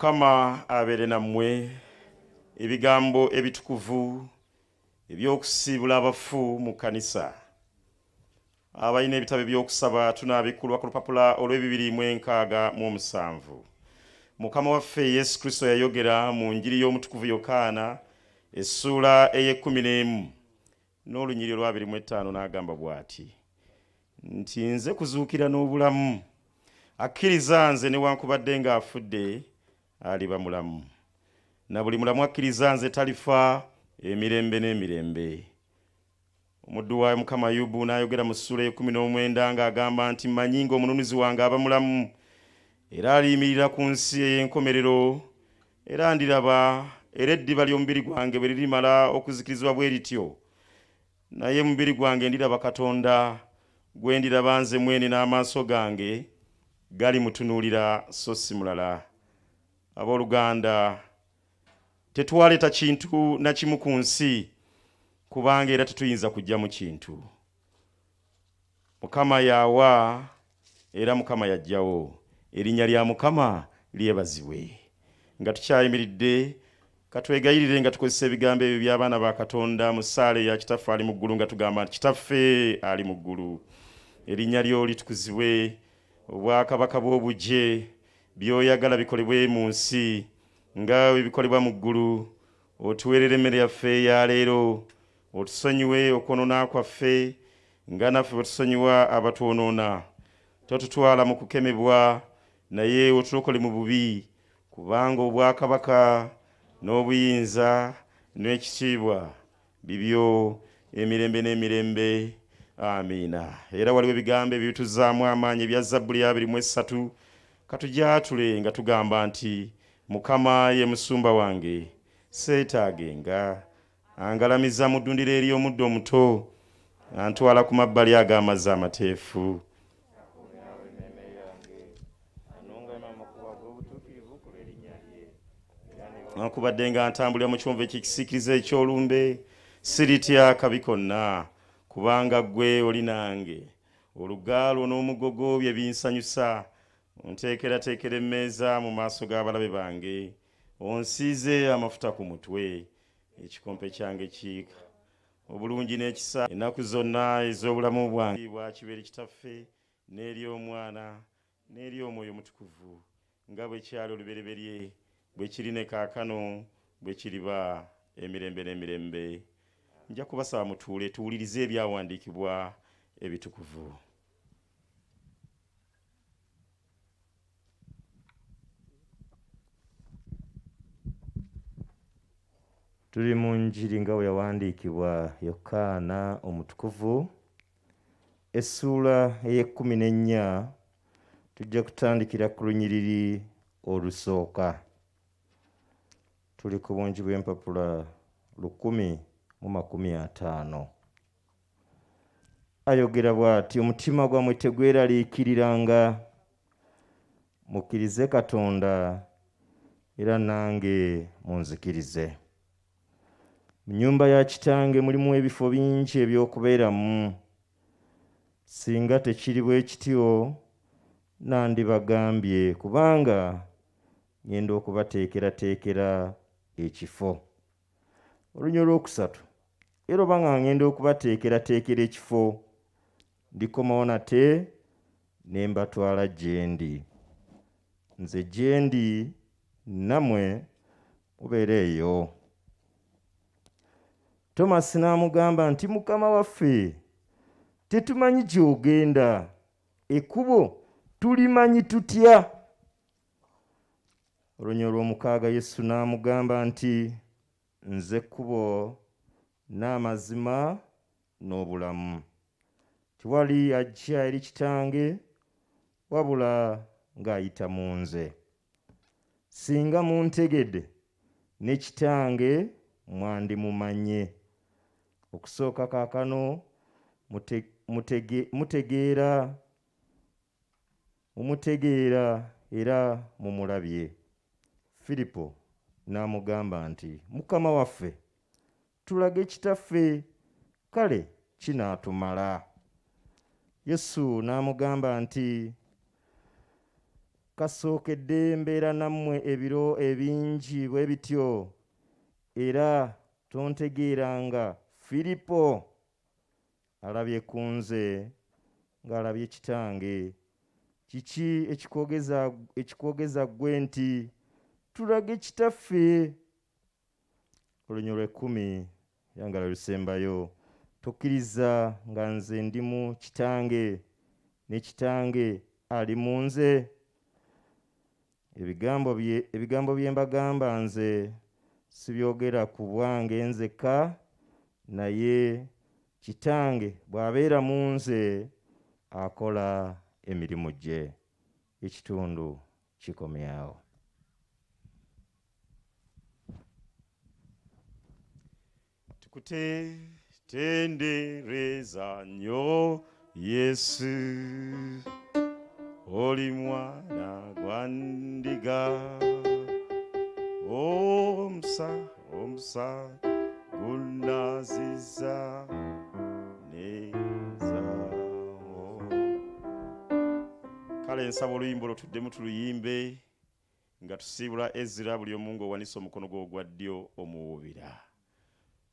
mukama abeere nammwe ebigambo ebitukuvu ebyokusiibula abafu mu kanisa. Abalina ebitabo ebyokusaba tunaabikulwa ku lupapula olw'ebibiri mu enkaaga mu omusanvu. Mukama waffe yesu kristo yayogera mu njiri y'omutukuvu yokaana essuula ey'ekkumi n'emu n'olunyiri olwabiri mu ettaano n'agamba bw'ati nti nze kuzuukira n'obulamu. Akkiriza nze newankubadde ng'afudde aliba mulamu. Na buli mulamu akkiriza nze talifa emirembe n'emirembe. Omuddu wa mukama ayubu n'ayogera mu ssuula y'ekumi n'omwenda ng'agamba nti mmanyi ng'omununuzi wange aba mulamu. Era aliyimirira ku nsi ey'enkomerero. Era ndiraba era eddiba ly'omubiri gwange bwe lirimala okuzikirizibwa bwe lityo. Naye mubiri gwange ndiraba katonda. Gwe ndiraba nze mwene n'amaaso gange. Gali mutunuulira so si mulala abooluganda tetwaleeta kintu na kimu ku nsi kubanga era tetuyinza kujja mu kintu. Mukama yawa era mukama yajjawo erinnya lya mukama lyebazibwe nga tukyayimiridde katwegayirire nga tukozesa ebigambo ebyo by'abaana ba katonda mu ssaala eya kitaffe ali mu ggulu nga tugamba nti kitaffe ali mu ggulu. Erinnya lyo litukuzibwe obwakabaka bw'obujje by'oyagala bikolebwe mu nsi nga bwe bikolebwa mu ggulu otuweerera emmere yaffe eya leero otusonyiwe okwonoona kwaffe nga naffe bwe tusonyiwa abatwonoona totutwala mu kukemebwa naye otulokole mu bubi kubanga obwakabaka n'obuyinza n'ekitiibwa bibyo emirembe n'emirembe. Amiina. Era waliwo ebigambo ebituzaamu amaanyi ebya zabbuli abiri mu esatu katujatule nga tugamba nti mukama ye musumba wange seetaagenga angalamiza mu ddundiro ery'omuddo omuto antwala ku mabbali ag'amazzi amateefu. Newankubadde nga ntambulira mu kiwonvu ekikisiikiriza ekyolumbe siritya kabi konna kubanga ggwe oli nange. Olugaalo n'omugogo bye binsanyusa onteekerateekera emmeeza mu maaso g'abalabe bange. Onsiize amafuta ku mutwe ekikompe kyange kiika. Obulungi n'ekisa ennaku zonna ez'obulamu bwange bwa kibeere kitaffe n'eri omwana n'eri omwoyo mutukuvu nga bwe kyali olubereberye bwe kiri ne kaakano bwe kiriba emirembe n'emirembe. Nja kubasaba mutuule tuwulirize ebyawandiikibwa ebitukuvu tuli mu njiri nga bwe yawandiikibwa yokaana omutukuvu essuula ey'ekkumi n'ennya tujja kutandikira ku lunyiriri olusooka. Tuli ku bungi bw'empapula lukumi mu makumi ataano. Ayogera bw'ati omutima gwammwe tegweraliikiriranga. Mukkirize katonda era nange munzikirize mu nnyumba ya kitange mulimu ebifo bingi eby'okubeeramu. Singa tekiri bwe kityo nandibagambye kubanga ngenda okubateekerateekera ekifo. Olunya olwokusatu era oba nga ngenda okubateekerateekera ekifo ndikomawo nate ne mbatwala gye ndi. Nze gye ndi nammwe mubeere eyo tomasi n'amugamba nti mukama waffe tetumanyi gy'ogenda. Ekkubo tulimanyi tutya? Olunya olw'omukaaga yesu n'amugamba nti nze kkubo n'amazima n'obulamu. Tewali ajja eri kitange wabula ng'ayita mu nze. Singa muntegedde ne kitange mwandimumanye okusooka kaakano mute- mutege- mutegeera mumutegeera era mumulabye. Firipo n'amugamba nti mukama waffe tulage kitaffe kale kinaatumala. Yesu n'amugamba nti kasookedde mbeera nammwe ebiro ebingi bwe bityo era tontegeeranga firipo alabye ku nze ng'alabye kitange. Kiki ekikwogeza ggwe nti tulage kitaffe? Olunyo lw'ekkumi yangala lusembayo. Tokkiriza nga nze ndi mu kitange ne kitange ali mu nze. Ebigambo bye mbagamba nze sibyogera ku bwange nzekka naye kitange bw'abeera mu nze akola emirimu gye. Ekitundu kikomyawo tukutendereza nnyo yesu. Oli mwana gwa ndiga. Omusa omusa gunaziza neza. Kale nsaba oluyimba olwo tuddemu tuluyimbe nga tusiibula ezira buli omu ng'owanisa omukono gwe ogwa ddyo omuwuubira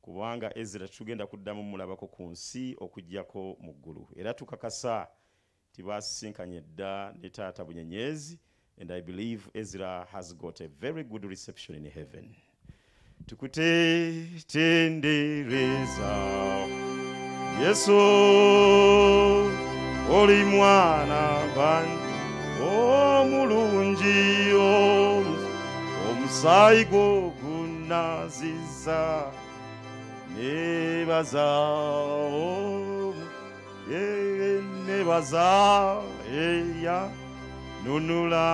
kubanga ezira tugenda kuddamu mulabako ku nsi okugjako mu ggulu. Era tukakasa tibasisinkanye dda ne taata bunyenyezi and i believe ezra has got a very good reception in heaven tukutendereza yesu oli mwana bani omulungi omu- omusaayi gwo gunaziza nebaza nebaza eya nunula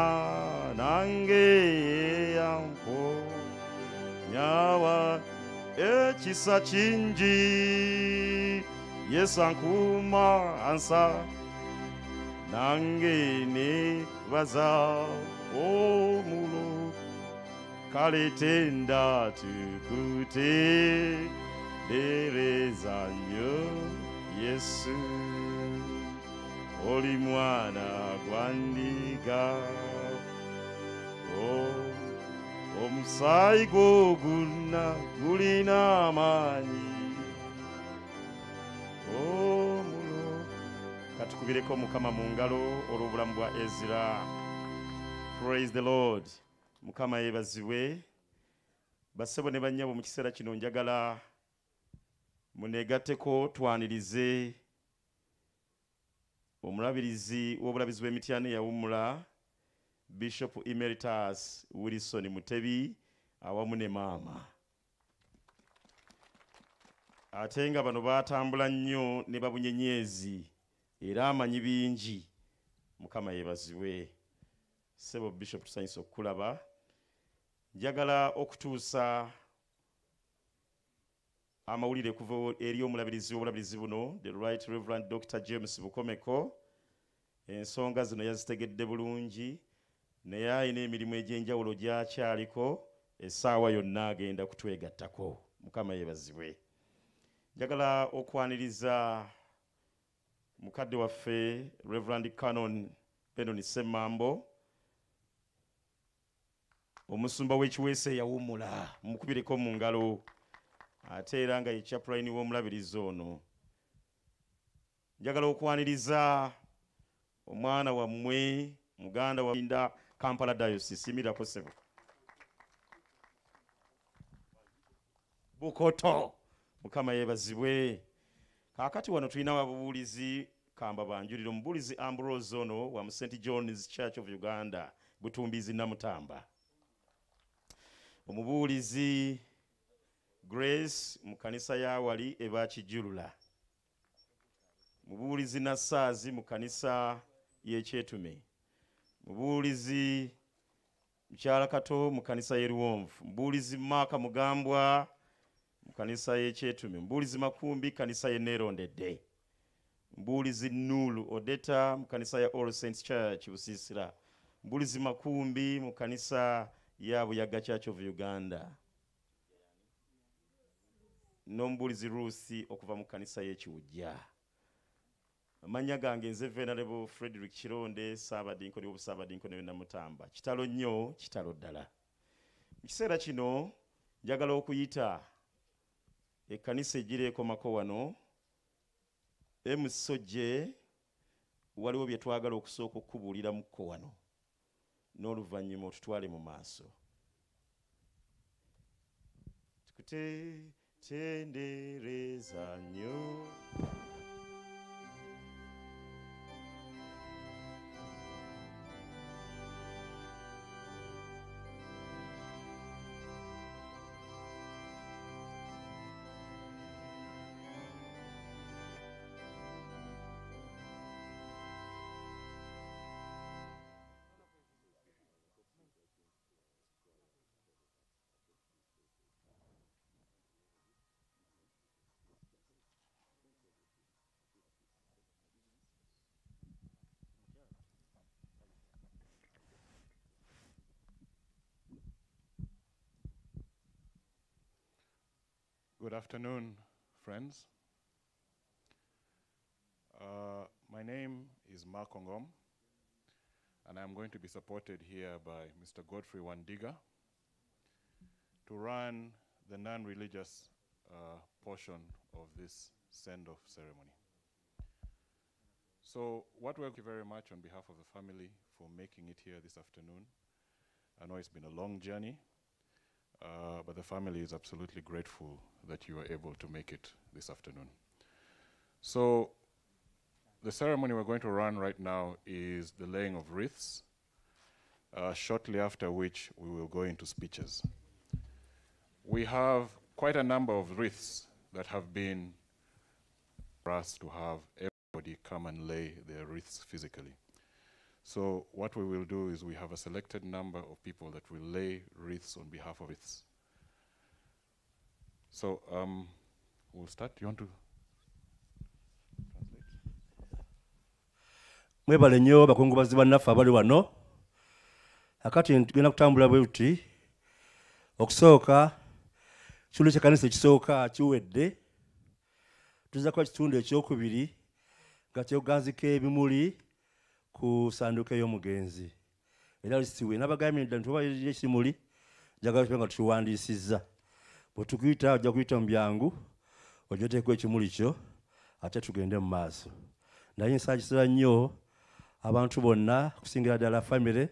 nange eyampo nyawa ekisa kingi yesu ankuma ansa. Nange nebaza omulo kale tenda tukutendereza nnyo yesu. Oli mwana gwa ndiga O- omusaayi gwo guna gulina amaanyi. Omulo. Katukubireko mukama mu ngalo olw'obulamu bwa ezira praise the lord. Mukama yeebazibwe. Bassebo ne bannyabo mu kiseera kino njagala muneegatteko twanirize omulabirizi w'obulabizi bw'emityano eyawummula bishop emeritus wilson mutebi awamu ne maama. Ate nga bano baatambula nnyo ne babunyenyezi era amanyi bingi mukama yeebazibwe. Sebo bishop tusanyusa okukulaba. Njagala okutuusa amawulire kuva eri omulabirizi w'obulabirizi buno the right reverend dr james bukomeko. Ensonga zino yazitegedde bulungi naye ayina emirimu egy'enjawulo gy'akyaliko essaawa yonna agenda kutwegattako. Mukama yeebazibwe njagala okwaniriza mukadde waffe reverend canon benon semmambo omusumba w'ekiweese yawummula mukubireko mu ngalo ate era nga ye chapulayini w'omulabirizi ono. Njagala okwaniriza omwana wammwe muganda wainda kampala diocese imirako sebo bukoto mukama yeebazibwe. Kaakati wano tulina ababuulizi kamba banjulire omubuulizi ambrose ono wa mu st johns church of uganda butumbizi namutamba. Omubuulizi grace mu kanisa yawali ebakijulula mubuulizi nassaazi mu kanisa y'ekyetume mubuulizi mukyala kato mu kanisa y'eruwonvu mubuulizi maaka mugambwa mu kanisa y'ekyetume mubuulizi makumbi kanisa ye neerondedde mubuulizi nulu odeta mu kanisa ya all saints church busiisira mubuulizi makumbi mu kanisa ya buyaga church of uganda. N'omubuulizi rusi okuva mu kanisa y'ekiwujja amannya gange nze venerable frederick kironde saabadinkoni w'obusaabadinkoni namutamba. Kitalo nnyo kitalo ddala. Mu kiseera kino njagala okuyita ekkanisa egira ekomako wano emusojje waliwo bye twagala okusooka okukubuuliramuko wano n'oluvannyuma otutwale mu maaso. Tukutendereza nnyo Good afternoon, friends. Uh, my name is Mark Ongom, and I'm going to be supported here by Mr. Godfrey Wandiga to run the non religious uh, portion of this send off ceremony. So, what thank you very much on behalf of the family for making it here this afternoon. I know it's been a long journey, uh, but the family is absolutely grateful that you were able to make it this afternoon. So, the ceremony we're going to run right now is the laying of wreaths, uh, shortly after which we will go into speeches. We have quite a number of wreaths that have been for us to have everybody come and lay their wreaths physically. So what we will do is we have a selected number of people that will lay wreaths on behalf of it. So um, we'll start. You want to mwebale nnyo bakungubazi bannaffe abali wano akati tugenda kutambula bwe tuti okusooka kitundu ekisooka kiwedde kuba kitundu ekyokubiri nga ebimuli ku sanduuko ey'omugenzi. Era lisiwe nabagambye ddala ntubairira ekimuli njagala tube nga tukiwandiisizza. Bwe tukuyita ojja kuyita mu byangu ojja oteekwa ekimuli kyo ate tugende mu maaso. Naye nsaakisira nnyo abantu bonna kusingira ddala famire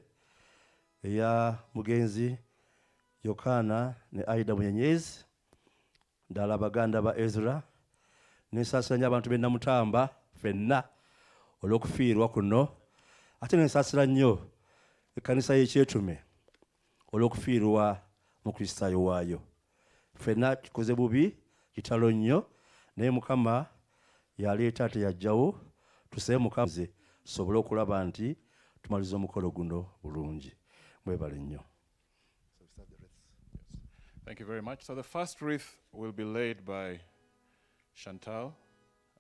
eya mugenzi yokaana ne aida munyenyezi ddala baganda ba ezra nensaasira nnyo abantu bennamutamba ffenna olw'okufiirwa kuno ate nensaasira nnyo ekkanisa y'ekyetume olw'okufiirwa mu kristaayo waayo ffenna kikoze bubi kitalo nnyo naye mukama yaleeta teyajjawo tusabe mukama ze tusobole okulaba nti tumaliza omukolo guno bulungi mwebale nnyo Thank you very much. So the first wreath will be laid by Chantal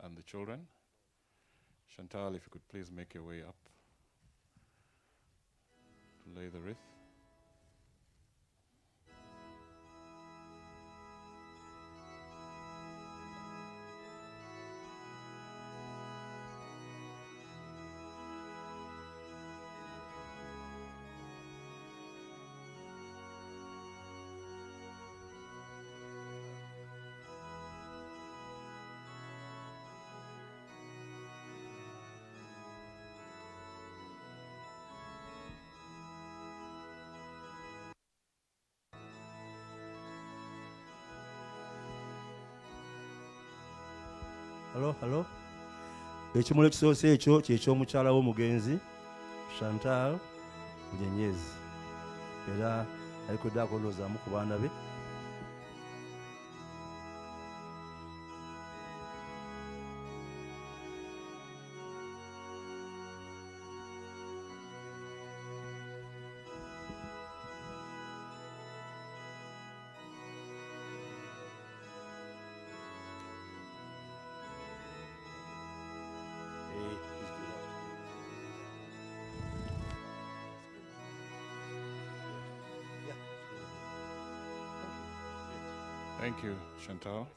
and the children. Chantal, if you could please make your way up lay the wreath. Halo halo ekimuli ekisoose ekyo kyeky'omukyala w'omugenzi chantal bunyenyezi era alikodde akolozaamu ku baana be Thank you, Chantal.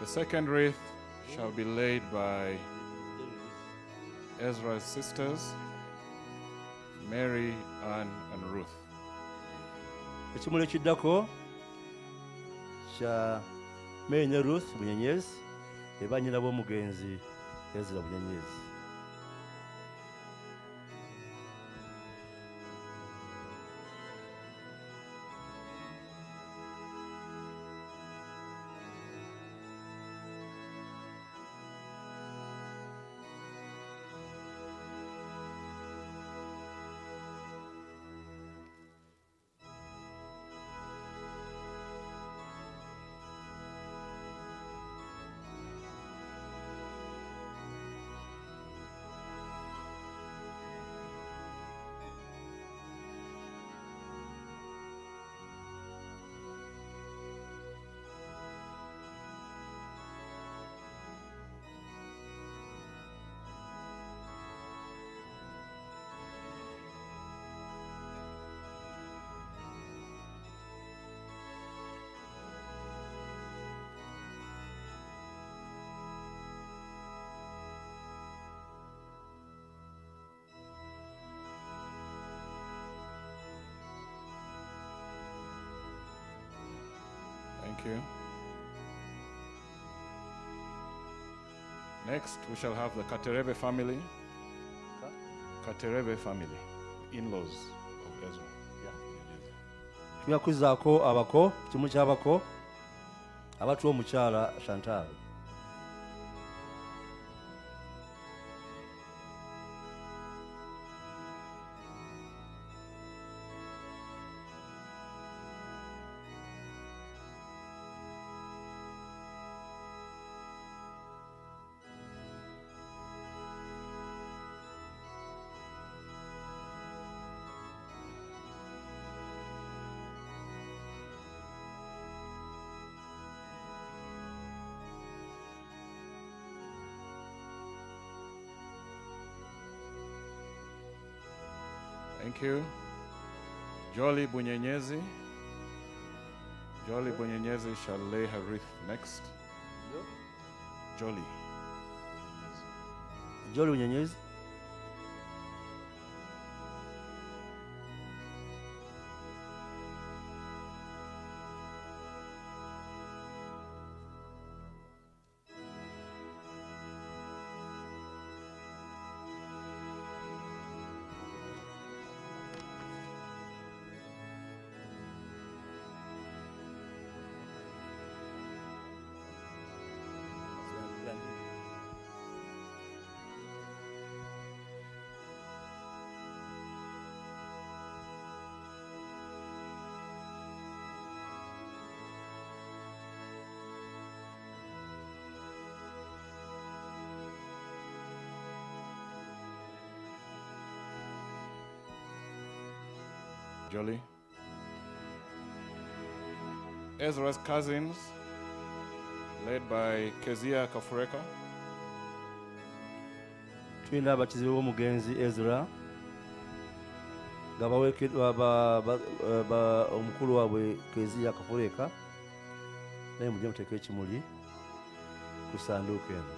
The second wreath shall be laid by Ezra's sisters, Mary, Anne, and Ruth. ekimuli ekiddako kya mary ne ruth bunyenyezi eba nyina b'omugenzi ezra bunyenyezi Thank you. Next, we shall have the Katerebe family. Katerebe family, in-laws of Ezra. tujja kuzaako abako kimu kyabako abatuwa omukyala chantal Jolly Bunyenyezi. Jolly Bunyenyezi shall lay her wreath next. Jolly. Jolly bunyenyezi Jolly. Ezra's cousins, led by Kezia Kafureka. tulina abakizibu b'omugenzi ezra nga bawerekeddwa ba- ba- ba- omukulu waabwe keziya kafuleeka naye mujje muteeka ekimuli ku sanduuku eno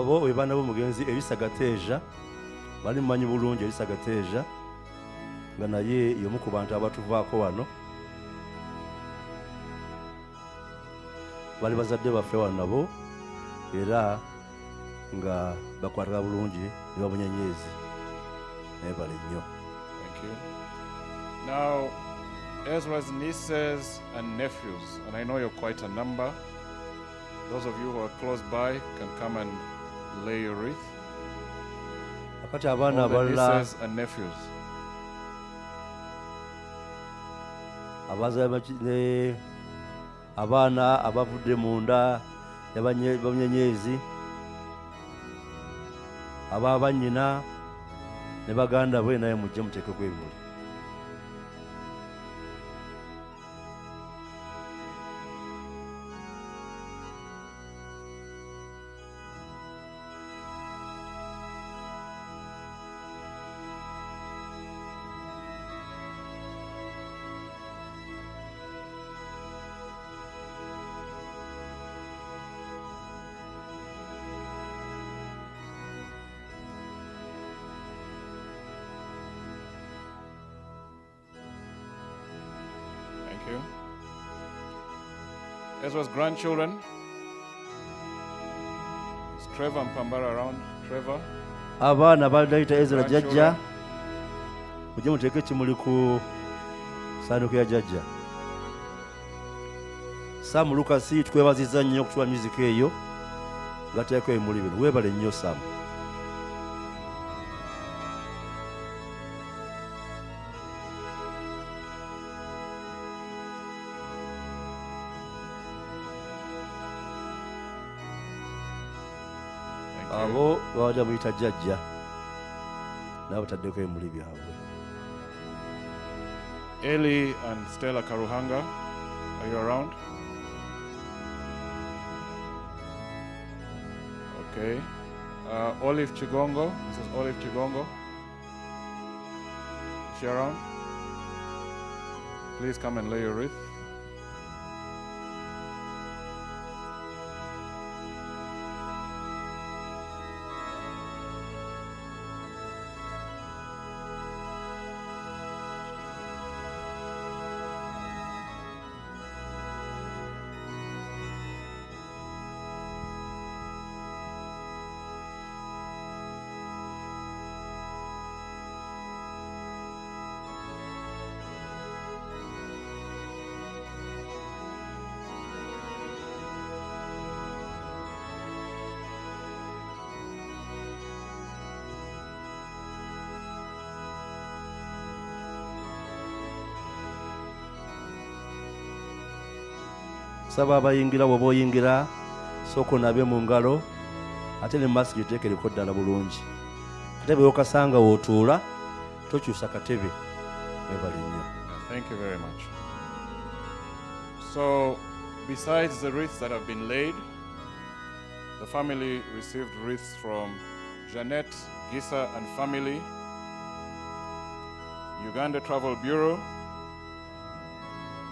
abo be baana b'omugenzi erisa gateeja bali mumanyi bulungi erisa gateeja nga naye y'omu ku bantu abatuvaako wano. Bali bazadde baffe wano nabo era nga bakwatira bulungi ne babunyenyezi naye bale nnyo. Ezra's nieces and nephews, and I know you're quite a number. Those of you who are close by can come and Leirith, akati abaana abalala abazaale abaana abavudde munda yabanyenyeezi ababa bannyina ne baganda bwe naye mujje muteekeko ebimuli Ezra's grandchildren. Is Trevor and Pambara around? Trevor? abaana ezera jjajja Grandchildren. mujje muteeke ekimuli ku sanduku ya jjajja saamu lukasi tukwebaziza nnyo okutuwa music eyo nga teeko ebimuli bino weebale nnyo saamu ebimuli byabwe Eli and Stella Karuhanga, are you around? Okay. Uh, Olive Chigongo, this is Olive Chigongo. Is she around? Please come and lay your wreath. Saba abayingira bw'oba oyingira sooka onabe mu ngalo ate ne masiki giteekereko ddala bulungi. Katebe okasanga wootuula tokyusa katebe webale nnyo. Thank you very much. So, besides the wreaths that have been laid, the family received wreaths from Jeanette Gisa and family, Uganda Travel Bureau,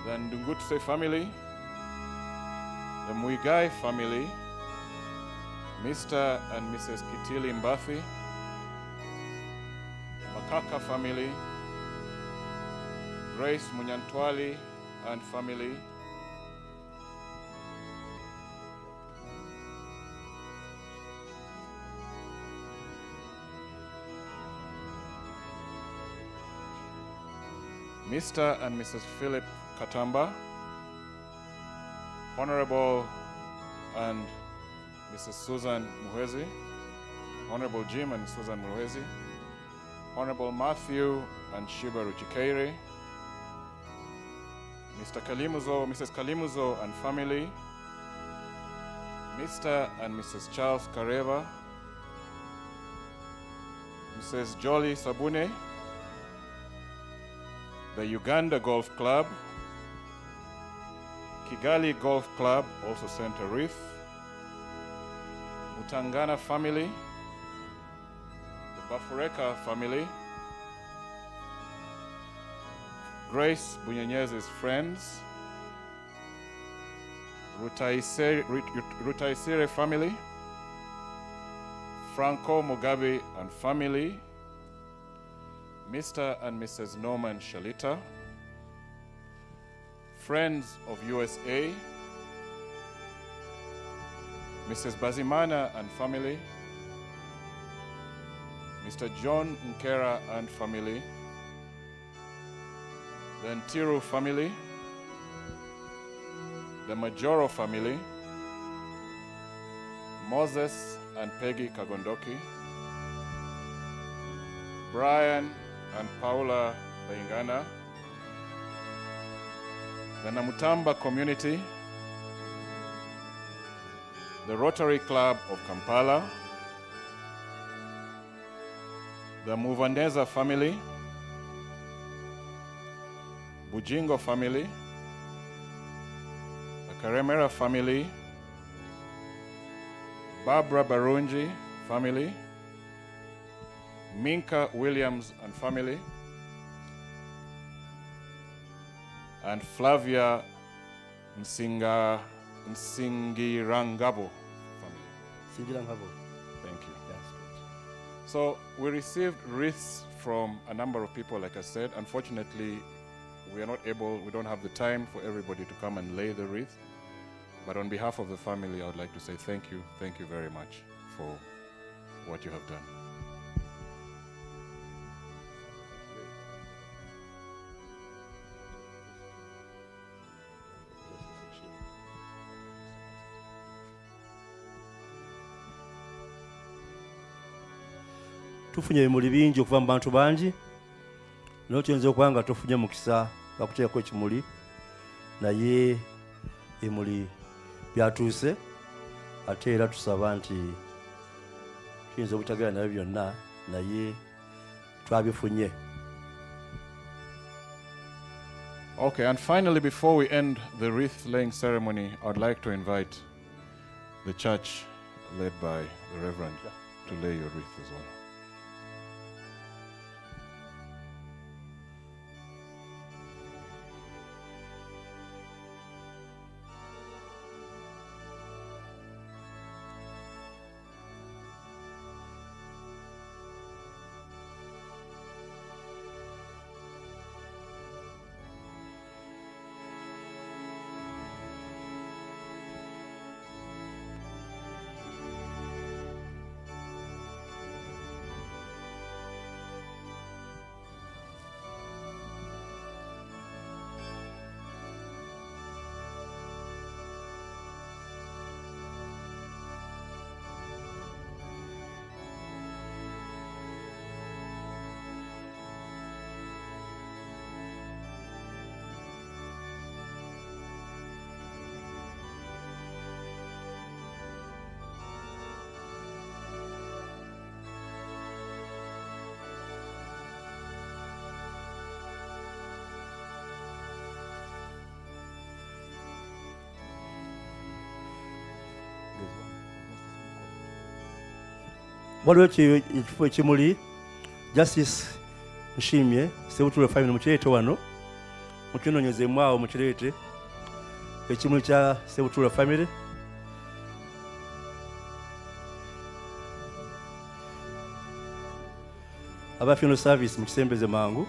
the Ndungutse family, Muigai family, Mr. and Mrs. Kitili Mbathi, Makaka family, Grace Munyantwali and family. Mr. and Mrs. Philip Katamba, Honorable and Mrs. Susan Muhezi, Honorable Jim and Susan Muhezi, Honorable Matthew and Shiba Ruchikeire, Mr. Kalimuzo, Mrs. Kalimuzo and family, Mr. and Mrs. Charles Kareva, Mrs. Jolly Sabune, the Uganda Golf Club, Kigali Golf Club also sent a Mutangana family, the Bafureka family, Grace Bunyenyezi's friends, Rutaisere, Rutaisere family, Franco Mugabe and family, Mr. and Mrs. Norman Shalita, Friends of USA, Mrs. Bazimana and family, Mr. John Nkera and family, the Ntiru family, the Majoro family, Moses and Peggy Kagondoki, Brian and Paula Baingana, the Namutamba community, the Rotary Club of Kampala, the Muvandeza family, Bujingo family, the Karemera family, Barbara Barunji family, Minka Williams and family, and Flavia Nsinga, Nsingirangabo family. Thank you. That's good. So we received wreaths from a number of people, like I said. Unfortunately, we are not able, we don't have the time for everybody to come and lay the wreath. But on behalf of the family, I would like to say thank you, thank you very much for what you have done. Tufunye ebimuli bingi okuva mu bantu bangi naye tuyinza okuba nga tofunye mukisa bakuteekako ekimuli naye ebimuli byatuuse ate era tusaba nti tuyinza obutagera nabyo byonna naye twabifunye Okay, and finally, before we end the wreath laying ceremony, I'd like to invite the church led by the Reverend to lay your wreath as well. Waliwo eki- ekifo ekimuli justice nshimye sebutulwe family mukireete wano mukinonyezemu awo mukireete ekimuli kya sebutulwe family. Aba funeral service mukisembeze mangu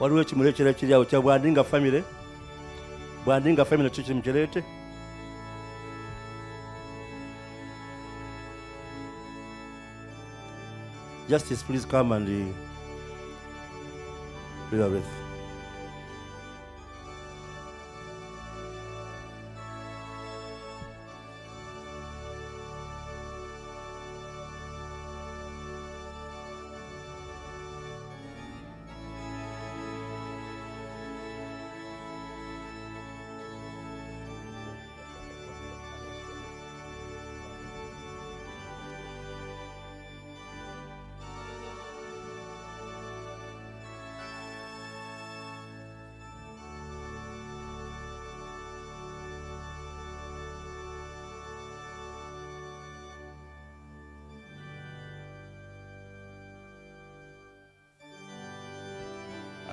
waliwo ekimuli ekirala kiri awo kya bwandinga family bwandinga family kyo kiri mukireete justice please come and uh, do your.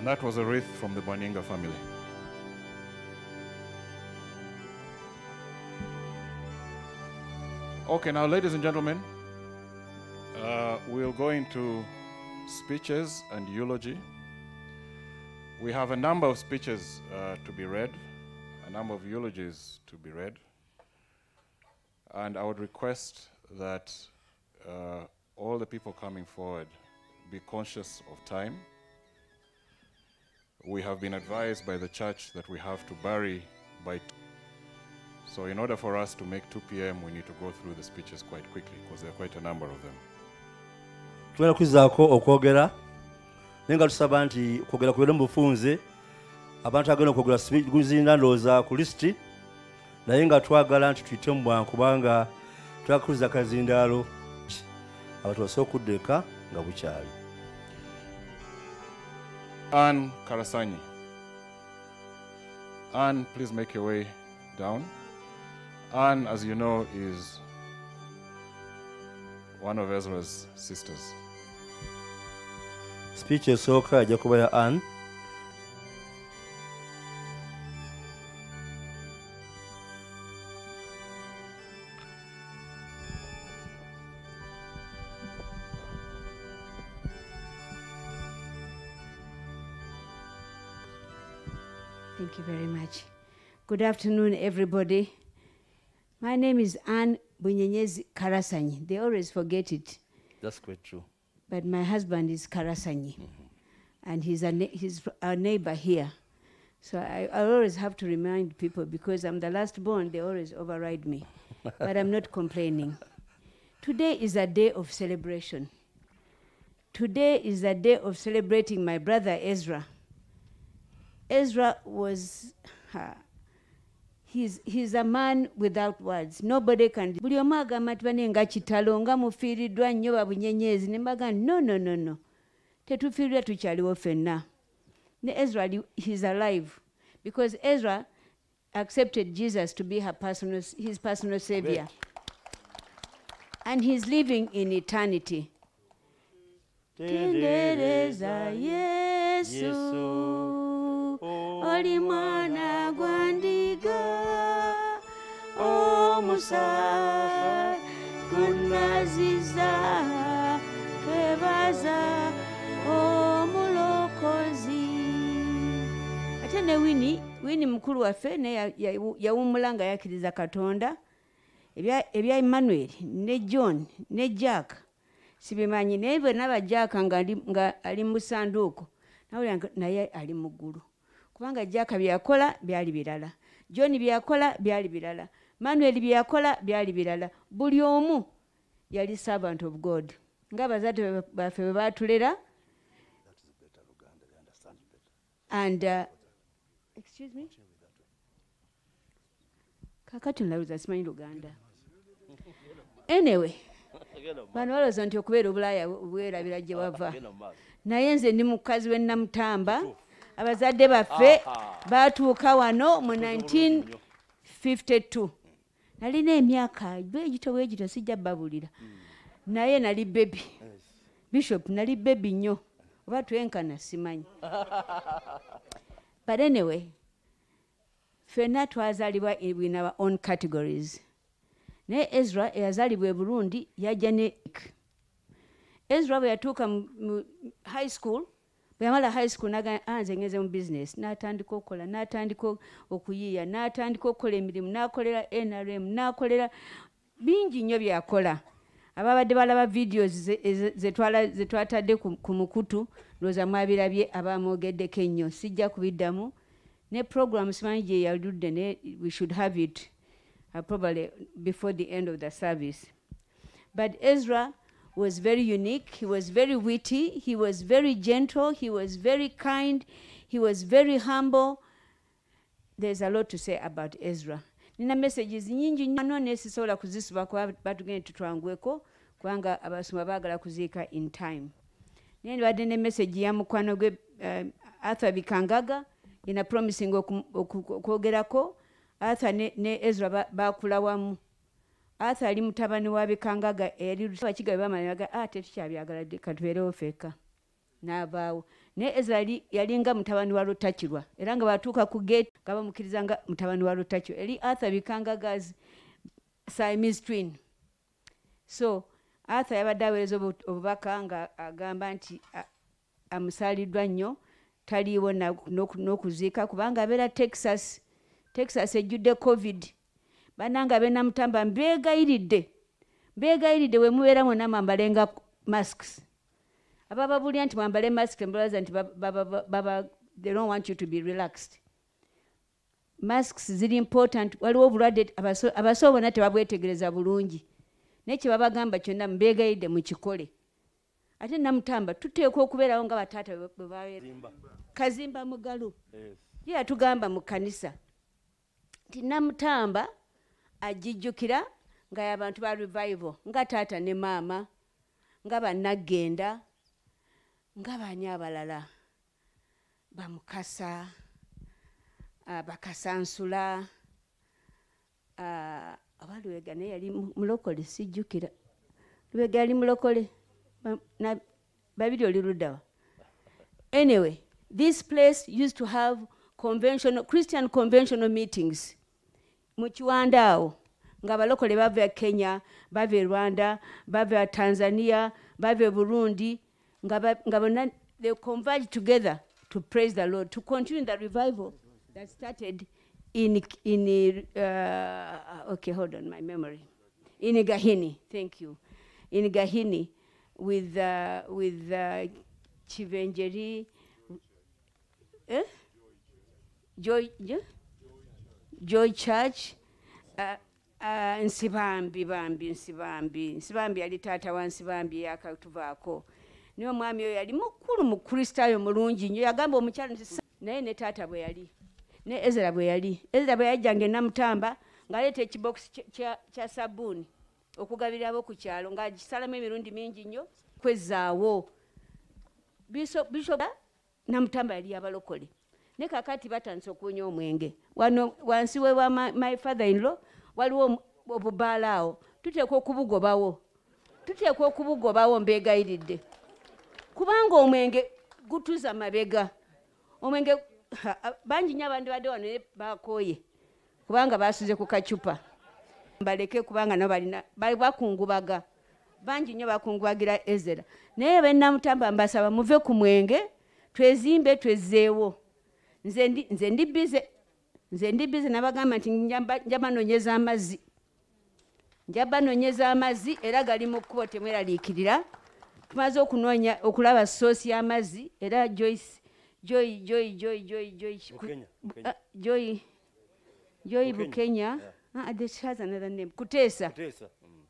That was a wreath from the Baninga family. Okay, now, ladies and gentlemen, uh, we'll go into speeches and eulogy. We have a number of speeches uh, to be read, a number of eulogies to be read. And I would request that uh, all the people coming forward be conscious of time. We have been advised by the church that we have to bury by. So, in order for us to make 2 p.m., we need to go through the speeches quite quickly because there are quite a number of them. okwogera naye nga tusaba nti okwogera kubeere mu bufunze abantu agenda okwogera guzinda ndowooza ku lisiti naye nga twagala nti tuyite mu bwangu kubanga twakuliza kazindaalo abantu nga bukyali Anne Karasanyi. Anne, please make your way down. Anne, as you know, is one of Ezra's sisters. Speech is ajja kuba ya ann Good afternoon, everybody. My name is Anne Bunyenyezi Karasanyi. They always forget it, That's quite true. but my husband is Karasanyi, and he's, a he's our neighbor here. So I, I always have to remind people because I'm the last born, they always override me. but I'm not complaining. Today is a day of celebration. Today is a day of celebrating my brother Ezra. Ezra was, uh, he's, he's a man without words. Nobody can. Buli omu agamba nti bane nga kitalo nga mufiiriddwa nnyo babunyenyezi ne mbaga no no no no. Tetufiiriddwa tukyaliwo ffenna. Ne ezra he's alive. Because ezra accepted jesus to be her personal, his personal savior. And he's living in eternity. Tendereza yesu. Oh, Oli mwana omusa gunaziza twebaza omulokozi. Ate ne wini wini mukulu waffe ya- yawummula nga yakkiriza katonda. Ebya emmanuel ne john ne jack sibimanyi naye bwena bajaka nga ali- mu sanduuko nawulira naye ali mu ggulu. Kubanga jaka byakola byali birala. John byakola byali birala manuel byakola byali birala. Buli omu yali servant of god. Ngaabazadde baffe bwe batulera and uh, excuse me? Kakati nlaluza simanyi luganda. Anyway bano balowooza nti okubeera obulaaya bwerabira gye wava. Naye nze ndi mukazi we namutamba. Abazadde baffe batuuka wano mu 1952 nalina emyaka bwegito bwegito sijja babulira. Naye nali bebi bishop nali bebi nnyo. Oba twenkana simanyi. But anyway ffenna twazaalibwa in our own categories. Naye ezra eyazaalibwa e burundi yajja ne ezra bwe yatuuka mu high school bwe yamala high school naga "Ah, nze ngeze mu business n'atandika okukola n'atandika okuyiiya n'atandika okukola emirimu n'akolera nrm n'akolera bingi nnyo byakola. Ababadde balaba videos ze- twatadde ku mukutu ndowooza mwabirabye abamwogeddeko ennyo sijja kubiddamu. Ne program simanyi gye yaludde ne we should have it uh, probably before the end of the service. But Ezra was very unique. He was very witty. He was very gentle. He was very kind. He was very humble. There's a lot to say about Ezra. Nina messages nyingi nnyo naye sisobola kuzisiba kuba batugende tutwangweko kubanga abasoma baagala kuziika in time. Mbadde ne message ya mukwano gwe uh, Arthur Bikangaga ina promising okwogerako Arthur ne, Ezra ba- baakula wamu. Arthur ali mutabani wa Bikangaga eri abakiga bwe bamala ne baga ah tetukyabyagala dde, ka tubeerewo ffekka n'avaawo. Naye ezra yali- yalinga mutabani wa lutakirwa era nga batuuka ku gate nga bamukkiriza nga mutabani wa lutakirwa eri arthur bikangagazi siamese twin. So arthur yabadde aweereza obu- obubaka nga agamba nti a- amusaaliddwa nnyo taliiwo n'okuziika kubanga abeera texas texas ejjudde covid bananga benamutamba mbegayiridde mbegayiridde we mubeera mwonna mwambalenga masks. Abababulya nti mwambale mask mbalwaza nti baba- they don't want you to be relaxed. Masks ziri important waliwo obulwadde abaso- abasawo bonna tebabwetegereza bulungi. Naye kyebabagamba kyonna mbeegayidde mukikole ate namutamba tuteekwa okubeerawo nga bataata bwe bwe babeera kazimba. Mugalu. Ye yatugamba mu kanisa nti namutamba agijjukira nga y'abantu ba revival nga taata ne maama nga bannagenda nga baani abalala? Bamukasa bakasansula oba luwega naye yali mu- mulokole sijjukira. Luwega yali mulokole babiri oli luddawa anyway this place used to have conventional christian conventional meetings mu kiwanda awo ng'abalokole bava kenya bava rwanda bava tanzania bava burundi nga they converge together to praise the lord to continue the revival that started in, in uh, okay hold on my memory in gahini thank you in gahini with, uh, with uh, chivenjeri eh? joy, joy? Joy church uh, uh, nsibambi bambi nsibambi. Nsibambi yali taata wa nsibambi yakatuvaako naye omwami oyo yali mukulu mukristaayo mulungi nnyo. Yagamba omukyalo naye ne taata bwe yali ne ezera bwe yali. Ezera bwe yajjanga enamutamba ng'aleeta ekibokisi kya- sabuuni okugabira abo ku kyalo ng'agisalamu emirundi mingi nnyo kwezzaawo Bishop- namutamba yali abalokole ne kakati batandise okunywa omwenge. Wano wansi we wa my, father in law waliwo obubaala awo. Tuteekwa okubugobawo. Tuteekwa okubugobawo mbeegayiridde. Kubanga omwenge gutuza mabega. Omwenge bangi nnyo abandi badde wano naye bakooye kubanga basuze ku kacupa. Baleke kubanga nabo balina bali bakungubaga. Bangi nnyo bakungubagira ezera naye benamutamba mbasaba muve ku mwenge twezimbe twezzeewo nze ndi- bize nze ndi bize nabagamba nti njamba- njabanonyeza amazzi. Njabanonyeza amazzi era gali mu kkubo temweraliikirira. Tumaze okunoonya okulaba soosi y'amazzi era joyce joy joy joy joy joy. Ah, joy joy Bukenya, Ah, has another name. Kuteesa. Mm.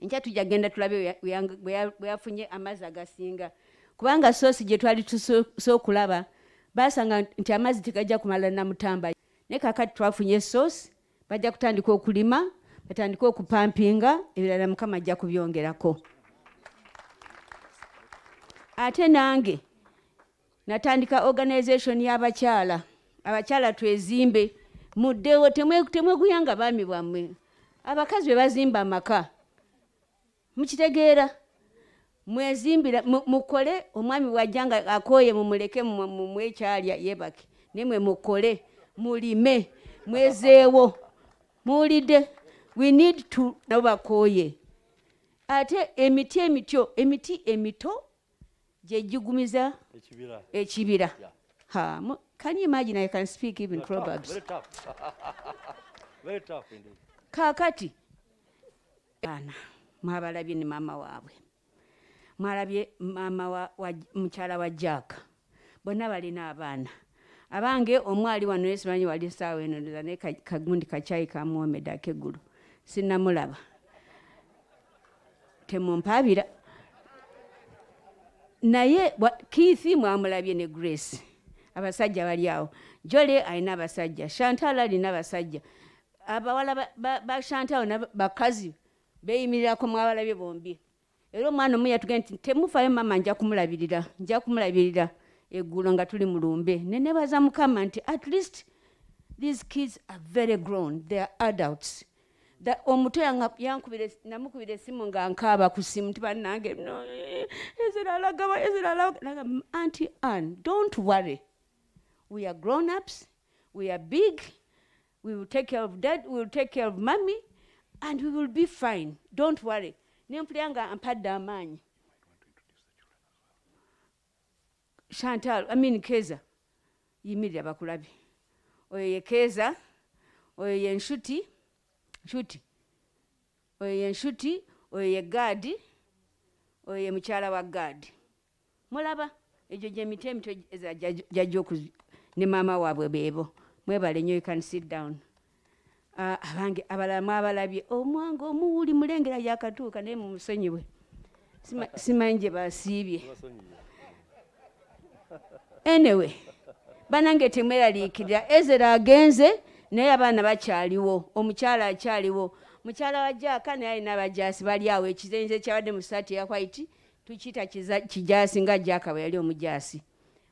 enkya tujja genda tulabe bwe ya- bwe yafunye amazzi agasinga. Kubanga soosi gye twali tusoose basanga nti amazzi tegajja kumala namutamba. Naye kakati twafunye soosi bajja kutandika okulima batandike okupampinga ebirala mukama ajja kubyongerako. Ate nange natandika organization y'abakyala. Abakyala twezimbe muddewo temwe- temweguyanga baami bwammwe. Abakazi be bazimba amaka. Mukitegeera mwezimbira mu- mukole omwami wajja nga akooye mumuleke mu- mu- mwekyalya yebake naye mwe mukole mulime mwezeewo muwulidde. We need to nabo bakooye. Ate emiti emityo emiti emito gyegigumiza ekibira. Can you imagine? I can speak even proverbs. kaakati baana mwabalabye ne maama waabwe mwalabye maama wa, wa mukyala wa jaaka bonna balina abaana. Abange omwali wano naye simanyi wali saawa eno ndoza naye ka- kagundi kacyayi kamwomedde akeggulu sinnamulaba. Temumpaabira. Naye kiithi mwamulabye ne grace. Abasajja bali awo. Jole alina abasajja. Chantal alina abasajja. Abawala ba- ba ba chantal na bakazi beyimirirako mwabalabye bombi era omwana omu yatugenda nti temufayo mama nja kumulabirira nja kumulabirira eggulo nga tuli mu lumbe. Nenebaza mukama nti at least these kids are very grown they are adults. Omuto namukubira essimu nga nkaaba ku simu nti bannange no ezera alagaba ezera alaga anti an don't worry. We are grown ups we are big we will take care of dad we will take care of mommy and we will be fine. Don't worry nempulira nga ampadde amaanyi chantal mean keza yimirira bakulabi oyo ye keza oyo ye nshuti nshuti oyo ye nshuti oyo ye gaadi oyo ye mukyala wa gaadi mulaba egyo gyemito emito eza jajja ne maama waabwe beebo mwebale nnyo you can sit down Ah, abange abalala mwabalabye. Omwange omuwuli mulengera yakatuuka naye mumusonyiwe Sima- simanyi gye basiibye. Anyway banange temweraliikirira. Ezera agenze naye abaana bakyaliwo. Omukyala akyaliwo. Mukyala wa jaaka naye alina abajaasi bali awo. Ekizenze kyabadde mu saati eya white tukiyita kijaasi nga jaaka bwe yali omujaasi.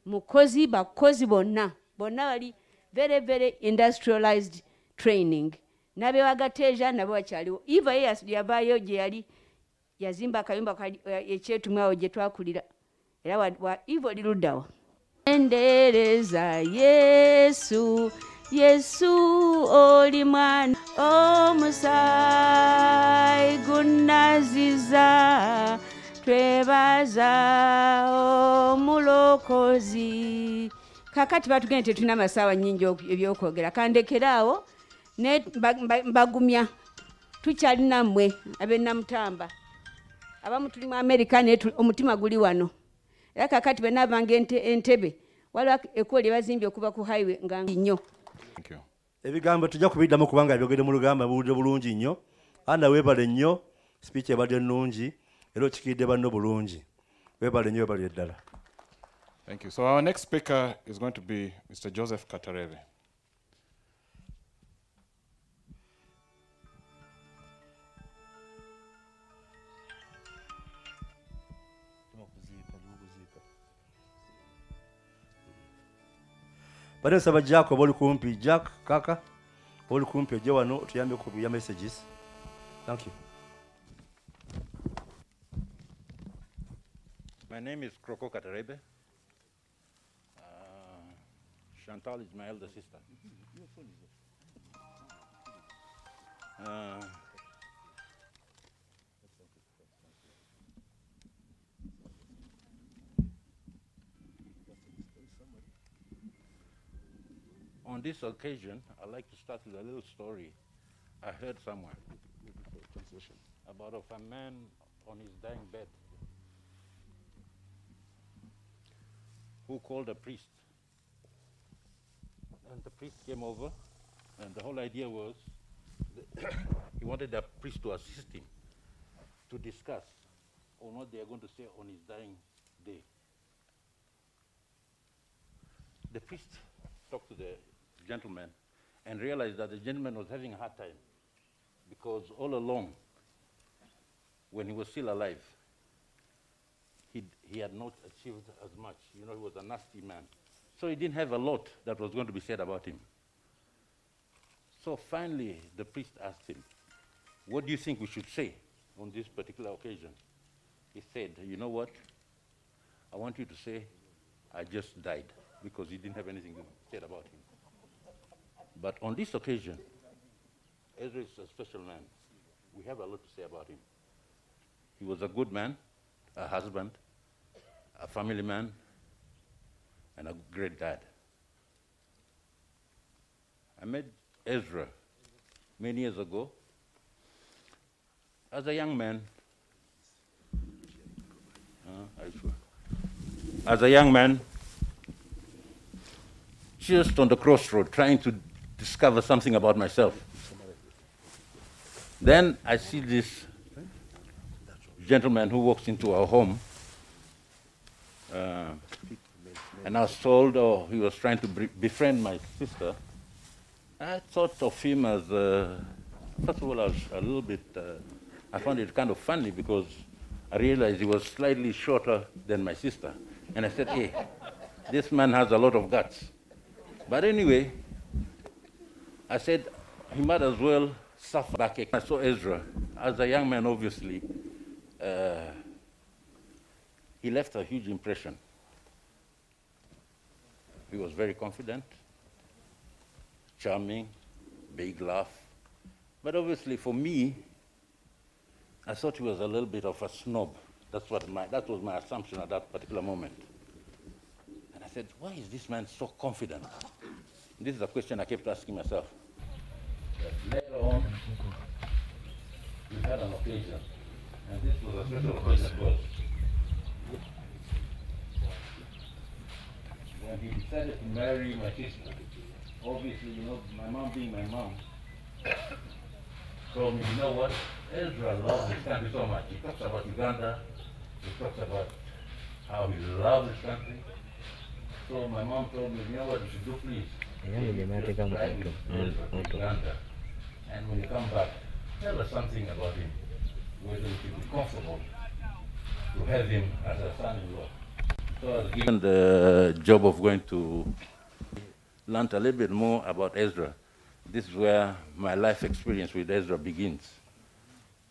Mukozi bakozi bonna. Bonna bali very very industrialized training. Nabewagateja nabo bakyaliwo eva ye yavaayo gye yali yazimba akayumba ekyetumwawo gye twakulira. Era wa- ivo oli luddawa endereza yesu yesu oli mwana omusaayi gunaziza twebaza omulokozi. Kakati batugende tetulina amasaawa nyingi ebyokwogera. Kandekeraawo mbagumya tukyalina mmwe abenamutamba abamu tuli mu amerika naye omutima guli wano era kakati benavanga entebe waliwo ekkubo lye bazimbye okuva ku highway nga nnyo Thank you. ebigambo tujja kubiddamu kubanga byogedde mu lugamba buwulire bulungi nnyo ana weebale nnyo speech ebadde nnungi era okikiridde banno bulungi weebale nnyo weebale ddala Thank you. So our next speaker is going to be Mr. Joseph Katareve. Jack messages thank you My name is Kroko Katarebe. Uh, Chantal is my elder sister. Uh, on this occasion, I'd like to start with a little story I heard somewhere about of a man on his dying bed who called a priest. And the priest came over, and the whole idea was he wanted the priest to assist him to discuss on what they are going to say on his dying day. The priest talked to the gentleman and realized that the gentleman was having a hard time because all along, when he was still alive, he, he had not achieved as much. You know, he was a nasty man. So he didn't have a lot that was going to be said about him. So finally, the priest asked him, What do you think we should say on this particular occasion? He said, You know what? I want you to say, I just died, because he didn't have anything said about him. But on this occasion, Ezra is a special man. We have a lot to say about him. He was a good man, a husband, a family man, and a great dad. I met Ezra many years ago as a young man. As a young man, just on the crossroad, trying to discover something about myself. Then I see this gentleman who walks into our home. Uh, and I was told, oh, he was trying to befriend my sister. I thought of him as, uh, first of all, I was a little bit, uh, I found it kind of funny because I realized he was slightly shorter than my sister. And I said, hey, this man has a lot of guts. But anyway, I said, he might as well suffer back. I saw Ezra as a young man, obviously. Uh, he left a huge impression. He was very confident, charming, big laugh. But obviously, for me, I thought he was a little bit of a snob. That's what my, that was my assumption at that particular moment. And I said, why is this man so confident? This is a question I kept asking myself. But later on, we had an occasion, and this was a special occasion for us. When he decided to marry my sister, obviously, you know, my mom being my mom, told me, you know what, Ezra loves this country so much. He talks about Uganda, he talks about how he loves this country. So my mom told me, you know what you should do, please? Yaani jamaa yake kama Try with Mm, Ezra to mtoto. Uganda. And when you come back, tell us something about him, whether it would be comfortable to have him as a son-in-law. So I was given the job of going to learn a little bit more about Ezra. This is where my life experience with Ezra begins.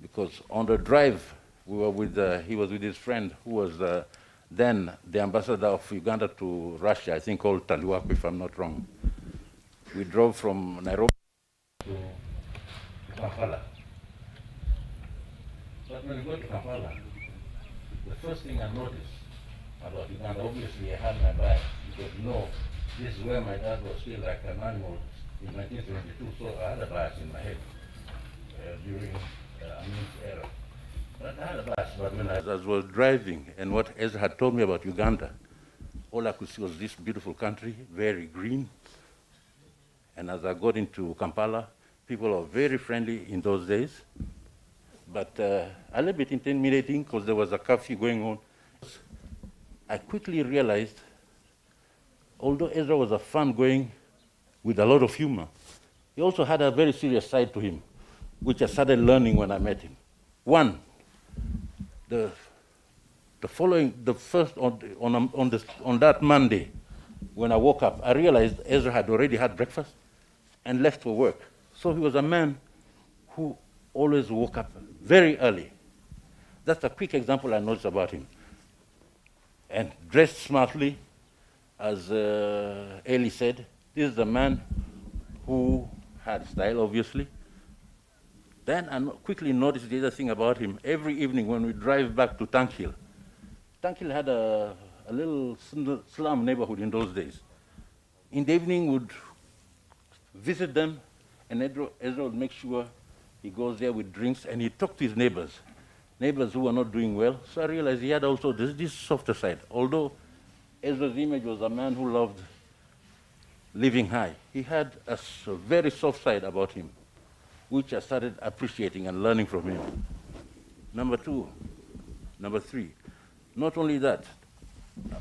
Because on the drive, we were with, uh, he was with his friend who was uh, then the ambassador of Uganda to Russia, I think called Taliwaku, if I'm not wrong. We drove from Nairobi to Kampala. But when we got to Kampala, the first thing I noticed about Uganda, obviously I had my bias, because no, this is where my dad was still like an animal in 1972, so I had a bias in my head uh, during uh, Amin's era. But I had a bias, but when I, as I was driving and what Ezra had told me about Uganda, all I could see was this beautiful country, very green. And as I got into Kampala, people are very friendly in those days but uh, a little bit intimidating because there was a curfew going on. I quickly realized, although Ezra was a fun going with a lot of humor, he also had a very serious side to him, which I started learning when I met him. One, the, the following, the first, on, on, on, this, on that Monday, when I woke up, I realized Ezra had already had breakfast and left for work. So he was a man who always woke up very early. That's a quick example I noticed about him. And dressed smartly, as uh, said, this is a man who had style, obviously. Then I quickly noticed the other thing about him. Every evening when we drive back to Tank Hill, Tank Hill had a, a little slum neighborhood in those days. In the evening, would visit them, and Ezra, Ezra would make sure he goes there with drinks and he talked to his neighbors, neighbors who were not doing well. So I realized he had also this, this softer side. Although Ezra's image was a man who loved living high, he had a very soft side about him, which I started appreciating and learning from him. Number two, number three, not only that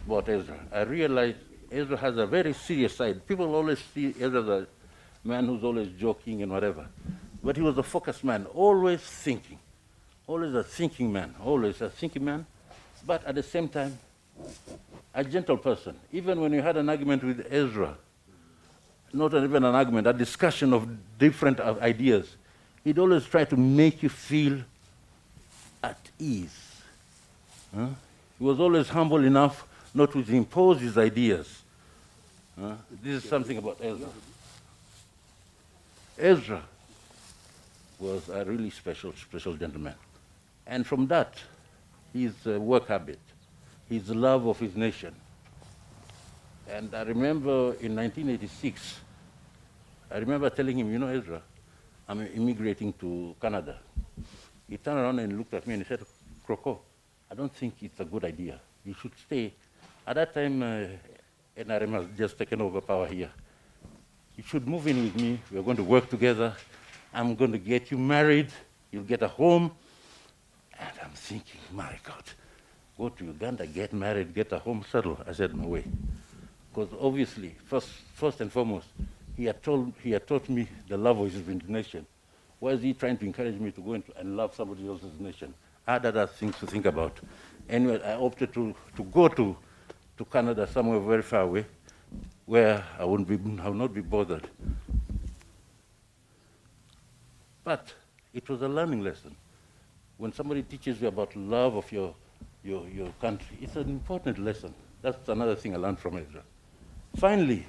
about Ezra, I realized Ezra has a very serious side. People always see Ezra as a man who's always joking and whatever. But he was a focused man, always thinking. Always a thinking man, always a thinking man. But at the same time, a gentle person. Even when you had an argument with Ezra, not even an argument, a discussion of different uh, ideas, he'd always try to make you feel at ease. Huh? He was always humble enough not to impose his ideas. Huh? This is something about Ezra. Ezra was a really special, special gentleman. And from that, his uh, work habit, his love of his nation. And I remember in 1986, I remember telling him, you know, Ezra, I'm immigrating to Canada. He turned around and looked at me and he said, Kroko, I don't think it's a good idea. You should stay. At that time, uh, NRM has just taken over power here. You should move in with me. We're going to work together. I'm going to get you married. You'll get a home. And I'm thinking, my God, go to Uganda, get married, get a home, settle. I said, no way. Because obviously, first, first and foremost, he had, told, he had taught me the love of his nation. Why is he trying to encourage me to go into and love somebody else's nation? I had other things to think about. Anyway, I opted to, to go to, to Canada, somewhere very far away, where I, wouldn't be, I would not be bothered. But it was a learning lesson. When somebody teaches you about love of your, your, your country, it's an important lesson. That's another thing I learned from Ezra. Finally,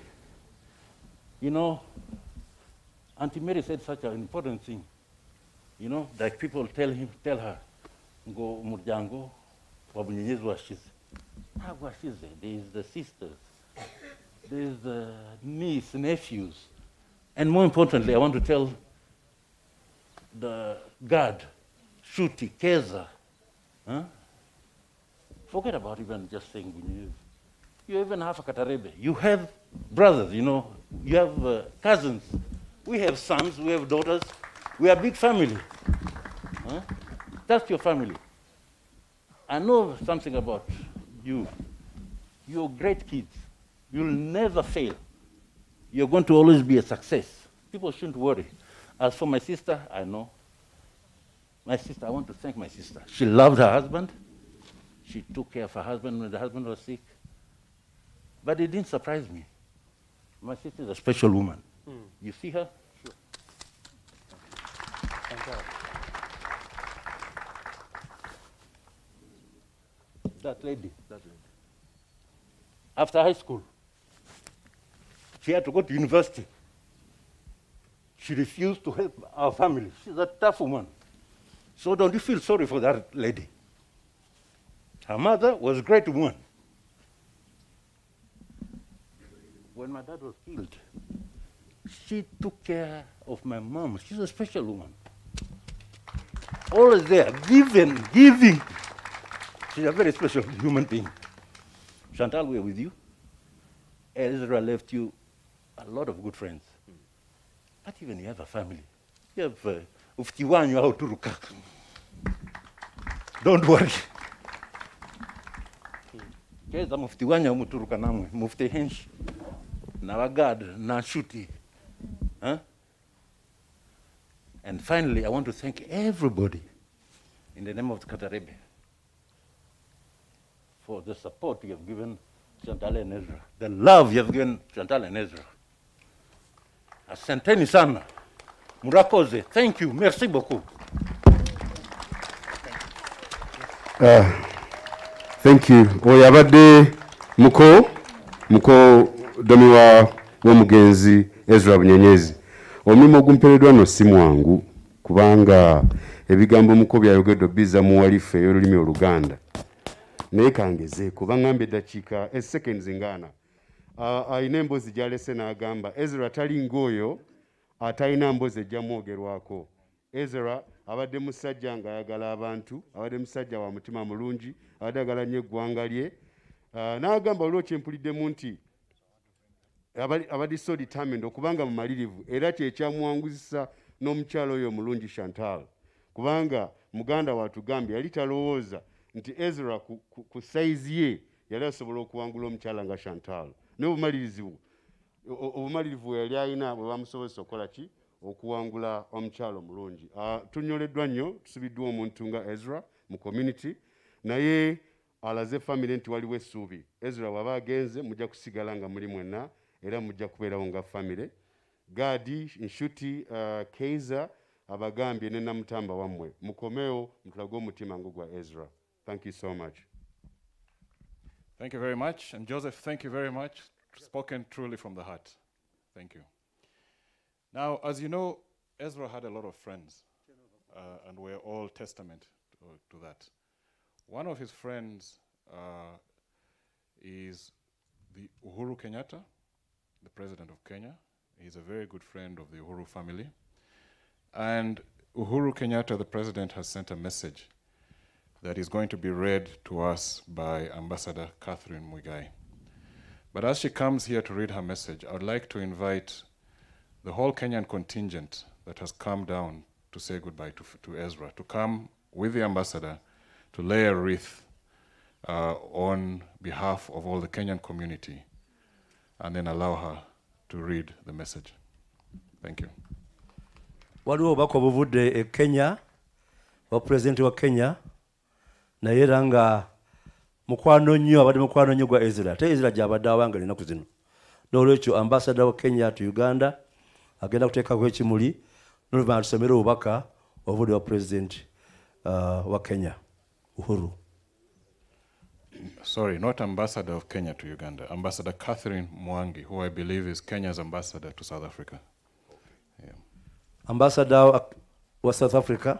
you know, Auntie Mary said such an important thing. You know, like people tell him, tell her, ngo umuryango wabunyenyezi washize. Ah, washize. There's the sisters. There's the niece, nephews. And more importantly, I want to tell the guard, Shuti, Keza, huh? forget about even just saying Bunyezi. You even have a Katarebe. You have brothers, you know, you have uh, cousins. We have sons, we have daughters. We are a big family. Huh? That's your family. I know something about you. You're great kids. You'll never fail. You're going to always be a success. People shouldn't worry. As for my sister, I know. My sister, I want to thank my sister. She loved her husband. She took care of her husband when the husband was sick. But it didn't surprise me. My sister is a special woman. Hmm. You see her? Sure. That lady, that lady. After high school, she had to go to university. She refused to help our family. She's a tough woman. So don't you feel sorry for that lady? Her mother was a great woman. When my dad was killed, she took care of my mom. She's a special woman. Always there, giving, giving. She's a very special human being. Chantal, we're with you. Ezra left you a lot of good friends. But even you have a family. You have uh, uftiwanyu au turuka. Don't worry. Keza mufti wanyu muturuka namwe, mufti henshi. Na wagad, na shuti. Huh? And finally, I want to thank everybody in the name of the Katarebe for the support you have given Chantal and Ezra, the love you have given Chantal and Ezra. Asanteni sana. Murakoze. Thank you. Merci beaucoup. thank you oyo abadde muko muko domi wa w'omugenzi ezra bunyenyezi omulimu ogumpereddwa no si mwangu kubanga ebigambo muko byayogedde obbiza mu walifu ey'olulimi oluganda naye kangezeeko baŋŋamba eddakiika eseconds ngaana Ayina emboozi gy'alese n'agamba ezra tali ng'oyo atalina mboozi ejja mwogerwako. Ezra abadde musajja ng'ayagala abantu abadde musajja wa mutima mulungi abadde ayagala nnyo eggwanga lye n'agamba waliwo kyempuliddemu nti abadde so determined okubanga mumalirivu era kyekyamuwanguzisa n'omukyalo oyo omulungi chantal. Kubanga muganda watugambye yali talowooza nti ezra ku saizi ye yali asobola okuwangula omukyala nga chantal naye obumalirizi bwe o- o- obumalirivu bwe yali alina bwe bamusobozesa okukola ki? Okuwangula omukyalo omulungi. Tunyoleddwa nnyo tusibiddwa omuntu nga ezra mu community naye alaze famire nti waliwo essuubi. Ezra waba agenze mujja kusigala nga muli mwenna era mujja kubeerawo nga famire gaadi nshuti keiza abagambye ne namutamba wammwe. Mukomewo mutulage omutima nga gwa ezra. Thank you so much Thank you very much. And Joseph, thank you very much. Spoken truly from the heart. Thank you. Now, as you know, Ezra had a lot of friends, uh, and we're all testament to, to that. One of his friends uh, is the Uhuru Kenyatta, the president of Kenya. He's a very good friend of the Uhuru family. And Uhuru Kenyatta, the president, has sent a message that is going to be read to us by Ambassador Catherine Muigai. But as she comes here to read her message, I would like to invite the whole Kenyan contingent that has come down to say goodbye to, to Ezra to come with the ambassador to lay a wreath uh, on behalf of all the Kenyan community and then allow her to read the message. Thank you. kenya wa pulezidenti wa kenya naye era nga mukwano nnyo abadde mukwano nnyo gwa ezra. Te ezra gyabadde awanga ennaku zino. N'olwekyo ambasada wa kenya to uganda agenda kuteekako ekimuli n'oluvannyuma tusomere obubaka obudde wa pulezidenti uh, wa kenya uhuru. Sorry, not ambassador of Kenya to Uganda, Ambassador Catherine Mwangi, who I believe is Kenya's ambassador to South Africa. Yeah. ambassador wa south africa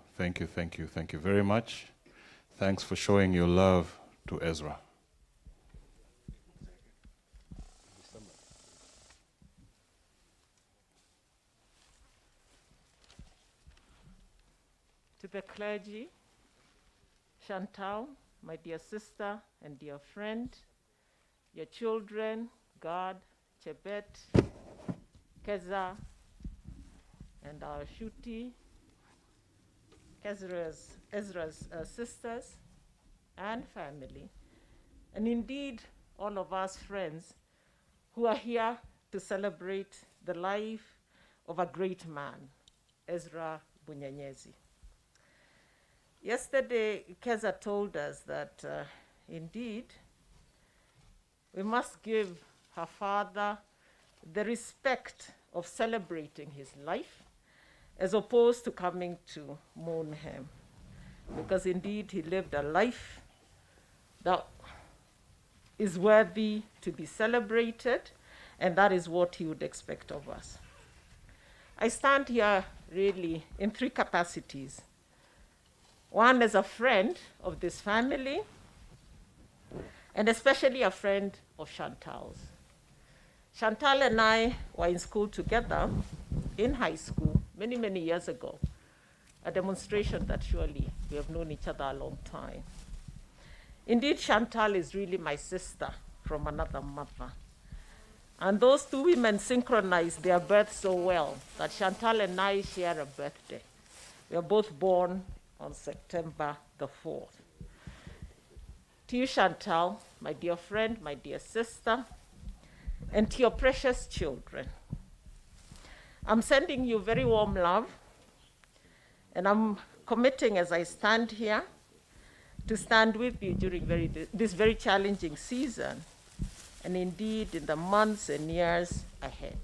thank you, thank you, thank you very much. Thanks for showing your love to Ezra. To the clergy, Chantal, my dear sister and dear friend, your children, Gad, Chebet, Keza, and our Shuti, Ezra's, Ezra's uh, sisters and family, and indeed all of us friends who are here to celebrate the life of a great man, Ezra Bunyenyezi. Yesterday, Keza told us that uh, indeed we must give her father the respect of celebrating his life as opposed to coming to mourn him. Because indeed, he lived a life that is worthy to be celebrated, and that is what he would expect of us. I stand here really in three capacities. One as a friend of this family, and especially a friend of Chantal's. Chantal and I were in school together in high school many, many years ago. A demonstration that surely we have known each other a long time. Indeed, Chantal is really my sister from another mother. And those two women synchronized their births so well that Chantal and I share a birthday. We are both born on September the 4th. To you, Chantal, my dear friend, my dear sister, and to your precious children, I'm sending you very warm love, and I'm committing as I stand here to stand with you during very, this very challenging season, and indeed in the months and years ahead.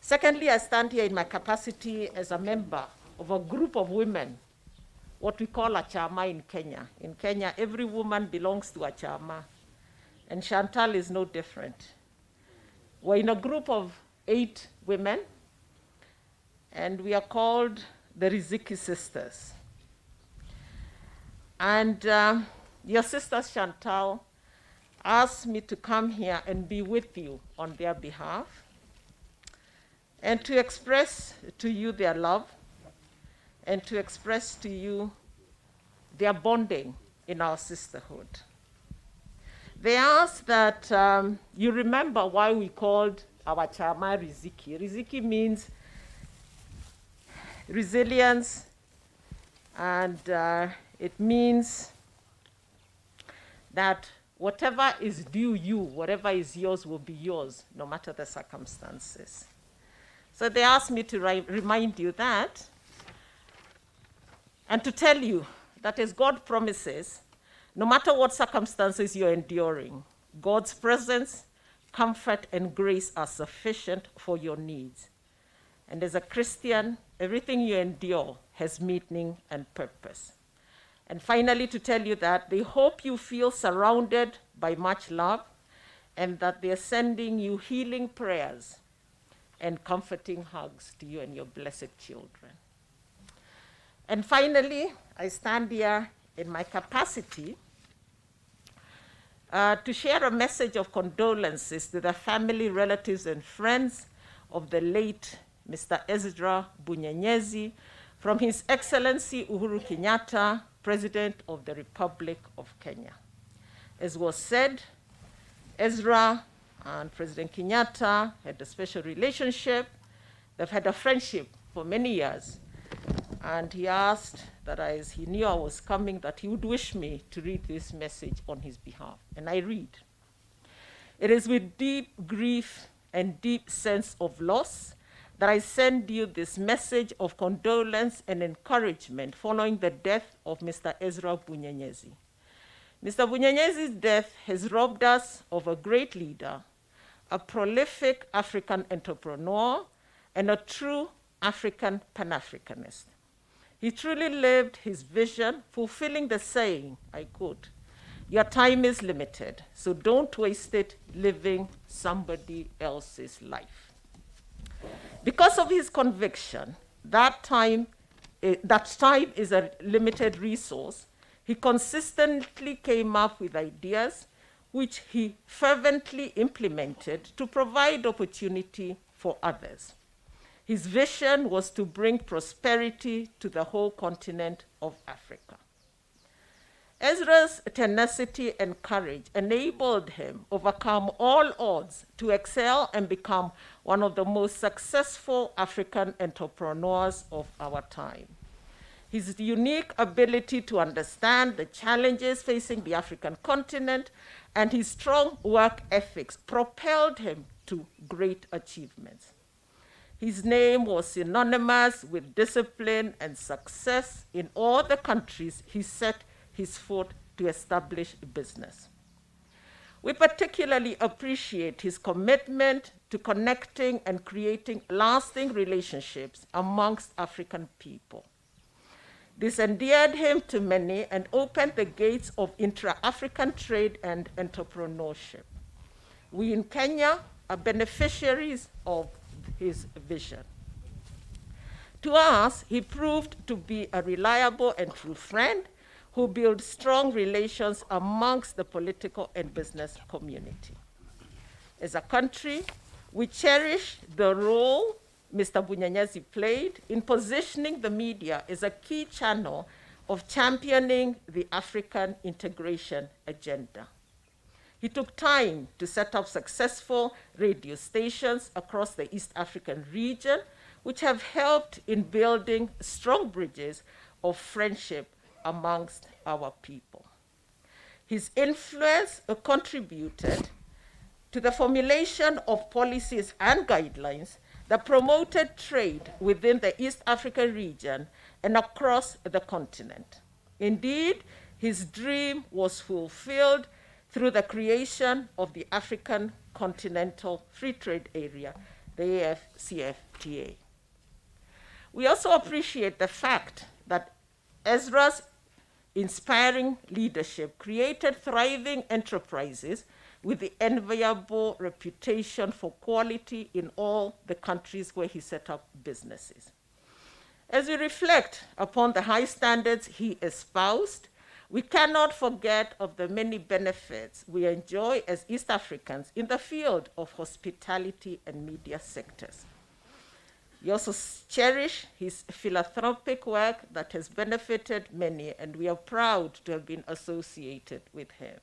Secondly, I stand here in my capacity as a member of a group of women, what we call a chama in Kenya. In Kenya, every woman belongs to a chama, and Chantal is no different. We're in a group of eight women, and we are called the Riziki Sisters. And uh, your sister Chantal asked me to come here and be with you on their behalf and to express to you their love and to express to you their bonding in our sisterhood. They asked that um, you remember why we called our chama Riziki. Riziki means resilience, and uh, it means that whatever is due you, whatever is yours, will be yours, no matter the circumstances. So they asked me to remind you that and to tell you that as God promises, no matter what circumstances you're enduring, God's presence, comfort, and grace are sufficient for your needs. And as a Christian, everything you endure has meaning and purpose. And finally, to tell you that they hope you feel surrounded by much love and that they're sending you healing prayers and comforting hugs to you and your blessed children. And finally, I stand here in my capacity uh, to share a message of condolences to the family, relatives, and friends of the late Mr. Ezra Bunyenyezi from His Excellency Uhuru Kenyatta, President of the Republic of Kenya. As was said, Ezra and President Kenyatta had a special relationship, They've had a friendship for many years. And he asked that he knew I was coming, that he would wish me to read this message on his behalf. And I read. It is with deep grief and deep sense of loss that I send you this message of condolence and encouragement following the death of Mr. Ezra Bunyenyezi. Mr. Bunyenyezi's death has robbed us of a great leader, a prolific African entrepreneur, and a true African Pan Africanist. He truly lived his vision, fulfilling the saying, I quote, Your time is limited, so don't waste it living somebody else's life. Because of his conviction, that time, eh, that time is a limited resource, he consistently came up with ideas which he fervently implemented to provide opportunity for others. His vision was to bring prosperity to the whole continent of Africa. Ezra's tenacity and courage enabled him overcome all odds to excel and become one of the most successful African entrepreneurs of our time. His unique ability to understand the challenges facing the African continent and his strong work ethics propelled him to great achievements. His name was synonymous with discipline and success in all the countries he set his foot to establish business. We particularly appreciate his commitment to connecting and creating lasting relationships amongst African people. This endeared him to many and opened the gates of intra African trade and entrepreneurship. We in Kenya are beneficiaries of his vision. To us, he proved to be a reliable and true friend who built strong relations amongst the political and business community. As a country, we cherish the role Mr. Bunyenyezi played in positioning the media as a key channel of championing the African integration agenda. He took time to set up successful radio stations across the East African region, which have helped in building strong bridges of friendship amongst our people. His influence contributed to the formulation of policies and guidelines that promoted trade within the East African region and across the continent. Indeed, his dream was fulfilled through the creation of the African Continental Free Trade Area, the AFCFTA. We also appreciate the fact that Ezra's inspiring leadership created thriving enterprises with the enviable reputation for quality in all the countries where he set up businesses. As we reflect upon the high standards he espoused, we cannot forget of the many benefits we enjoy as East Africans in the field of hospitality and media sectors. We also cherish his philanthropic work that has benefited many, and we are proud to have been associated with him.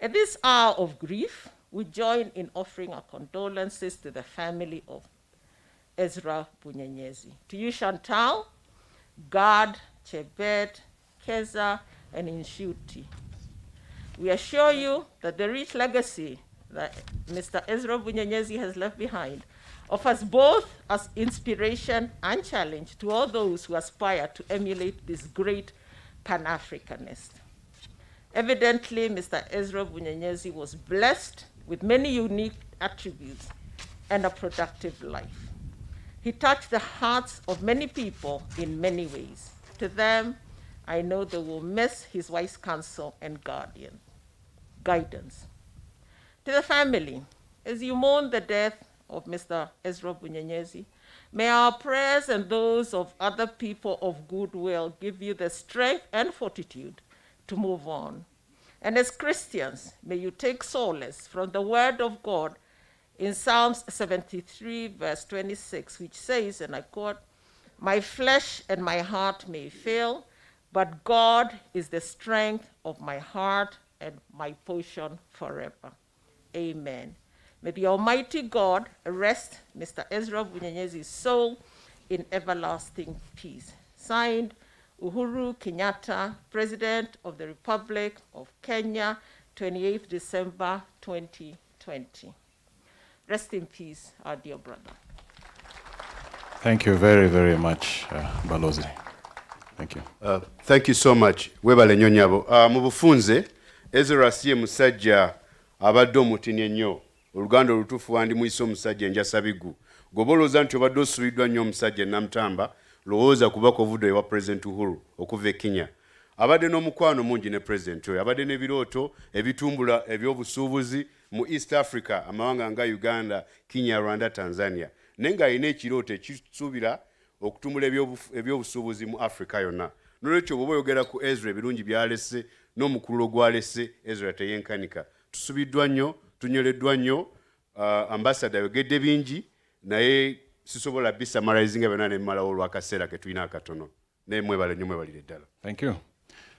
At this hour of grief, we join in offering our condolences to the family of Ezra Bunyenyezi. To you, Chantal, Gad, Chebet, Keza, and Inshuti. We assure you that the rich legacy that Mr. Ezra Bunyenyezi has left behind offers both as inspiration and challenge to all those who aspire to emulate this great Pan Africanist. Evidently, Mr. Ezra Bunyenyezi was blessed with many unique attributes and a productive life. He touched the hearts of many people in many ways. To them, I know they will miss his wise counsel and guardian guidance. To the family, as you mourn the death of Mr. Ezra Bunyenyezi, may our prayers and those of other people of goodwill give you the strength and fortitude to move on. And as Christians, may you take solace from the word of God in Psalms 73, verse 26, which says, and I quote, My flesh and my heart may fail, but God is the strength of my heart and my portion forever. Amen. May the Almighty God rest Mr. Ezra Bunyenyezi's soul in everlasting peace. Signed, Uhuru Kenyatta, President of the Republic of Kenya, 28th December 2020. Rest in peace, our dear brother. Thank you very, very much, uh, Balozi. Thank you. Uh, thank you so much. Webale nnyo nyabo. Uh, mu bufunze ezra siye musajja abadde omutini ennyo oluganda olutufu wandimuyise omusajja enjasabigu goba olowooza nti obadde osubiddwa nnyo omusajja enamutamba lowooza kubaka ovudde ewa president uhuru okuva e kenya. Abadde n'omukwano mungi ne president oyo. Abadde n'ebirooto ebitumbula ebyobusuubuzi mu east africa amawanga nga uganda kenya rwanda tanzania. Naye ng'alina ekirooto ekisuubira okutumbula ebyobusuubuzi mu africa yonna nolwekyo bweoba oyogera ku ezra ebirungi byalese n'omukululo gwalese ezra teyenkanika tusubiddwa nnyo tunyoleddwa nnyo uh, ambasada ayogedde bingi naye sisobola bisamarizinga byonna nemmalawo olw'akaseera ke tulina akatono naye mwebale nnyo mwebalire ddala Thank you.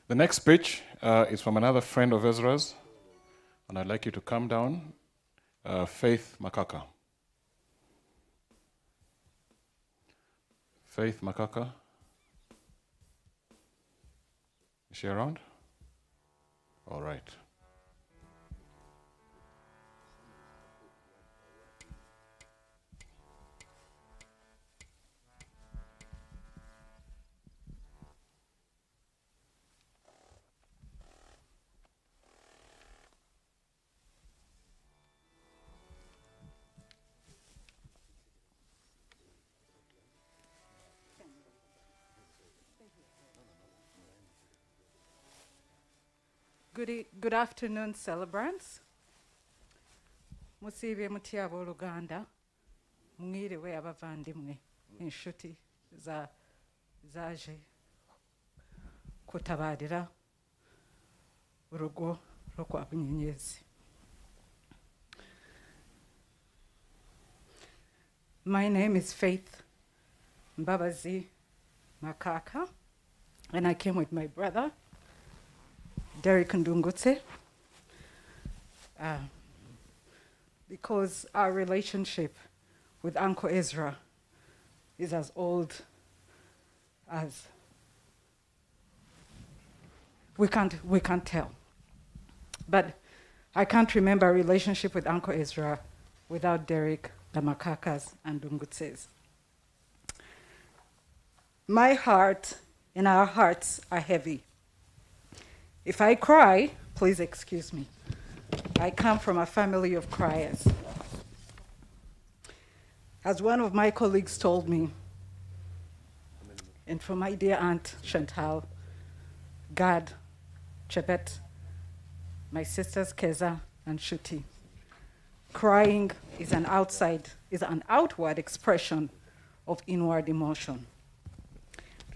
The next speech uh, is from another friend of Ezra's, and I'd like you to come down, uh, Faith Makaka. Faith Makaka. Is she around? All right. Good, good afternoon, celebrants. Musiibye mutya abooluganda, mwiriwe abavandimwe, inshuti za zaaje kutabaarira urugo rw'okwa Bunyenyezi. My name is Faith Mbabazi Makaka, and I came with my brother, Derek Ndungutse, uh, because our relationship with Uncle Ezra is as old as we can't, we can't tell. But I can't remember a relationship with Uncle Ezra without Derek, the Makakas, and Dungutses. My heart and our hearts are heavy. If I cry, please excuse me. I come from a family of criers. As one of my colleagues told me, and from my dear aunt Chantal, Gad, Chebet, my sisters Keza and Shuti, crying is an outside, is an outward expression of inward emotion.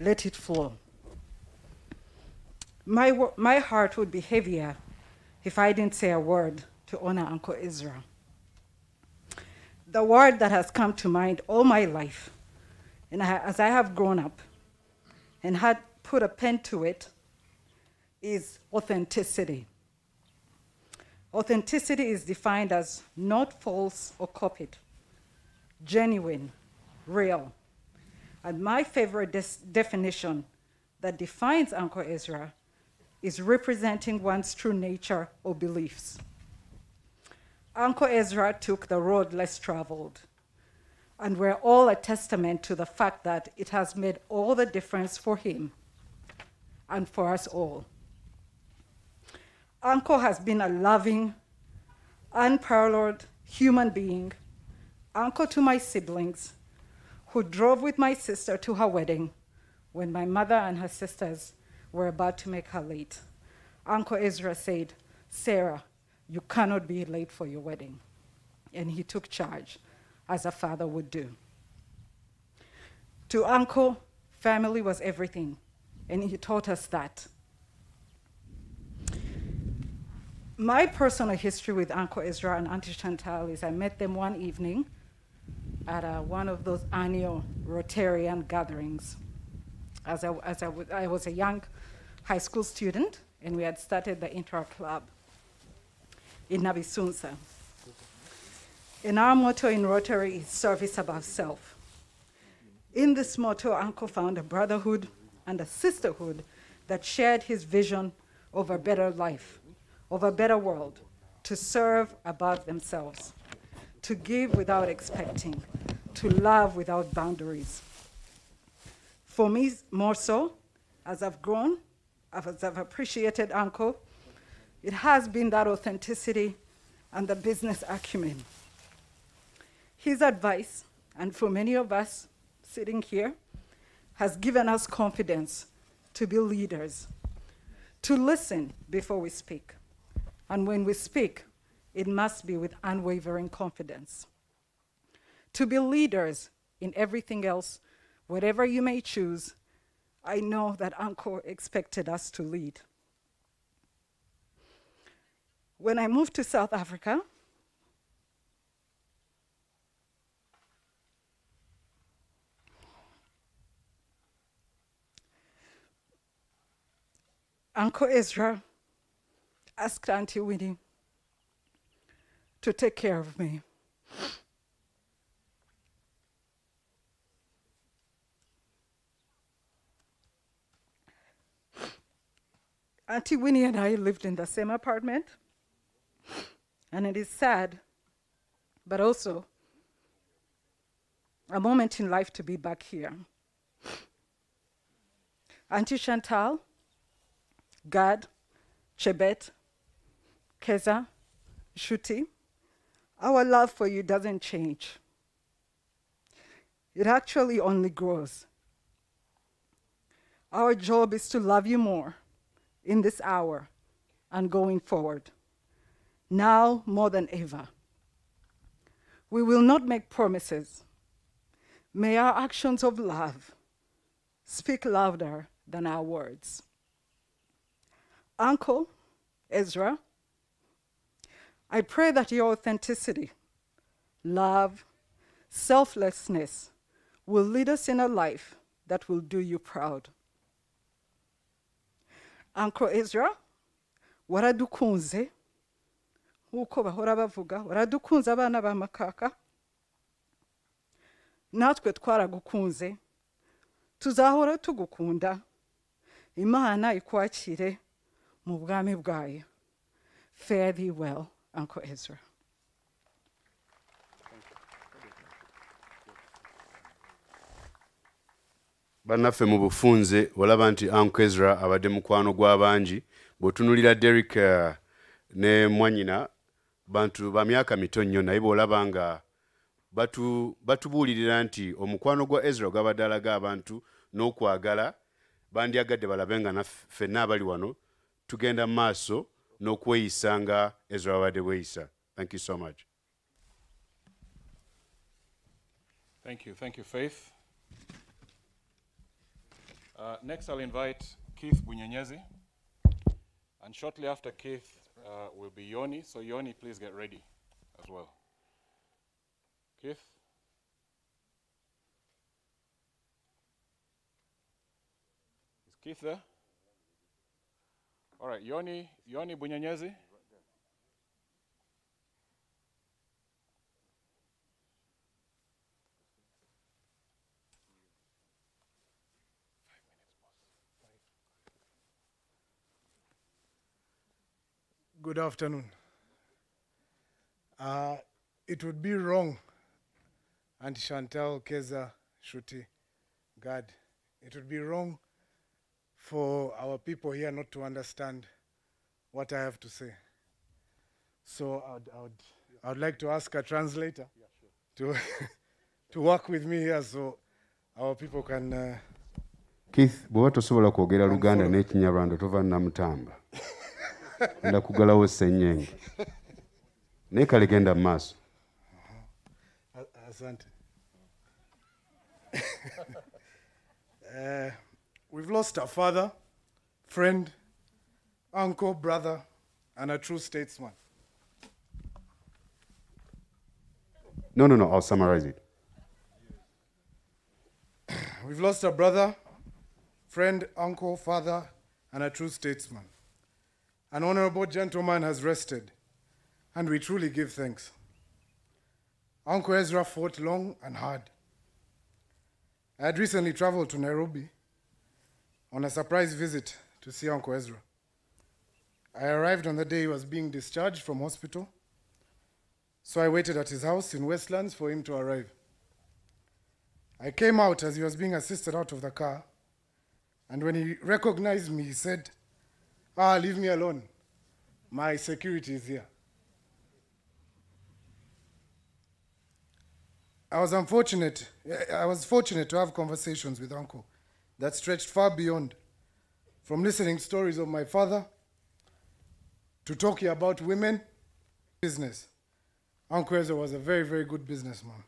Let it flow. My, my heart would be heavier if I didn't say a word to honor Uncle Ezra. The word that has come to mind all my life, and I, as I have grown up and had put a pen to it, is authenticity. Authenticity is defined as not false or copied, genuine, real. And my favorite definition that defines Uncle Ezra is representing one's true nature or beliefs. Uncle Ezra took the road less traveled, and we're all a testament to the fact that it has made all the difference for him and for us all. Uncle has been a loving, unparalleled human being, uncle to my siblings, who drove with my sister to her wedding when my mother and her sisters were about to make her late. Uncle Ezra said, Sarah, you cannot be late for your wedding. And he took charge, as a father would do. To Uncle, family was everything, and he taught us that. My personal history with Uncle Ezra and Auntie Chantal is I met them one evening at uh, one of those annual Rotarian gatherings. As, I, as I, I was a young high school student, and we had started the inter club in Nabisunsa. And our motto in Rotary is service above self. In this motto, Uncle found a brotherhood and a sisterhood that shared his vision of a better life, of a better world, to serve above themselves, to give without expecting, to love without boundaries. For me, more so, as I've grown, as I've appreciated Uncle, it has been that authenticity and the business acumen. His advice, and for many of us sitting here, has given us confidence to be leaders, to listen before we speak. And when we speak, it must be with unwavering confidence. To be leaders in everything else, whatever you may choose, I know that Uncle expected us to lead. When I moved to South Africa, Uncle Ezra asked Auntie Winnie to take care of me. Auntie Winnie and I lived in the same apartment, and it is sad, but also a moment in life to be back here. Auntie Chantal, Gad, Chebet, Keza, Shuti, our love for you doesn't change. It actually only grows. Our job is to love you more in this hour and going forward, now more than ever. We will not make promises. May our actions of love speak louder than our words. Uncle Ezra, I pray that your authenticity, love, selflessness will lead us in a life that will do you proud. Uncle Ezra, waradukunze nk'uko bahora bavuga waradukunze abana ba makaka natwe twaragukunze tuzahora tugukunda imana ikwakire mu bwami bwayo. Fare well uncle ezra. Bannaffe mu bufunze olaba nti uncle ezra abadde mukwano gw'abangi bw'otunulira derrick eh, ne mwanyina bantu ba myaka mito nnyo naye bw'olaba nga batu, batubuulirira nti omukwano gwa ezra gwabadde alaga abantu n'okwagala bandyagadde balabe nga naffenna abali wano tugenda mu maaso n'okweyisa nga ezra babadde bweyisa thank you so much Thank you. Thank you, Faith. Uh, next, I'll invite Keith Bunyenyezi. And shortly after Keith uh, will be Yoni. So, Yoni, please get ready as well. Keith? Is Keith there? All right, Yoni, Yoni Bunyenyezi. Good afternoon. Uh, it would be wrong, Auntie Chantal, Keza, Shuti, Gad, it would be wrong for our people here not to understand what I have to say. So I would, I would, I would like to ask a translator to, to work with me here so our people can. Uh, keith bw'oba tosobola kwogera luganda n'ekinyarwanda tova namutamba enda kugalawo sennyenge naye kale genda mu maaso Asante. uh, we've lost a father, friend, uncle, brother, and a true statesman. no no no i'll summarize it We've lost a brother, friend, uncle, father, and a true statesman. An honorable gentleman has rested, and we truly give thanks. Uncle Ezra fought long and hard. I had recently traveled to Nairobi on a surprise visit to see Uncle Ezra. I arrived on the day he was being discharged from hospital, so I waited at his house in Westlands for him to arrive. I came out as he was being assisted out of the car, and when he recognized me, he said, Ah, leave me alone. My security is here. I was unfortunate. I was fortunate to have conversations with Uncle that stretched far beyond from listening stories of my father to talking about women, business. Uncle Ezra was a very, very good businessman.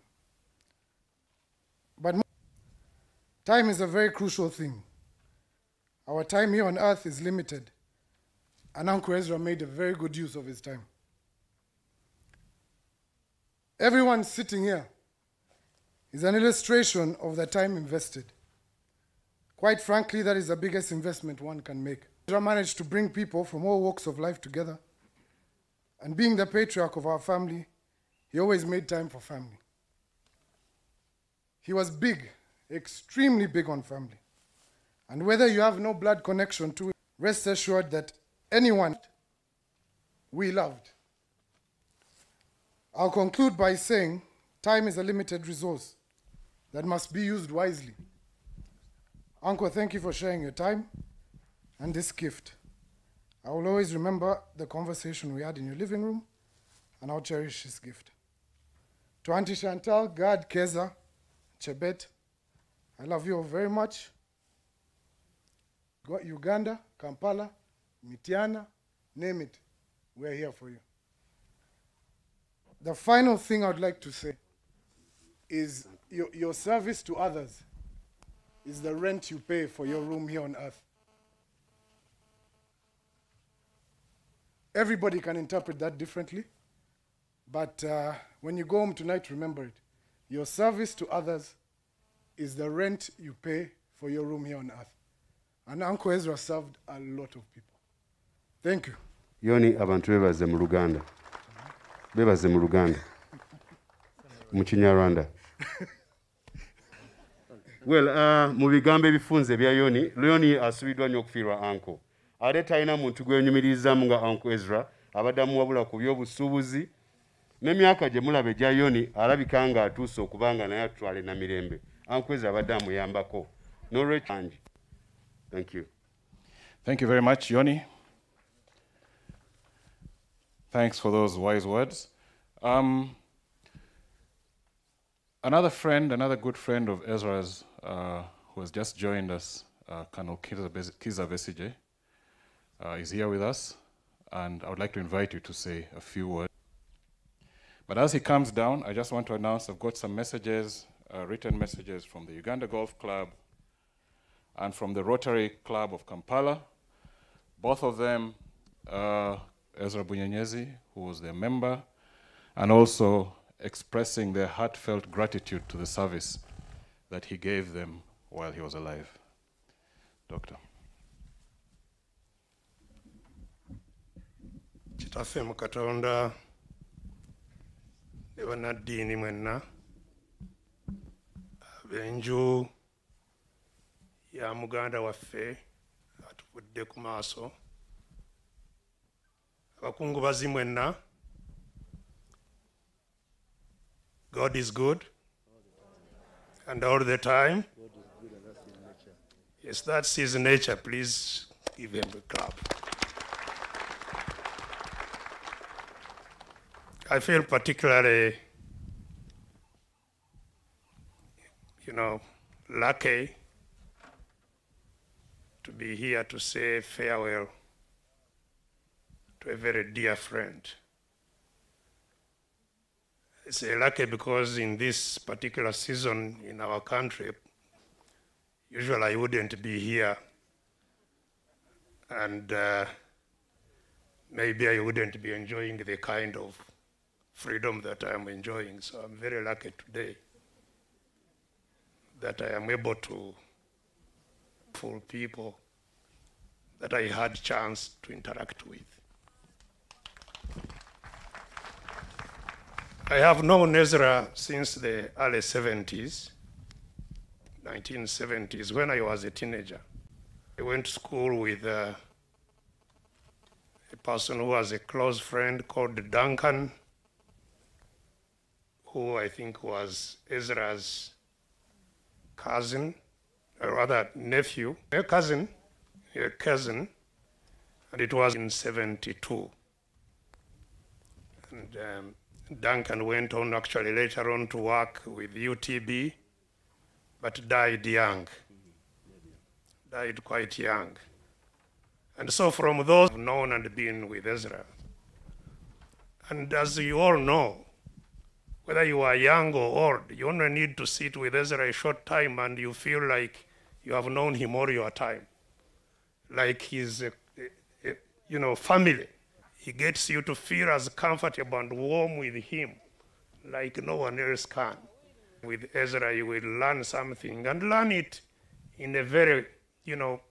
But time is a very crucial thing. Our time here on earth is limited, and Uncle Ezra made a very good use of his time. Everyone sitting here is an illustration of the time invested. Quite frankly, that is the biggest investment one can make. Ezra managed to bring people from all walks of life together, and being the patriarch of our family, he always made time for family. He was big, extremely big on family. And whether you have no blood connection to it, rest assured that anyone we loved. I'll conclude by saying time is a limited resource that must be used wisely. Uncle, thank you for sharing your time and this gift. I will always remember the conversation we had in your living room, and I'll cherish this gift. To Auntie Chantal, Gad, Keza, Chebet, I love you all very much. Uganda, Kampala, Mityana, name it, we're here for you. The final thing I'd like to say is your, your service to others is the rent you pay for your room here on earth. Everybody can interpret that differently, but uh, when you go home tonight, remember it. Your service to others is the rent you pay for your room here on earth. And Uncle Ezra served a lot of people. Thank you. yoni abantu bebaze mu luganda. Bebaze mu luganda. Mu kinyarwanda. Well uh, mu bigambo ebifunze ebya yoni yoni asubiddwa nnyo okufiirwa anko ate talina muntu gwenyumirizaamu nga anko ezra abadde amuwabula ku by'obusuubuzi. N'emyaka gye mulaba egya yoni alabika nga atuuse okuba nga naye atwale na mirembe. Anko ezra abadde amuyambako. N'olwekyo thank you. Thank you very much, Yoni. Thanks for those wise words. Um, another friend, another good friend of Ezra's, uh, who has just joined us, uh, Colonel Kizza Bes- Besigye, uh, is here with us, and I would like to invite you to say a few words. But as he comes down, I just want to announce I've got some messages, uh, written messages from the Uganda Golf Club and from the Rotary Club of Kampala. Both of them, uh, Ezra Bunyenyezi, who was their member, and also expressing their heartfelt gratitude to the service that he gave them while he was alive. Doctor. ya muganda abakungubazi mwenna god is good. And all the time. Yes that's his nature. Please give him a clap. I feel particularly, you know, lucky to be here to say farewell to a very dear friend. I say lucky because in this particular season in our country, usually I wouldn't be here, and uh, maybe I wouldn't be enjoying the kind of freedom that I am enjoying. So I'm very lucky today that I am able to for people that I had chance to interact with. I have known Ezra since the early 70s, 1970s, when I was a teenager. I went to school with uh, a person who was a close friend called Duncan, who I think was Ezra's cousin, or rather nephew, a cousin, a cousin, and it was in 72. And um, Duncan went on actually later on to work with UTB, but died young, died quite young. And so from those known and been with Ezra, and as you all know, whether you are young or old, you only need to sit with Ezra a short time and you feel like you have known him all your time, like he's, you know, family. He gets you to feel as comfortable and warm with him like no one else can. With Ezra, you will learn something and learn it in a very, you know,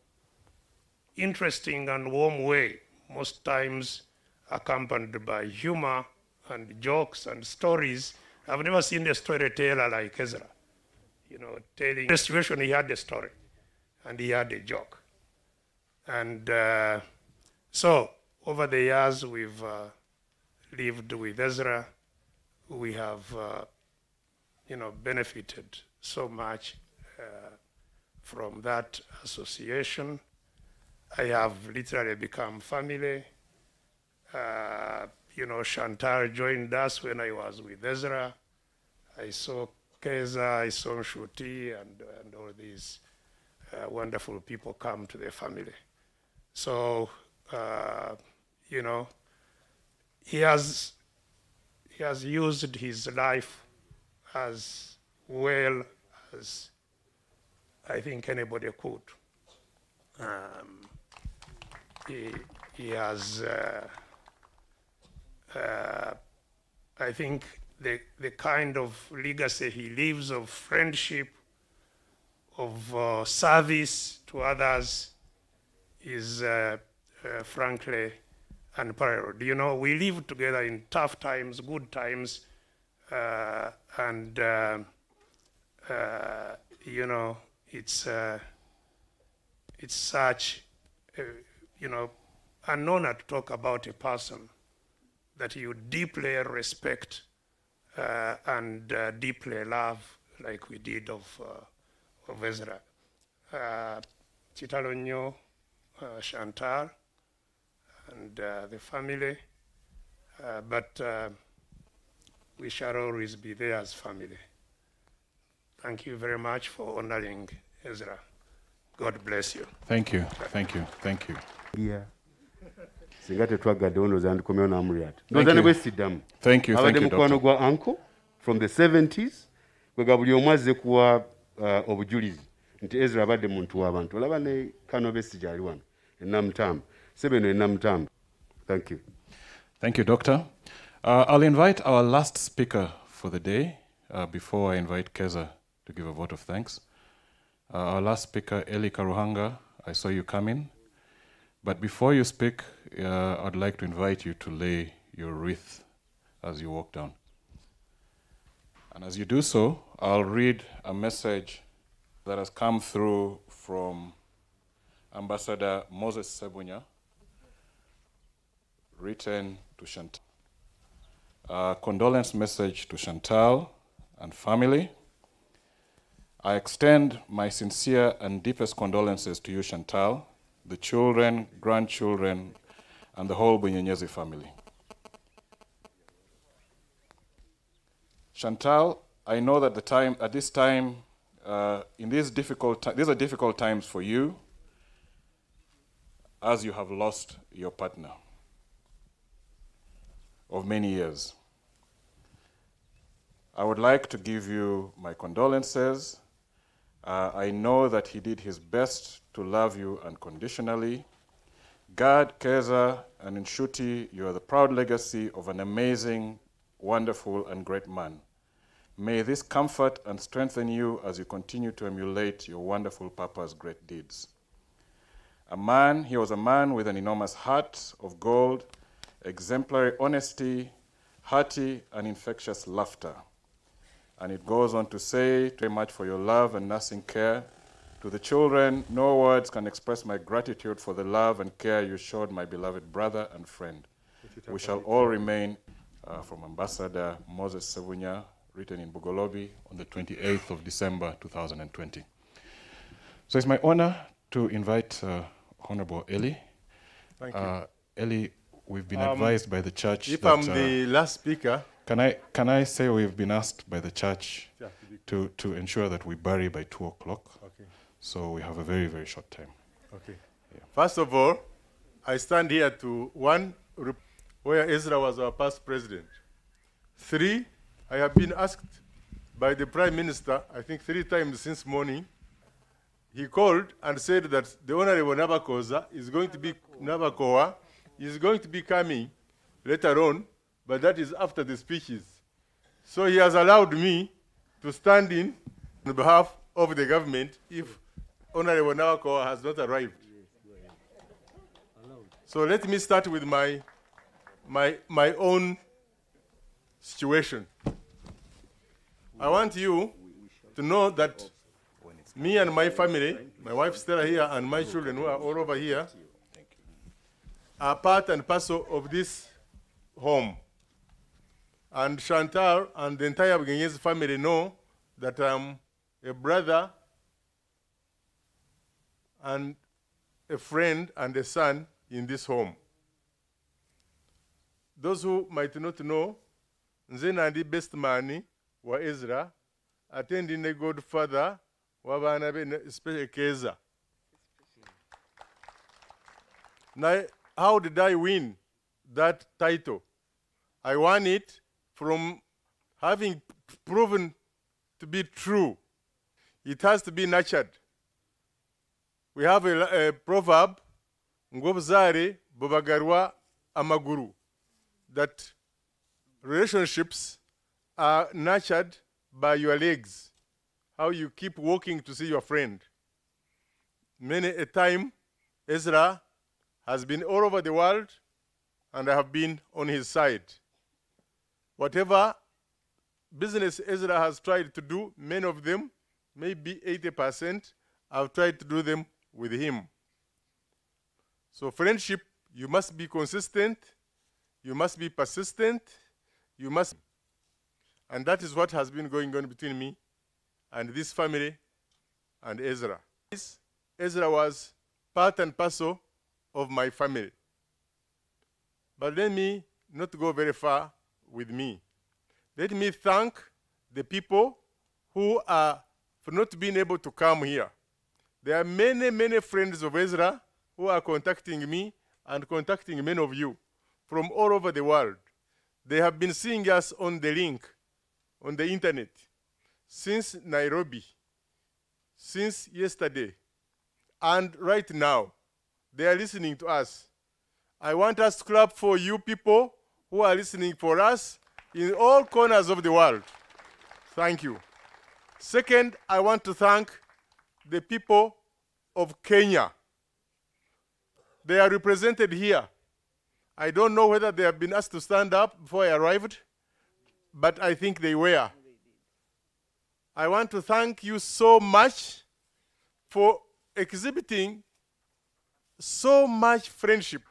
interesting and warm way, most times accompanied by humor and jokes and stories. I've never seen a storyteller like Ezra. You know, telling the situation, he had a story and he had a joke. And uh, so, over the years, we've uh, lived with Ezra. We have, uh, you know, benefited so much uh, from that association. I have literally become family. Uh, you know, Chantal joined us when I was with Ezra. I saw Keza, I saw Shuti, and, and all these uh, wonderful people come to the family. So, uh, you know, he has, he has used his life as well as I think anybody could. Um, he, he has, uh, uh, I think, the, the kind of legacy he leaves of friendship, of uh, service to others is uh, frankly unparalleled. You know, we live together in tough times, good times, uh, and uh, uh, you know, it's uh, it's such, you know, an honor to talk about a person that you deeply respect uh, and uh, deeply love, like we did of of Ezra. Chitalo Chantal, and uh, the family, uh, but uh, we shall always be there as family. Thank you very much for honoring Ezra. God bless you. Thank you, thank you, thank you. Yeah. singa tetwagaddewo ndowooza ndikomyewo n'amuli ati Thank ndowooza ne you. bwesiddamu Thank you, thank abadde you, mukwano Doctor. gwa uncle from the 70s kwega buli omu azze kuwa obujulizi nti ezra abadde muntu w'abantu olaba ne kano besija ali wano enamutamba thank you Thank you, Doctor. Uh, I'll invite our last speaker for the day uh, before I invite Keza to give a vote of thanks. Uh, our last speaker, Eli Karuhanga, I saw you come in. But before you speak, uh, I'd like to invite you to lay your wreath as you walk down. And as you do so, I'll read a message that has come through from Ambassador Moses Sebunya, written to Chantal. A condolence message to Chantal and family. I extend my sincere and deepest condolences to you, Chantal, the children, grandchildren, and the whole Bunyenyezi family. Chantal, I know that the time at this time, uh, in these difficult these are difficult times for you, as you have lost your partner of many years. I would like to give you my condolences. Uh, I know that he did his best to love you unconditionally. Gad, Keza, and Nshuti, you are the proud legacy of an amazing, wonderful, and great man. May this comfort and strengthen you as you continue to emulate your wonderful papa's great deeds. A man, he was a man with an enormous heart of gold, exemplary honesty, hearty and infectious laughter. And it goes on to say, very much for your love and nursing care. To the children, no words can express my gratitude for the love and care you showed my beloved brother and friend. We shall all remain uh, from Ambassador Moses Sebunya, written in Bugolobi on the 28th of December 2020. So it's my honor to invite uh, Honorable Eli. Thank you. Uh, Eli, we've been Um, advised by the church. if that, I'm uh, the last speaker- Can I, can I say we've been asked by the church Yeah, to, to ensure that we bury by 2 o'clock? Okay. So we have a very, very short time. Okay. First of all, I stand here to one, where Ezra was our past president. Three, I have been asked by the prime minister, I think three times since morning. He called and said that the Honorable Nabakoza is going to be, Nabakooba is going to be coming later on, but that is after the speeches. So he has allowed me to stand in on behalf of the government if Honorable Nabakooba has not arrived. So let me start with my, my, my own situation. I want you to know that me and my family, my wife Stella here, and my children who are all over here, are part and parcel of this home. And Chantal and the entire Bunyenyezi family know that I'm a brother and a friend and a son in this home. Those who might not know, nze nandi best man wa Ezra, attending the godfather wa baana be ne- especially Keza. How did I win that title? I won it from having proven to be true. It has to be nurtured. We have a, a proverb, ngobuzare bubagarwa amaguru, that relationships are nurtured by your legs, how you keep walking to see your friend. Many a time, Ezra has been all over the world, and I have been on his side. Whatever business Ezra has tried to do, many of them, maybe 80%, I've tried to do them with him. So, friendship, you must be consistent, you must be persistent, you must. And that is what has been going on between me and this family and Ezra. Ezra was part and parcel of my family. But let me not go very far with me. Let me thank the people who are for not being able to come here. There are many, many friends of Ezra who are contacting me and contacting many of you from all over the world. They have been seeing us on the link, on the internet, since Nairobi, since yesterday, and right now. They are listening to us. I want us to clap for you people who are listening for us in all corners of the world. Thank you. Second, I want to thank the people of Kenya. They are represented here. I don't know whether they have been asked to stand up before I arrived, but I think they were. I want to thank you so much for exhibiting so much friendship.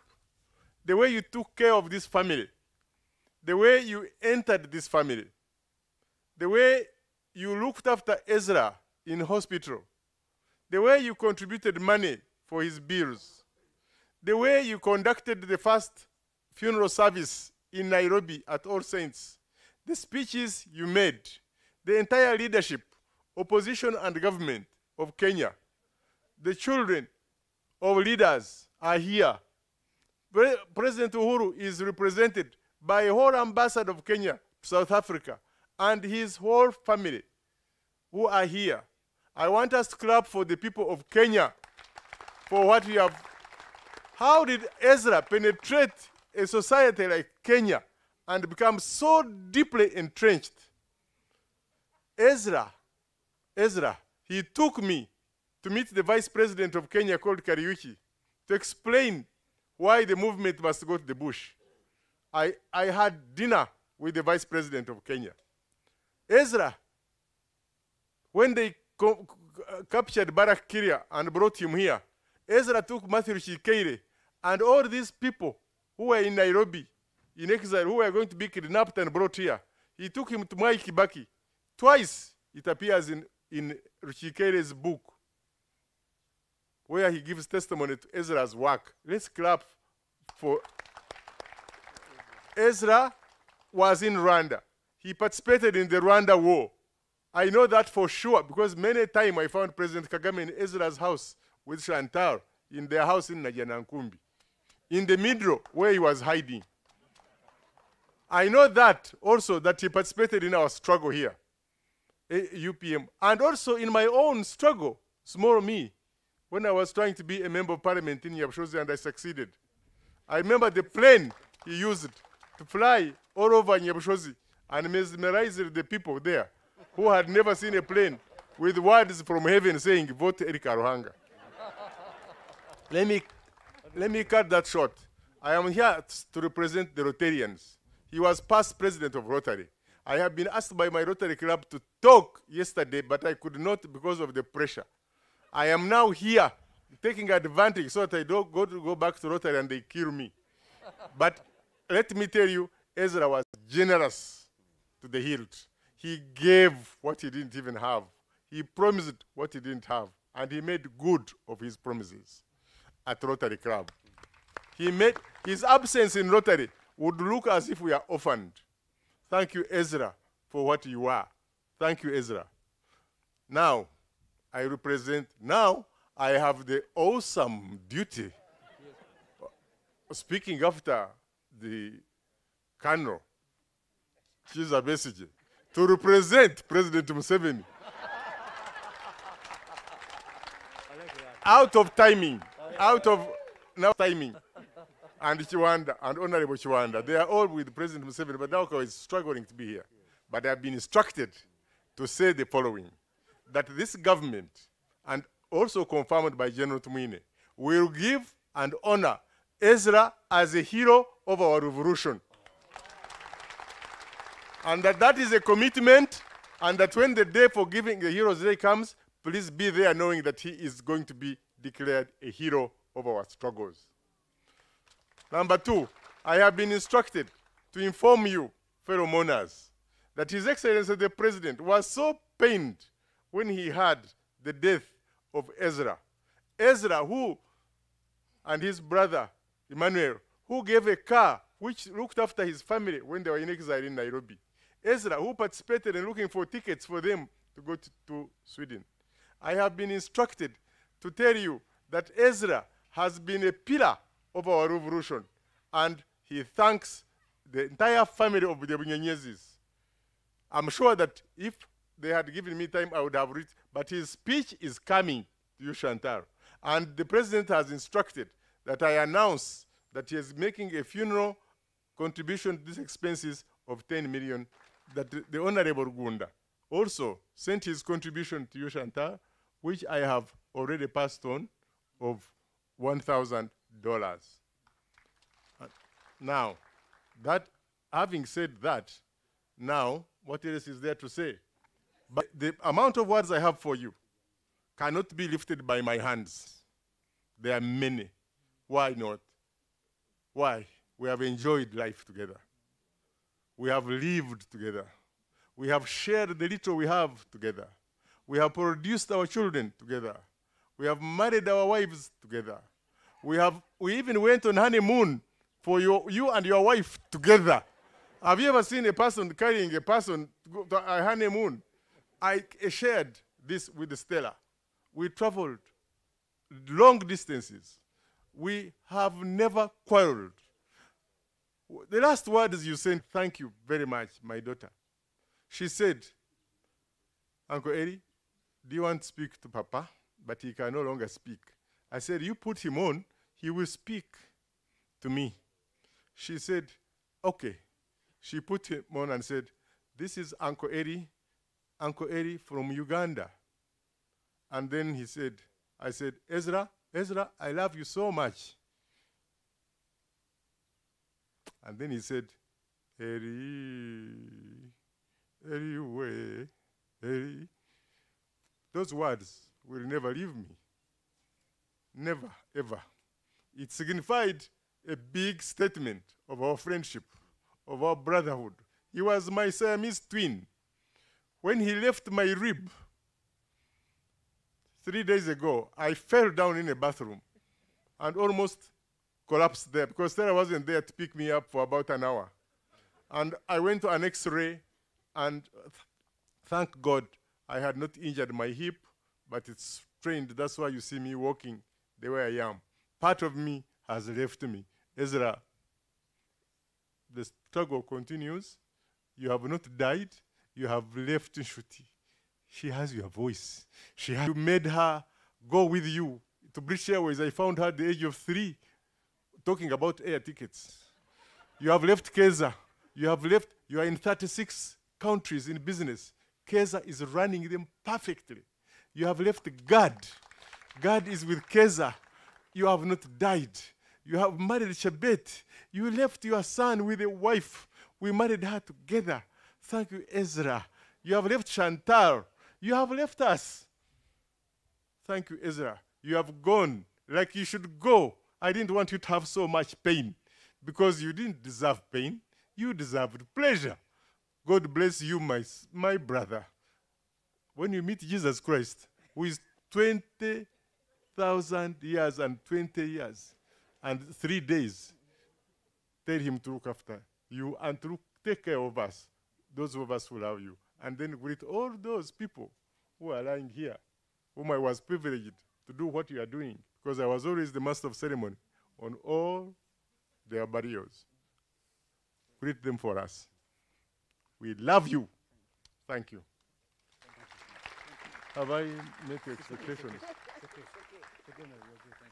The way you took care of this family, the way you entered this family, the way you looked after Ezra in hospital, the way you contributed money for his bills, the way you conducted the first funeral service in Nairobi at All Saints, the speeches you made, the entire leadership, opposition and government of Kenya, the children of leaders are here. Pre- President Uhuru is represented by a whole ambassador of Kenya to South Africa and his whole family who are here. I want us to clap for the people of Kenya for what we have. How did Ezra penetrate a society like Kenya and become so deeply entrenched? Ezra, Ezra, he took me to meet the vice president of Kenya called Kariuki to explain why the movement must go to the bush. I, I had dinner with the vice president of Kenya. Ezra, when they uh, captured Balaki Kirya and brought him here, Ezra took Matthew Rukikaire and all these people who were in Nairobi, in exile, who were going to be kidnapped and brought here. He took him to Mwai Kibaki. Twice it appears in, in Rukikaire's book where he gives testimony to Ezra's work. Let's clap for Ezra was in Rwanda. He participated in the Rwanda war. I know that for sure because many times I found President Kagame in Ezra's house with Chantal in their house in Najjanankumbi, in the middle where he was hiding. I know that also that he participated in our struggle here, UPM, and also in my own struggle, small me, when I was trying to be a member of parliament in Nyabushozi and I succeeded. I remember the plane he used to fly all over Nyabushozi and mesmerized the people there who had never seen a plane with words from heaven saying, vote Eli Karuhanga. let, me, let me cut that short. I am here to represent the Rotarians. He was past president of Rotary. I have been asked by my Rotary Club to talk yesterday, but I could not because of the pressure. I am now here taking advantage so that I don't go to go back to Rotary and they kill me. but let me tell you, Ezra was generous to the hilt. He gave what he didn't even have. He promised what he didn't have, and he made good of his promises at Rotary Club. He made his absence in Rotary would look as if we are orphaned. Thank you, Ezra, for what you are. Thank you, Ezra. Now, I represent, now I have the awesome duty, speaking after the Colonel, Kizza Besigye, to represent President Museveni. out of timing, out of now timing. And Chiwanda and Honorable Chiwanda, they are all with President Museveni, but Nauka is struggling to be here. But I have been instructed to say the following that this government, and also confirmed by General Tumwine, will give and honor Ezra as a hero of our revolution. And that that is a commitment, and that when the day for giving the hero's day comes, please be there knowing that he is going to be declared a hero of our struggles. Number two, I have been instructed to inform you, fellow mourners, that His Excellency the President was so pained when he heard the death of Ezra. Ezra, who, and his brother Emmanuel, who gave a car which looked after his family when they were in exile in Nairobi. Ezra, who participated in looking for tickets for them to go to, to Sweden. I have been instructed to tell you that Ezra has been a pillar of our revolution, and he thanks the entire family of the Bunyenyezis. I'm sure that if they had given me time, I would have read, but his speech is coming to you, Chantal. And the president has instructed that I announce that he is making a funeral contribution to these expenses of 10 million, that the, Honorable Gunda also sent his contribution to you, Chantal, which I have already passed on of $1,000. Uh, Now, that, having said that, now, what else is there to say? But the amount of words I have for you cannot be lifted by my hands. There are many. Why not? Why? We have enjoyed life together. We have lived together. We have shared the little we have together. We have produced our children together. We have married our wives together. We have we even went on honeymoon for your, you and your wife together. Have you ever seen a person carrying a person to to a honeymoon? I shared this with Stella. We traveled long distances. We have never quarreled. The last word is you said, Thank you very much, my daughter. She said, Uncle Eddie, do you want to speak to Papa? But he can no longer speak. I said, You put him on, he will speak to me. She said, Okay. She put him on and said, This is Uncle Eddie, Uncle Eddie from Uganda. And then he said, I said, Ezra, Ezra, I love you so much. And then he said, Eri, Eri way, Eri. Those words will never leave me. Never, ever. It signified a big statement of our friendship, of our brotherhood. He was my Siamese twin. When he left my rib three days ago, I fell down in a bathroom and almost collapsed there because Sarah wasn't there to pick me up for about an hour. And I went to an x ray, and th- thank God I had not injured my hip, but it's strained. That's why you see me walking the way I am. Part of me has left me. Ezra, the struggle continues. You have not died. You have left Nshuti. She has your voice. She has, you made her go with you to British Airways. I found her at the age of three talking about air tickets. You have left Keza. You have left, you are in 36 countries in business. Keza is running them perfectly. You have left Gad. Gad is with Keza. You have not died. You have married Chebet. You left your son with a wife. We married her together. Thank you, Ezra. You have left Chantal. You have left us. Thank you, Ezra. You have gone like you should go. I didn't want you to have so much pain because you didn't deserve pain. You deserved pleasure. God bless you, my, my brother. When you meet Jesus Christ, who is 20,000 years and 20 years and three days, tell him to look after you and to take care of us, those of us who love you. And then greet all those people who are lying here, whom I was privileged to do what you are doing, because I was always the master of ceremony on all their burials. Greet them for us. We love you. Thank you. Have I met your expectations?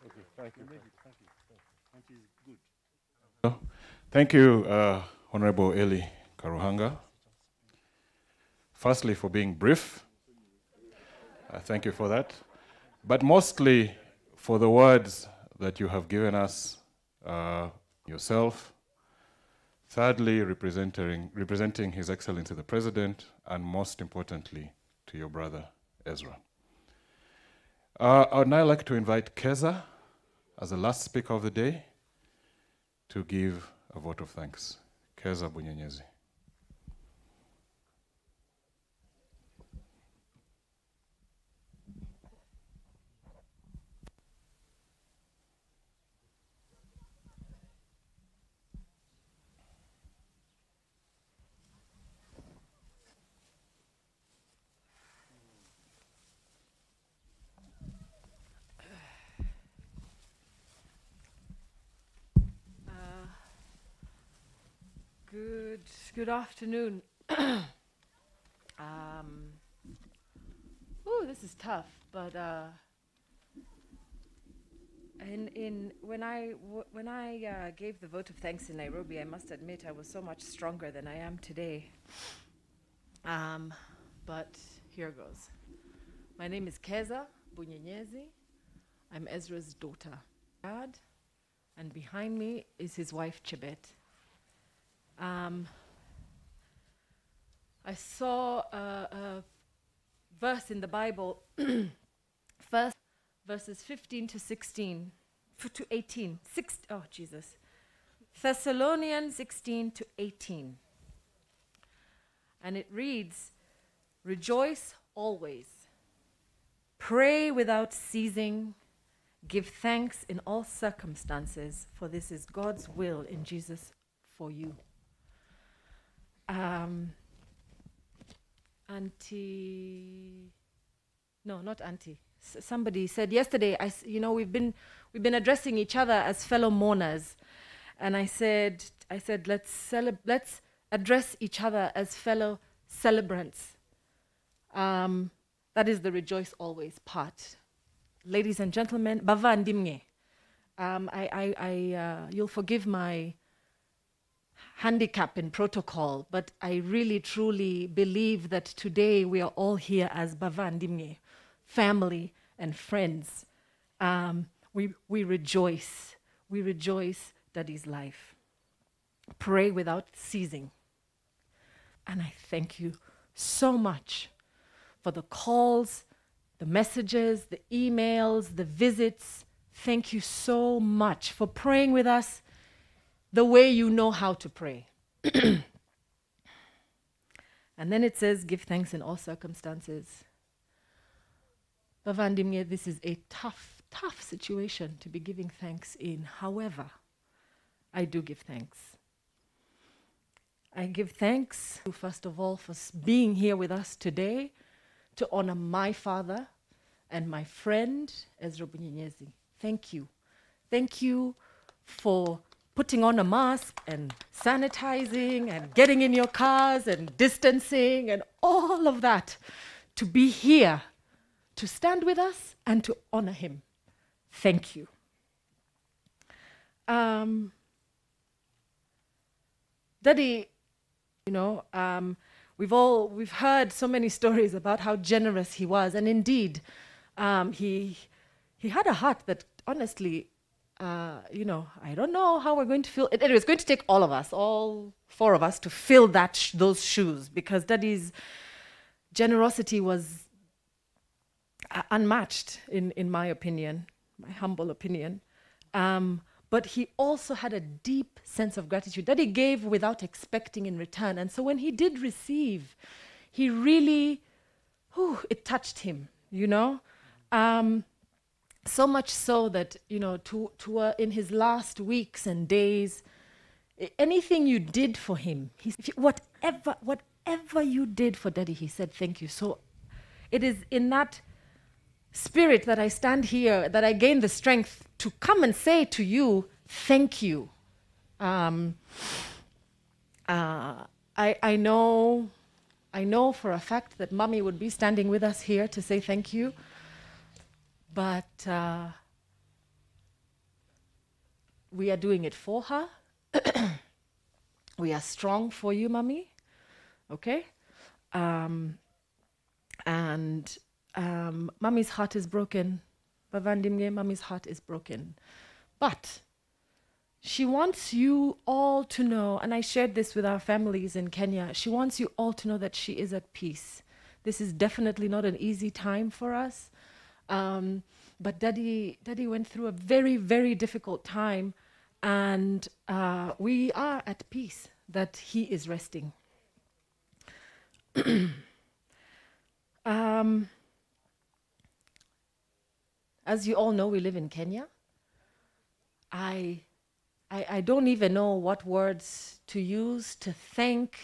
Okay, thank you. Thank you, uh, Honorable Eli Karuhanga. Firstly, for being brief. Uh, thank you for that. But mostly for the words that you have given us uh, yourself. Thirdly, representing, representing His Excellency the President, and most importantly, to your brother Ezra. Uh, I would now like to invite Keza as the last speaker of the day to give a vote of thanks. Keza Bunyenyezi. Good, good afternoon. um, oh, this is tough, but uh, in in when I when I uh, gave the vote of thanks in Nairobi, I must admit I was so much stronger than I am today. Um, but here goes. My name is Keza Bunyenyezi. I'm Ezra's daughter. Dad, and behind me is his wife Chebet. Um, I saw a, a verse in the Bible, first verses 15 to 16, f- to 18, six, oh Jesus, Thessalonians 16 to 18. And it reads, Rejoice always, pray without ceasing, give thanks in all circumstances, for this is God's will in Jesus for you. Um, auntie, no, not auntie. S- somebody said yesterday. i you know, we've been we've been addressing each other as fellow mourners, and I said, I said, let's celeb- let's address each other as fellow celebrants. Um, that is the rejoice always part. Ladies and gentlemen, bava ndimnge. Um, I, I, I, uh, you'll forgive my handicap in protocol, but I really truly believe that today we are all here as Bavandimwe, family and friends. Um, we, we rejoice. We rejoice that is life. Pray without ceasing. And I thank you so much for the calls, the messages, the emails, the visits. Thank you so much for praying with us the way you know how to pray. and then it says, give thanks in all circumstances. Bavandimwe, this is a tough, tough situation to be giving thanks in. However, I do give thanks. I give thanks, first of all, for being here with us today to honor my father and my friend, Ezra Bunyenyezi. Thank you. Thank you for putting on a mask and sanitizing and getting in your cars and distancing and all of that to be here to stand with us and to honor him. Thank you. Um, Daddy, you know, um, we've all we've heard so many stories about how generous he was, and indeed, um, he he had a heart that honestly, uh, you know, I don't know how we're going to fill it. Anyway, it's going to take all of us, all four of us, to fill that sh- those shoes because Daddy's generosity was uh, unmatched, in in my opinion, my humble opinion. Um, but he also had a deep sense of gratitude that he gave without expecting in return. And so when he did receive, he really, whew, it touched him, you know? Um, so much so that, you know, to, to, uh, in his last weeks and days, anything you did for him, he, whatever, whatever you did for daddy, he said, thank you. So it is in that spirit that I stand here, that I gain the strength to come and say to you, thank you. Um, uh, I, I know, I know for a fact that mommy would be standing with us here to say thank you, but uh, we are doing it for her. we are strong for you, mommy. Okay? Um, and um, mommy's heart is broken. Bavandimwe, mommy's heart is broken. But she wants you all to know, and I shared this with our families in Kenya, she wants you all to know that she is at peace. This is definitely not an easy time for us. Um, but daddy, daddy went through a very, very difficult time, and uh, we are at peace that he is resting. um, as you all know, we live in Kenya. I, I, I don't even know what words to use to thank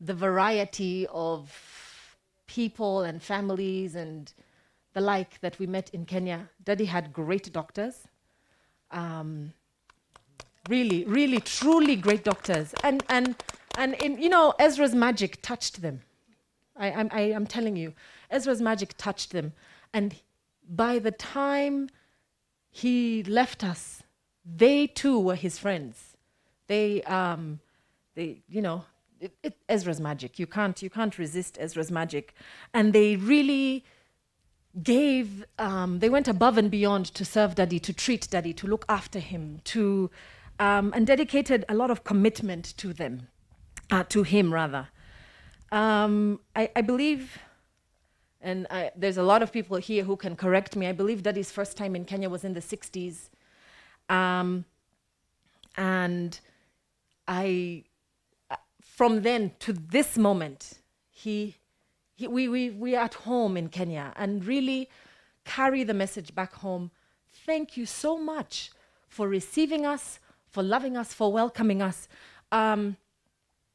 the variety of people and families and the like that we met in Kenya. Daddy had great doctors. Um, really, really, truly great doctors. And, and, and in, you know, Ezra's magic touched them. I, I'm, I, I'm telling you, Ezra's magic touched them. And by the time he left us, they too were his friends. They, um, they, you know, it, it, Ezra's magic. You can't, you can't resist Ezra's magic. And they really gave, um, they went above and beyond to serve Daddy, to treat Daddy, to look after him, to, um, and dedicated a lot of commitment to them, uh, to him rather. Um, I, I believe, and I, there's a lot of people here who can correct me. I believe Daddy's first time in Kenya was in the 60s. Um, and I, uh, from then to this moment, he, he, we, we, we are at home in Kenya and really carry the message back home. Thank you so much for receiving us, for loving us, for welcoming us. Um,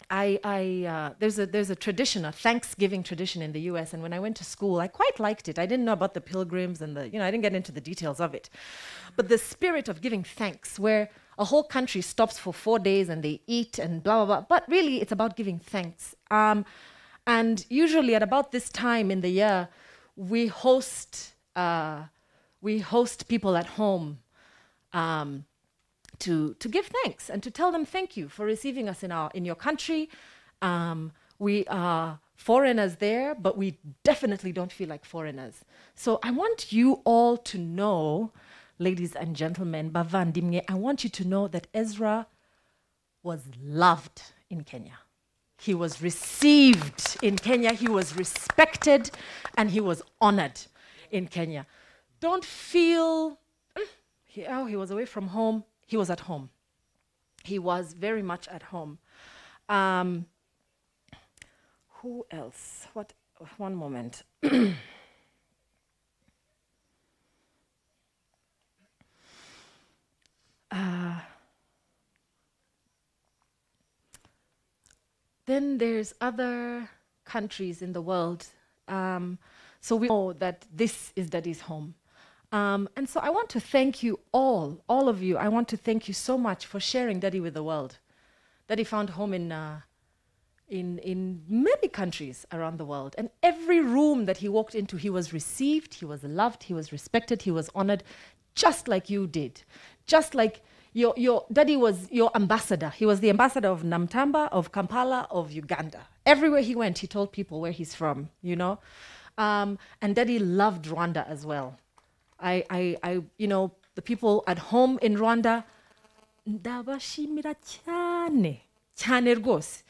I, I uh, there's a there's a tradition, a Thanksgiving tradition in the U.S. And when I went to school, I quite liked it. I didn't know about the pilgrims and the you know I didn't get into the details of it, but the spirit of giving thanks, where a whole country stops for four days and they eat and blah blah blah. But really, it's about giving thanks. Um, and usually at about this time in the year, we host uh, we host people at home. Um, to, to give thanks and to tell them thank you for receiving us in, our, in your country. Um, we are foreigners there, but we definitely don't feel like foreigners. So I want you all to know, ladies and gentlemen, Bavandimwe, I want you to know that Ezra was loved in Kenya. He was received in Kenya, he was respected, and he was honored in Kenya. Don't feel, "Mm, he, oh, he was away from home. He was at home. He was very much at home. Um, who else? What? One moment. uh, then there's other countries in the world. Um, so we know that this is Daddy's home. Um, and so I want to thank you all, all of you. I want to thank you so much for sharing Daddy with the world. Daddy found home in, uh, in, in many countries around the world. And every room that he walked into, he was received, he was loved, he was respected, he was honored, just like you did. Just like your, your daddy was your ambassador. He was the ambassador of Namutamba, of Kampala, of Uganda. Everywhere he went, he told people where he's from, you know? Um, and daddy loved Rwanda as well. I, I, I, you know, the people at home in Rwanda, ndabashimira cyane cyane rwose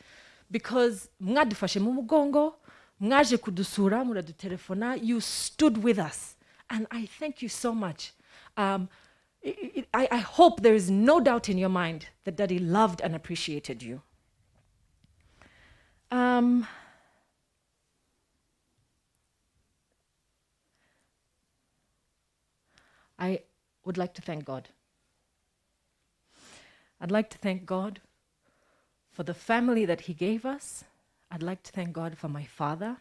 because mwadufashe mu mugongo you stood with us and i thank you so much um, i I, hope there is no doubt in your mind that daddy loved and appreciated you um, I would like to thank God. I'd like to thank God for the family that He gave us. I'd like to thank God for my father.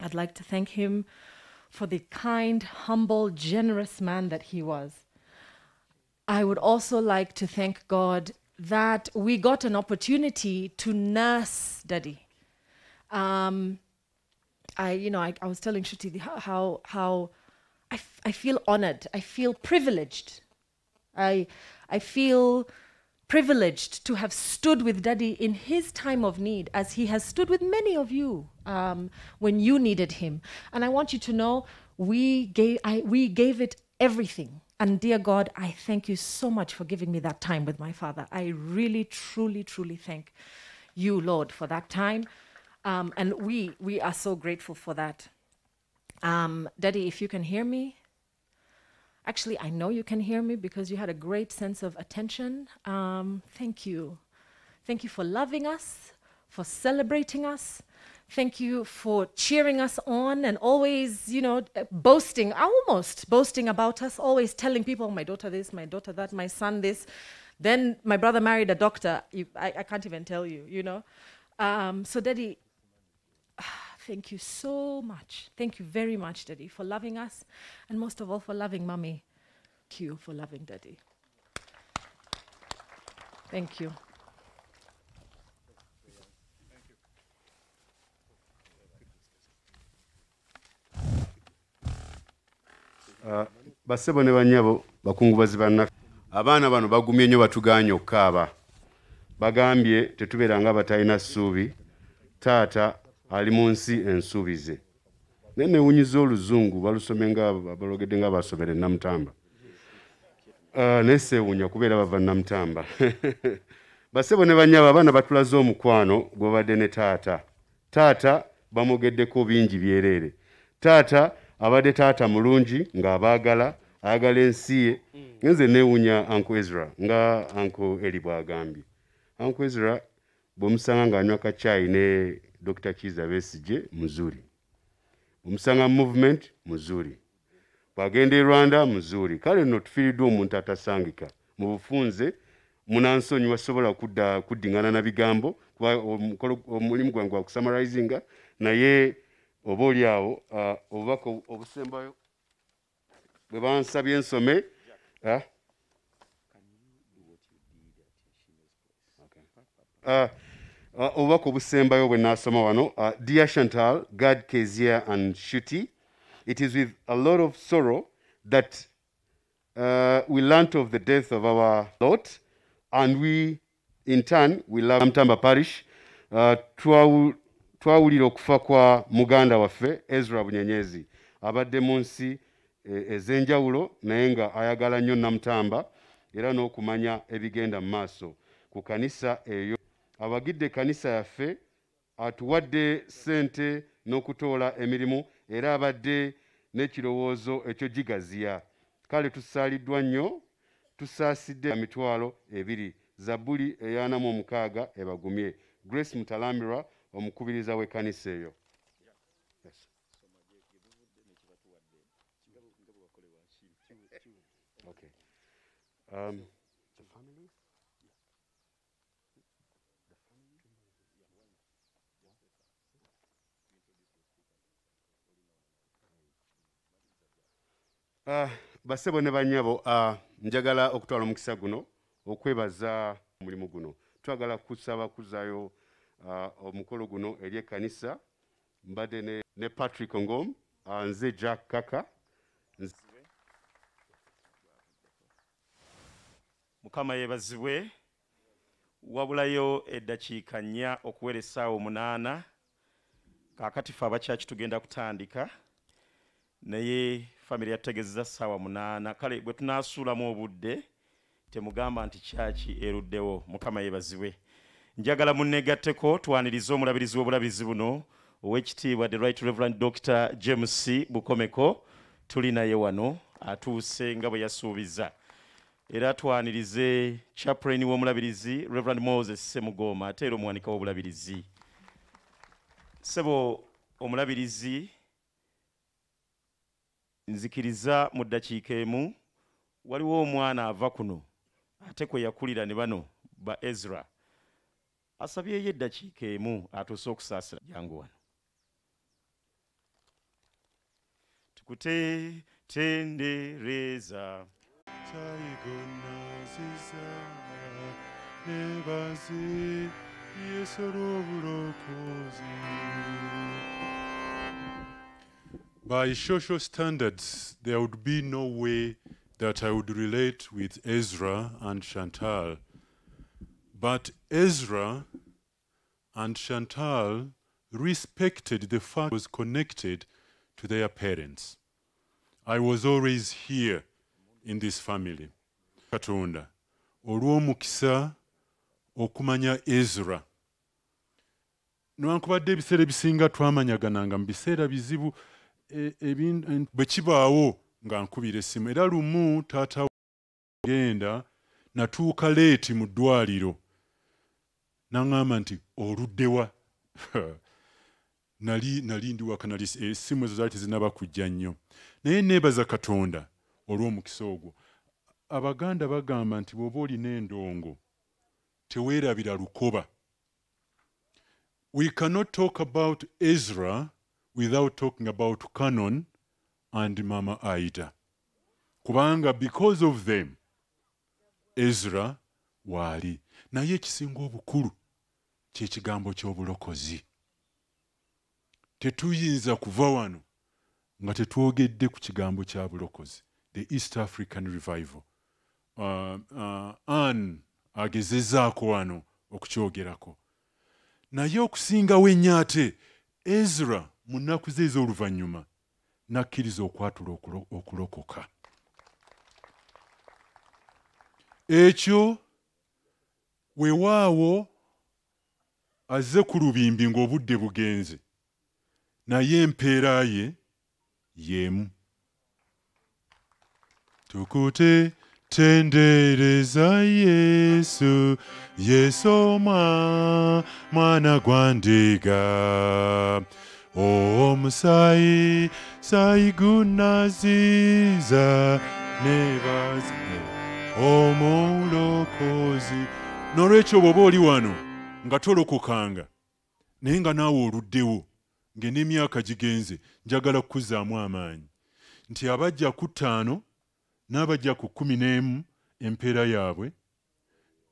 I'd like to thank Him for the kind, humble, generous man that He was. I would also like to thank God that we got an opportunity to nurse Daddy. Um, I, you know, I, I was telling Shruti how, how, how I, f- I feel honored. I feel privileged. I, I feel privileged to have stood with Daddy in his time of need, as he has stood with many of you um, when you needed him. And I want you to know we gave, I, we gave it everything. And dear God, I thank you so much for giving me that time with my father. I really, truly, truly thank you, Lord, for that time. Um, and we, we are so grateful for that. Um, Daddy, if you can hear me, actually, I know you can hear me because you had a great sense of attention. Um, thank you. Thank you for loving us, for celebrating us. Thank you for cheering us on and always, you know, uh, boasting, almost boasting about us, always telling people, my daughter this, my daughter that, my son this. Then my brother married a doctor. I, I can't even tell you, you know. Um, so, Daddy, Thank you so much. Thank you very much, Daddy, for loving us, and most of all, for loving Mommy. Thank you for loving Daddy. Thank you. Bassebo ne bannyabo bakungubazi bannaffe abaana bano bagumye nnyo batugaanye okukaaba bagambye tetubeera nga batalina ssuubi. Taata ali mu nsi ensuubize naye newunyiza oluzungu balusome nga balogedde nga basomera enamutamba Ah, naye seewuunya kubeera bava namutamba. Bassebo ne bannyabo abaana batulaze omukwano gwobadde ne taata. Taata bamwogeddeko bingi byereere. Taata abadde taata mulungi ng'abaagala ayagala ensi ye. Ngenze neewuunya anko ezra nga anko eri bw'agambye. Anko ezra bw'omusanga ng'anywa kacaayi ne dr kiza besige muzuri. Bw'omusanga mu movement muzuri. Bw'agenda e rwanda muzuri. Kale nno tufiiriddwa omuntu atasangika. Mu bufunze munansonyi wasobola kudda kuddingana na bigambo kuba omulimu gwange gwa kusamarizinga naye oba oli awo ah, obubaka obu- obusembayo bwe bansabye ensome obubaka obusembayo bwe naasoma wano dear chantal gad kezia and shuti it is with a lot of sorrow that uh, we learnt of the death of our lord and we in turn we love mtamba parish uh, twawu- twawulira okufa kwa muganda waffe ezra bunyenyezi. Abadde mu nsi eh, ez'enjawulo naye nga ayagala nnyo namutamba era n'okumanya ebigenda mu maaso ku kanisa eyo. Abagidde ekkanisa yaffe atuwadde ssente n'okutoola emirimu era abadde n'ekirowoozo ekyo gigaziya. Kale tusaaliddwa nnyo tusaasidde emitwalo ebiri. Zabbuli eyana mu omukaaga ebagumye. Grace mutalambirwa omukubiriza w'ekkanisa eyo Okay. Um, the family? Ah, bassebo ne bannyabo ah, njagala okutwala omukisa guno okwebaza omulimu guno twagala kusaba kuzaayo omukolo guno eri ekkanisa mbadde ne, patrick ngom ah, nze jack kaka. Mukama yeebazibwe wabulayo eddakiika nnya okuwera essaawa munaana kaakati fe abakyaki tugenda kutandika naye famire yategezeza ssaawa munaana. Kale bwe tunaasuulamu obudde temugamba nti kyaki eruddewo. Mukama yeebazibwe njagala munneegatteko twanirize omulabirizi w'obulabirizi buno ow'ekitiibwa the right reverend dr james bukomeko tuli naye wano atuuse nga bwe yasuubiza. Era twanirize chaplain w'omulabirizi reverend moses semugoma ate era omuwanika w'obulabirizi sebo omulabirizi nzikiriza mu ddakiika emu waliwo omwana ava kuno ate kwe yakulira ne bano ba ezra asabyeyo eddakiika emu atuuse okusaasira jangu wano. Tukutendereza. Nebaze yesu olw'obulokozi By social standards, there would be no way that I would relate with Ezra and Chantal. But Ezra and Chantal respected the fact was connected to their parents. I was always here in this family. Katonda, olw'omukisa okumanya Ezra. Newankubadde ebiseera ebisinga twamanyagananga mu biseera bizibu e- bwe kibaawo nga nkubira essimu era lumu taata genda natuuka leeti mu ddwaliro naŋŋamba nti oluddewa nali nali ndi waka nali essimu ezo zaali tezinaba kujja nnyo. Naye neebaza katonda olw'omukisa ogwo. Abaganda bagamba nti bw'oba olina endongo teweerabira lukoba. We cannot talk about ezra without talking about canon and mama aida. Kubanga because of them ezra waali naye ekisinga obukulu kyekigambo ky'obulokozi. Tetuyinza kuva wano nga tetwogedde ku kigambo kya bulokozi. The east african revival. Uh, uh, an agezezaako wano okukyogerako. Naye okusingawo ennyo ate ezra mu nnaku ze ez'oluvannyuma n'akkiriza okwatula okulo- okulokoka. Ekyo weewaawo azze ku lubimbi ng'obudde bugenze naye empeera ye y'emu. Tukute tendereza yesu omwa mwana gwa ndiga. Omusayi sayi gunaziza nebazi omulokozi n'olwekyo bw'oba oli wano nga tolokokanga naye nga naawe oluddewo ng'emyaka gigenze njagala kukuzaamu amaanyi. Nti abajja ku ttaano n'abajja ku kkumi n'emu empeera yaabwe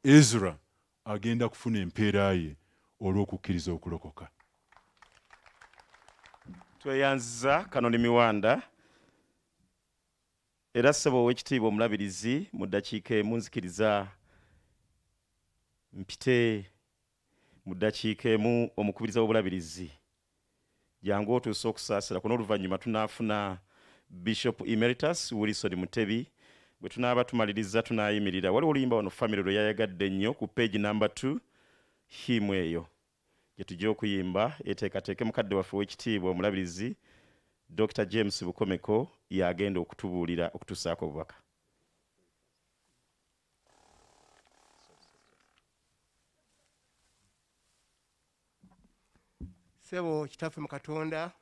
ezra agenda kufuna empeera ye olw'okukkiriza okulokoka. Tweyanziza kanoni miwanda era ssebo ow'ekitiibwa omulabirizi mu ddakiika emu nzikiriza mpite mu ddakiika emu omukubiriza w'obulabirizi. Jangu otuuse okusaasira kuno oluvannyuma tunaafuna bishop emeritus wilson mutebi bwe tunaaba tumaliriza tunayimirira. Waliwo oluyimba wano famire lwe yayagadde ennyo ku page number 2 himu eyo. Gye tujja okuyimba eteekateeke mukadde waffe w'ekitiibwa omulabirizi dr james bukomeko y'agenda okutubuulira okutuusaako obubaka sebo kitaffe mu katonda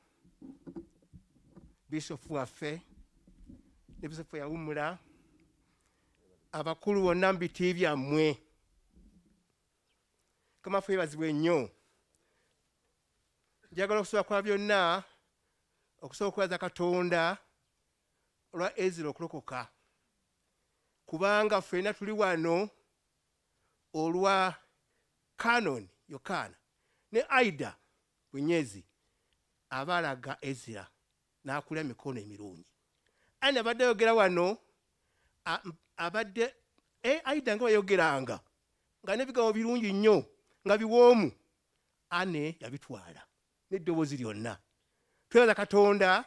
bisofu waffe ne bisofu yawumula abakulu bonna mu biti byammwe. Kamafu ebazibwa ennyo njagala okusobola kwa byonna okusobola okwebaza katonda olwa ezira okulokoka. Kubanga ffenna tuli wano olwa kanoni yokaana ne aida bunyezi abaalaga ezira n'akulira emikono emirungi. Ani abadde ayogera wano abadde e aida nga bayogeranga nga n'ebigambo birungi nnyo nga biwoomu. Ane yabitwala n'eddoboozi lyonna. Twebaza katonda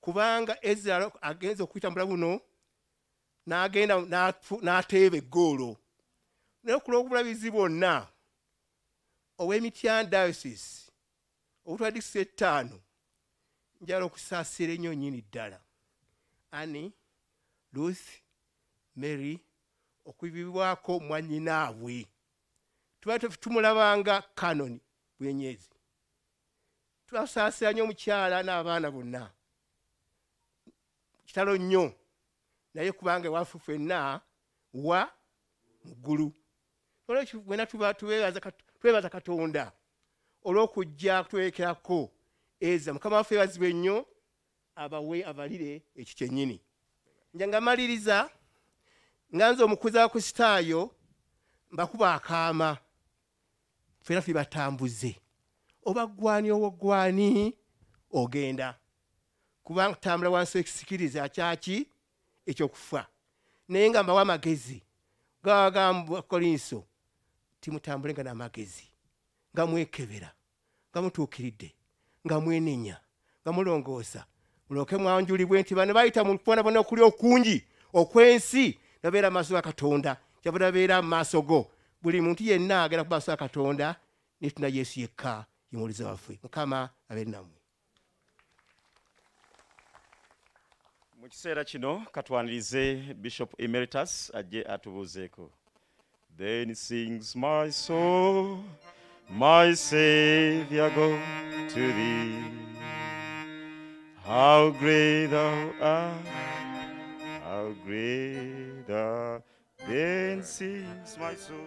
kubanga ezira agenza okuyitambula buno n'agenda n'ateeba eggoolo. Naye ku lw'obulabizi bwonna ow'emityan diocese obutwa disitulikiti ettaano njagala okusaasira ennyo nnyini ddala. Ani ruth mary okubibwako mwannyinaabwe. Tuba tu- tumulabanga kanoni bwenyezi twasaasira nnyo omukyala n'abaana bonna. Kitalo nnyo naye kubanga ewaffe ffenna wa muggulu olwekyo bwena tuba- tubeebaza Kat- twebaza katonda olw'okujja kutwerekerako eza mukama waffe ebazibwa ennyo abawe abalire ekyo kyennyini. Nja nga maliriza nga nze omukuzi wa kusitaayo mbakuba akaama fena ffe batambuze. Oba gwani owo gwani ogenda. Kubanga kutambula wansi w'ekisikiriza kyaki ekyokufa. Naye nga mbawa amagezi. Gawagamba kolinso timutambule nga n'amagezi nga mwekebera nga mutuukiridde nga mwenenya nga mulongoosa. Mulyoke mwanjulibwe nti bano bayita mu kubonabona okuli okungi okwensi nabeera mu maaso ga katonda. Kyava nabeera mu maaso go. Buli muntu yenna agenda ku maaso ga katonda netuna yesu yekka yemuliza waffe. Mukama abeere nammwe. Mu kiseera kino katwanirize bishop emeritus ajje atubuuzeeko. Then sings my soul my savior go to thee. How great thou art how great thou then sings my soul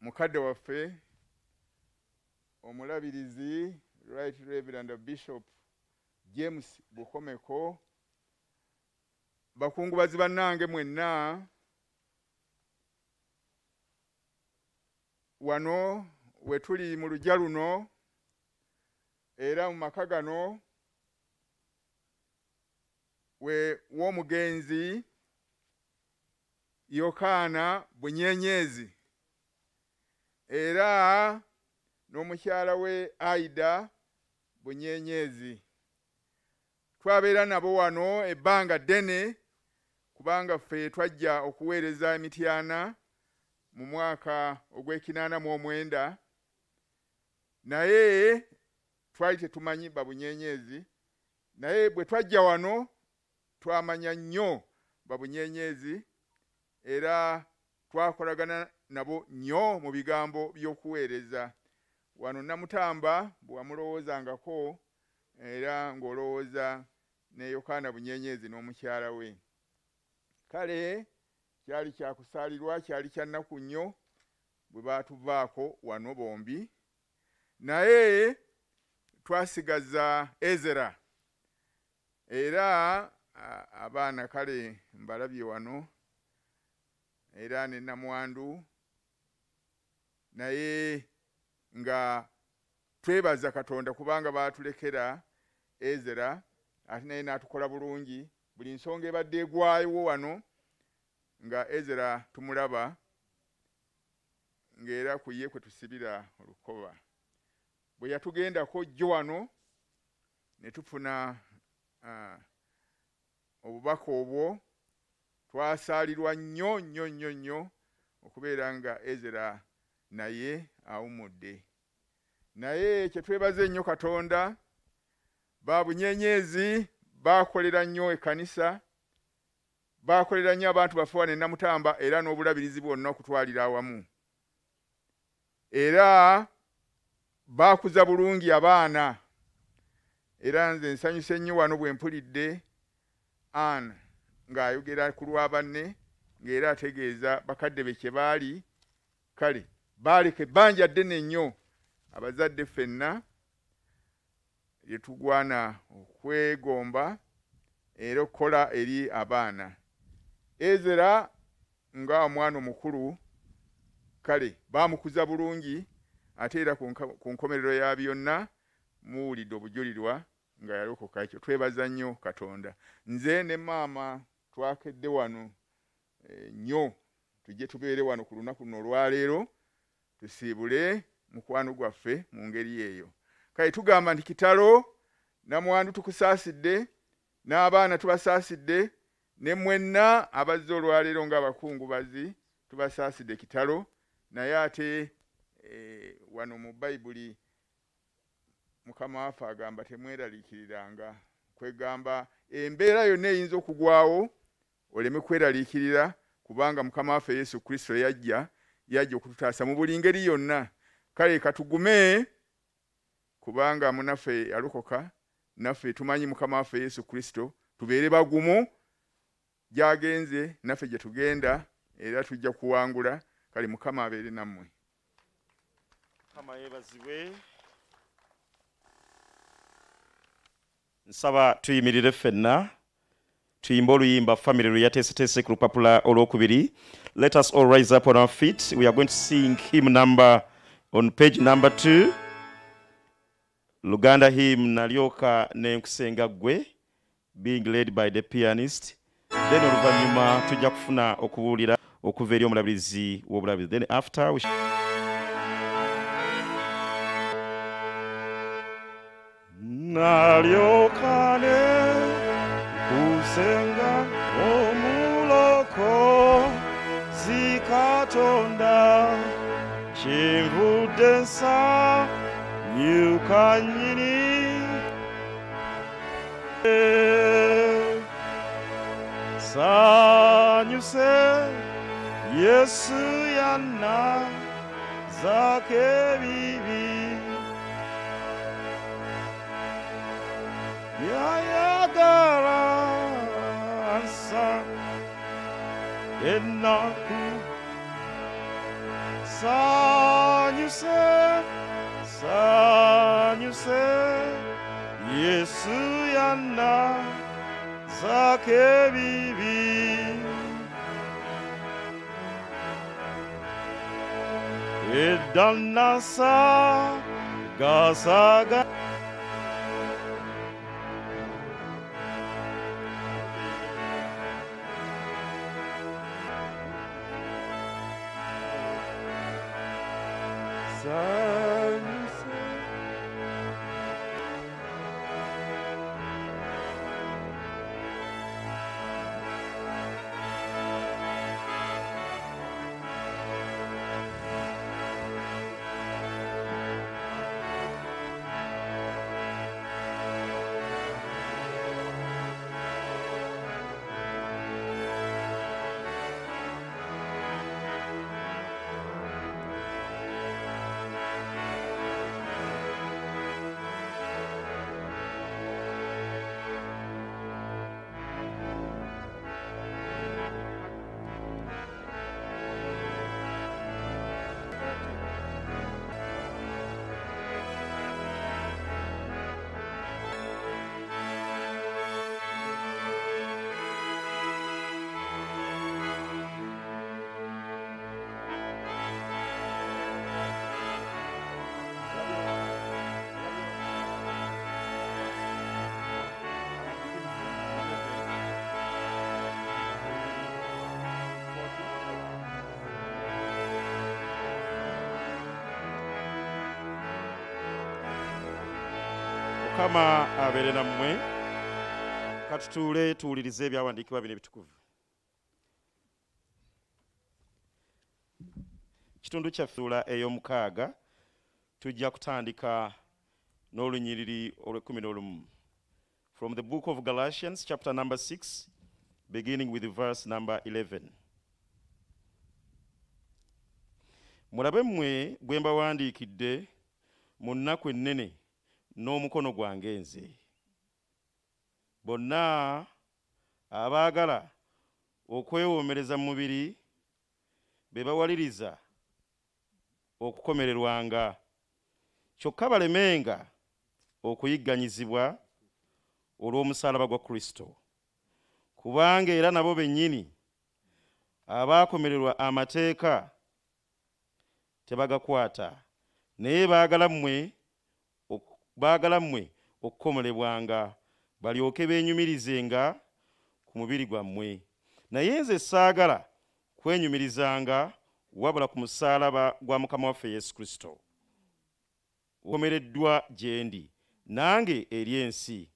mukadde waffe omulabirizi right reverend bishop james bukomeko bakungubazi bannange mwenna. Wano we tuli mu lujja luno era mu maka gano we w'omugenzi yokaana bunyenyezi era n'omukyala we aida bunyenyezi. Twabeera nabo wano ebbanga ddene kubanga ffe twajja okuweereza emityana mu mwaka ogw'ekinaana mu omwenda. Naye twali tetumanyi babunyenyezi naye bwe twajja wano twamanya nnyo babunyenyezi era twakolagana nabo nnyo mu bigambo by'okuweereza. Wano namutamba bwe wamulowoozangako era ng'olowooza ne yokaana bunyenyezi n'omukyala we. Kale kyali kyakusaalirwa kyali kya nnaku nnyo bwe baatuvaako wano bombi. Naye twasigaza ezera era abaana kale mbalabye wano era ne namwandu naye nga twebaza katonda kubanga baatulekera ezera ate naye n'atukola bulungi. Buli nsonga ebadde egwayo wano nga ezera tumulaba ng'era ku ye kwe tusibira olukoba. Bwe yatugendako jjo wano ne tufuna ah, obubaka obwo twasaalirwa nnyo nnyo nnyo nnyo okubeera nga ezera naye awumudde. Naye kyetwebaza ennyo katonda babunyenyezi bakolera nnyo ekkanisa bakolera nnyo abantu baffe wano e namutamba era n'obulabirizi bwonna okutwalira awamu. Era bakuza bulungi abaana. Era nze nsanyuse nnyo wano bwe mpulidde ana ng'ayogera ku lwa banne ng'era ategeeza bakadde be kye baali. Kale baaleka ebbanja ddene nnyo. Abazadde ffenna lye tugwana okwegomba era okukola eri abaana. Ezera nga omwana omukulu kale baamukuza bulungi ate era ku nkomerero ya byonna muwulidde obujulirwa nga yalokoka ekyo. Twebaza nnyo katonda. Nze ne maama twakedde wano eh, nnyo tujje tubeere wano ku lunaku luno olwaleero tusiibule mukwano gwaffe mu ngeri eyo. Kale tugamba nti kitalo namwandu tukusaasidde n'abaana tubasaasidde ne mwenna abazze olwaleero ng'abakungubazi tubasaasidde kitalo. Naye ate eh, wano mu bayibuli mukama waffe agamba temweraliikiriranga. Kwegamba embeera yonna eyinza okugwawo oleme kweraliikirira kubanga mukama waffe yesu kristo yajja yajja okututaasa mu buli ngeri yonna. Kale katugume kubanga munaffe yalokoka naffe tumanyi mukama waffe yesu kristo tubeere bagumu gyagenze naffe gye tugenda era tujja kuwangula kale mukama abeere nammwe. Mukama yeebazibwe. Nsaba tuyimirire ffenna tuyimbe oluyimba family lwe yateeseteese ku lupapula olwokubiri. Let us all rise up on our feet. We are going to sing hymn number on page number 2 luganda hymn nalyoka nenkusenga ggwe being led by the pianist. Then oluvannyuma tujja kufuna okubuulira okuva eri omulabirizi w'obulabirizi then after we nalyokane kusenga omuloko zikatonda. Kyenvudde nsa nyuka nyini. Sanyuse yesu yanna zake bibi ennaku sanyuse sanyuse yesu yanna zake bibi edanasa gasaga mukama abeere nammwe katutuule tuwulirize ebyawandiikibwa bino ebitukuvu. Kitundu kyaffe ey'omukaaga tujja kutandika n'olunyiriri olw'ekkumi n'olumu. From the book of galatians chapter number 6 beginning with verse number 11 mulabe mmwe bwe mbawandiikidde mu nnaku ennene n'omukono gwange nze. Bonna abaagala okwewoomereza mu mubiri be bawaliriza okukomererwanga. Kyokka balemenga okuyigganyizibwa olw'omusaalaba gwa kristo. Kubanga era nabo bennyini abaakomererwa amateeka tebagakwata. Naye baagala mmwe baagala mmwe okukomolebwanga balyoke beenyumirizenga ku mubiri gwammwe. Naye nze saagala kwenyumirizanga wabula ku musaalaba gwa mukama waffe yesu kristo. Ukomereddwa gye ndi nange eri ensi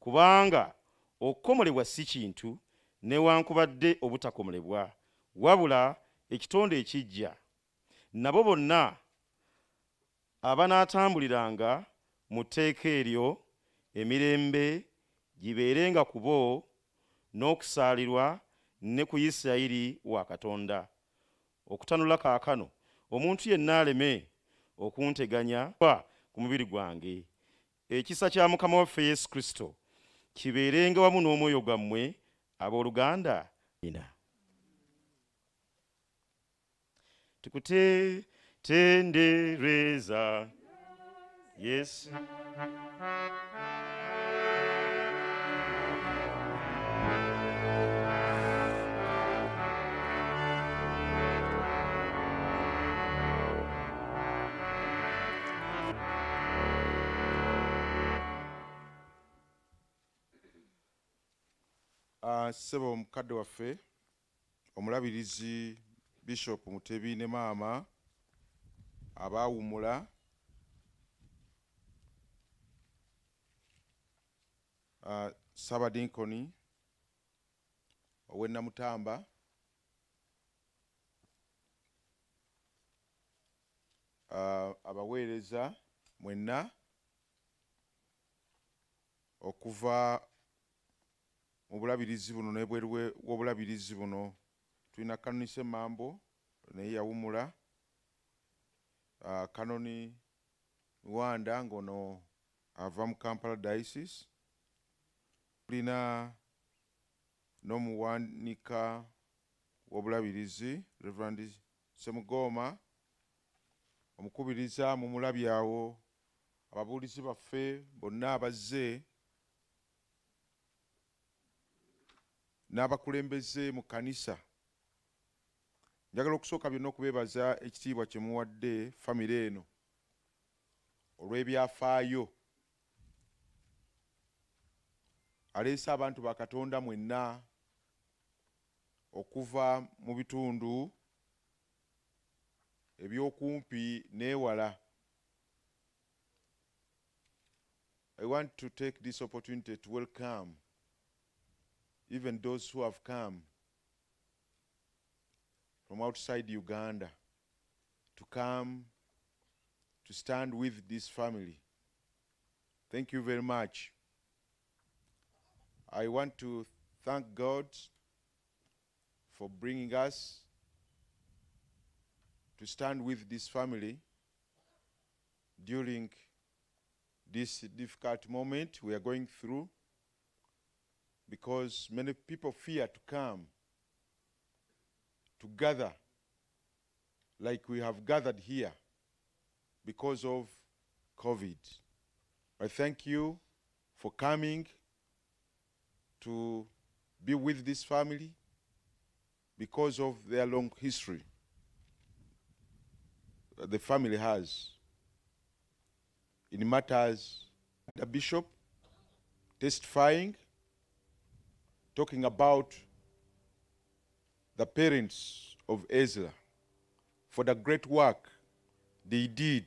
kubanga okukomolebwa si kintu newankubadde obutakomolebwa wabula ekitonde ekijja. Nabo bonna abanaatambuliranga mu tteeka eryo emirembe gibeerenga ku bo n'okusaalirwa ne ku isirayiri wa katonda. Okutanula kaakano omuntu yenna aleme okunteganya ku mubiri gwange. Ekisa kya mukama waffe yesu kristo kibeerenga wamu n'omwoyo gwammwe abooluganda ina tukutendereza yesu Ah, ssebo mukadde waffe omulabirizi bishop mutebi ne maama abaawumula sabadinkoni ow'ennamutamba ah, abaweereza mwenna okuva mu bulabirizi buno n'ebweru we- w'obulabirizi buno. Tulina kanoni semambo naye yawumula uh, kanoni wanda ngono ava mu kampala diocese tulina n'omuwanika w'obulabirizi reverand semugoma omukubiriza mu mulabyawo ababuulizi baffe bonna abazze n'abakulembeze mu kanisa. Njagala okusooka byonna okubeebaza ekitiibwa kye muwadde famire eno olw'ebyafaayo abantu mwenna okuva mu bitundu ebyokumpi i want to take this opportunity to welcome even those who have come from outside Uganda to come to stand with this family. Thank you very much. I want to thank God for bringing us to stand with this family during this difficult moment we are going through because many people fear to come to gather like we have gathered here because of COVID. I thank you for coming to be with this family because of their long history the family has in matters. The bishop testifying talking about the parents of Ezra for the great work they did,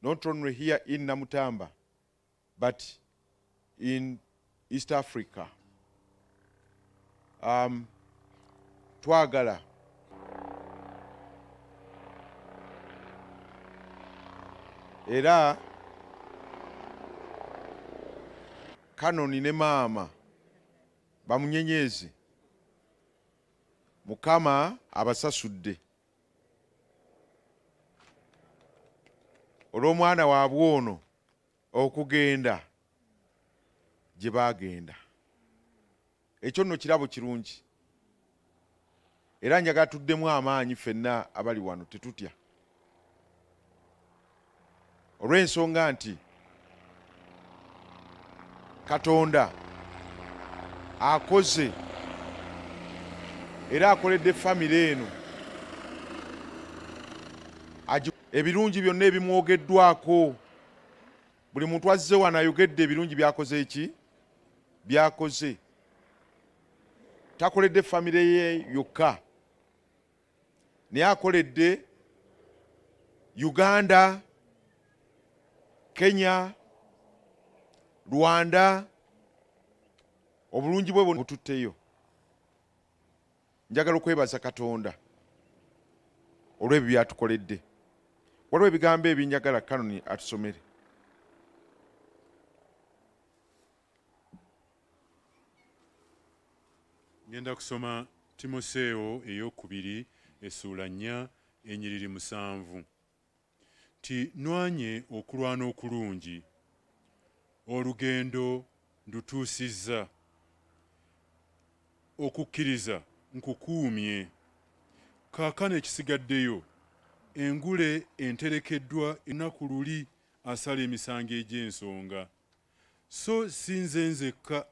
not only here in Namutamba, but in east africa. Um, twagala. Era kanoni ne maama bamunyenyezi. Mukama abasasudde. Olw'omwana waabwe ono okugenda gye baagenda. Ekyo nno kirabo kirungi. Era njagala tuddemu amaanyi ffenna abali wano tetutya. Olw'ensonga nti katonda akoze era akoledde famire eno ebirungi byonna ebimwogeddwako. Buli muntu azze wano ayogedde ebirungi byakoze eki byakoze. Takoledde famire ye yokka. Naye akoledde uganda kenya rwanda obulungi bwe bututteyo njagala okwebaza katonda olw'ebyo byatukoledde. Waliwo ebigambo ebinjagala kanoni atusomere ngenda kusoma timoseewo eyokubiri essuula nnya enyiriri musanvu. Ti nwanye okulwana okulungi. Olugendo ndutuusizza. Okukkiriza nkukuumye. Kaakano ekisigaddeyo engule enterekeddwa ennaku luli asala emisango egy'ensonga. So si nze nzekka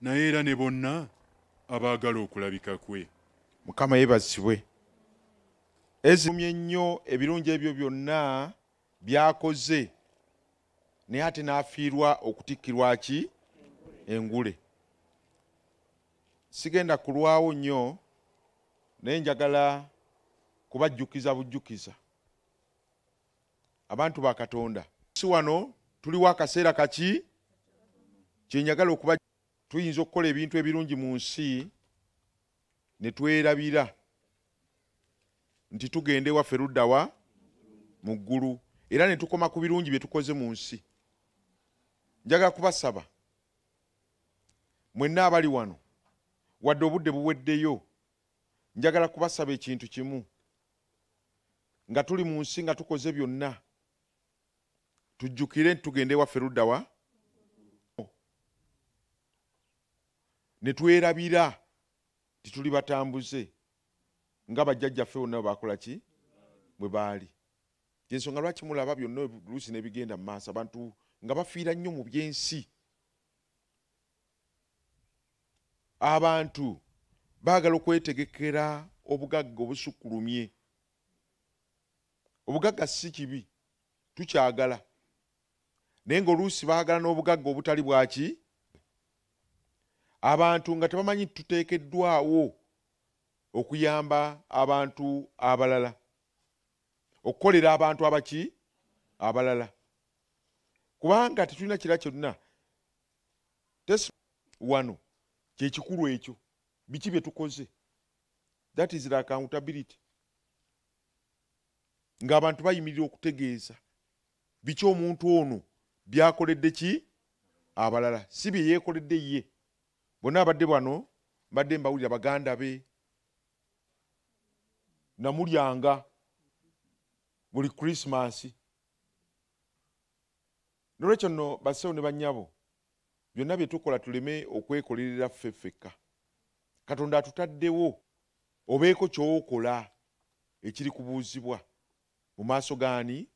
naye era ne bonna abaagala okulabika kwe. Mukama yeebazibwe. Ezimye nnyo ebirungi ebyo byonna byakoze. Naye ate n'afiirwa okutikkirwa ki? Engule. Sigenda kulwawo nnyo naye njagala kubajjukiza bujjukiza. Abantu ba katonda. Si wano tuliwo akaseera kaki? Kyenjagala okuba tuyinza okukola ebintu ebirungi mu nsi ne twerabira nti tugenda ewaffe luddawa mu ggulu era ne tukoma ku birungi bye tukoze mu nsi. Njagala kubasaba mwenna abali wano wadde obudde buweddeyo njagala kubasaba ekintu kimu nga tuli mu nsi nga tukoze byonna. Tujjukire nti tugenda ewaffe luddawa ne twerabira tituli batambuze. Nga bajjajjaffe bonna bakola ki? Bwe baali. Ensonga lwaki mulaba byonna luusi nebigenda mu maaso abantu nga bafiira nnyo mu byensi. Abantu baagala okwetegekera obugagga obusukkulumye. Obugagga si kibi tukyagala. Naye ngaoluusi baagala n'obugagga obutali bwaki abantu nga tebamanyi tuteekeddwawo okuyamba abantu abalala. Okukolera abantu abaki? Abalala. Kubanga tetulina kira kyonna. Tesi wano kyekikulu ekyo. Biki bye tukoze? That is accountability. Ng'abantu bayimirira okutegeeza. Biki omuntu ono byakoledde ki? Abalala. Si bye yeekoledde ye bonna abadde bano mbadde mbawulira baganda be. Namulyanga buli krisimansi nolwekyo nno basewo ne bannyabo byonna bye tukola tuleme okwekolerera ffe ffekka katonda atutaddewo obeeko kyowokola ekiri kubuuzibwa mu maaso gaani?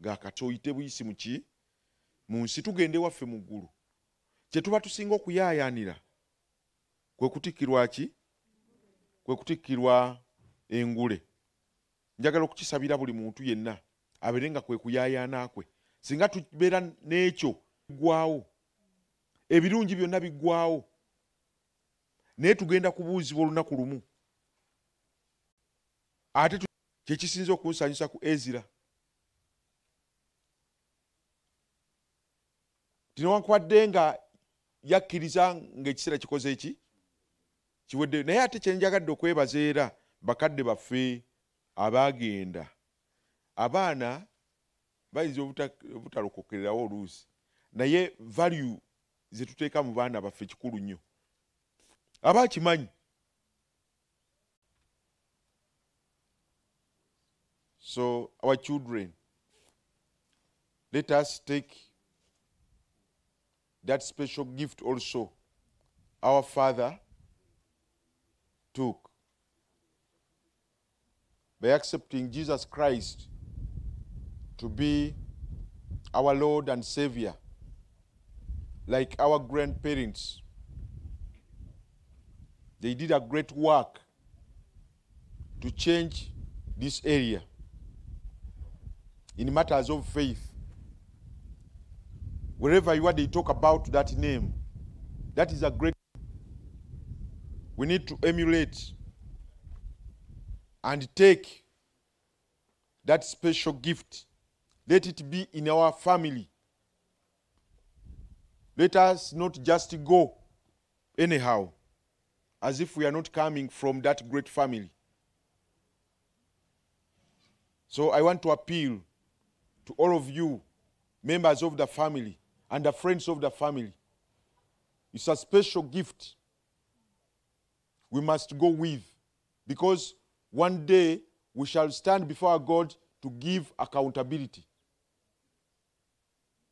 Gaakati oyite buyisi muki mu nsi tugende waffe mu ggulu. Kye tuba tusinga okuyaayaanira kwe kutikkirwa ki? Kwe kutikkirwa engule. Njagala okukisabira buli muntu yenna abeere nga kwe kuyaayaana kwe. Singa tubeera n'ekyo biggwawo ebirungi byonna biggwawo naye tugenda kubuuzibwa olunaku lumu. Ate kyekisinza okunsanyusa ku ezira. Tinewankwadde nga yakkiriza ng'ekiseera kikoze eki kiwedde naye ate kyenjagadde okwebaza era bakadde baffe abaagenda abaana bayinza obuta- obutalokokererawo oluusi naye value zetuteeka mu baana baffe kikulu nnyo. Aba akimanyi so our children let us take that special gift also. Our father took by accepting jesus christ to be our lord and savior like our grandparents they did a great work to change this area in matters of faith. Wherever you are, they talk about that name. That is a great. We need to emulate and take that special gift. Let it be in our family. Let us not just go anyhow, as if we are not coming from that great family. So I want to appeal to all of you, members of the family and the friends of the family. It's a special gift we must go with because one day we shall stand before our God to give accountability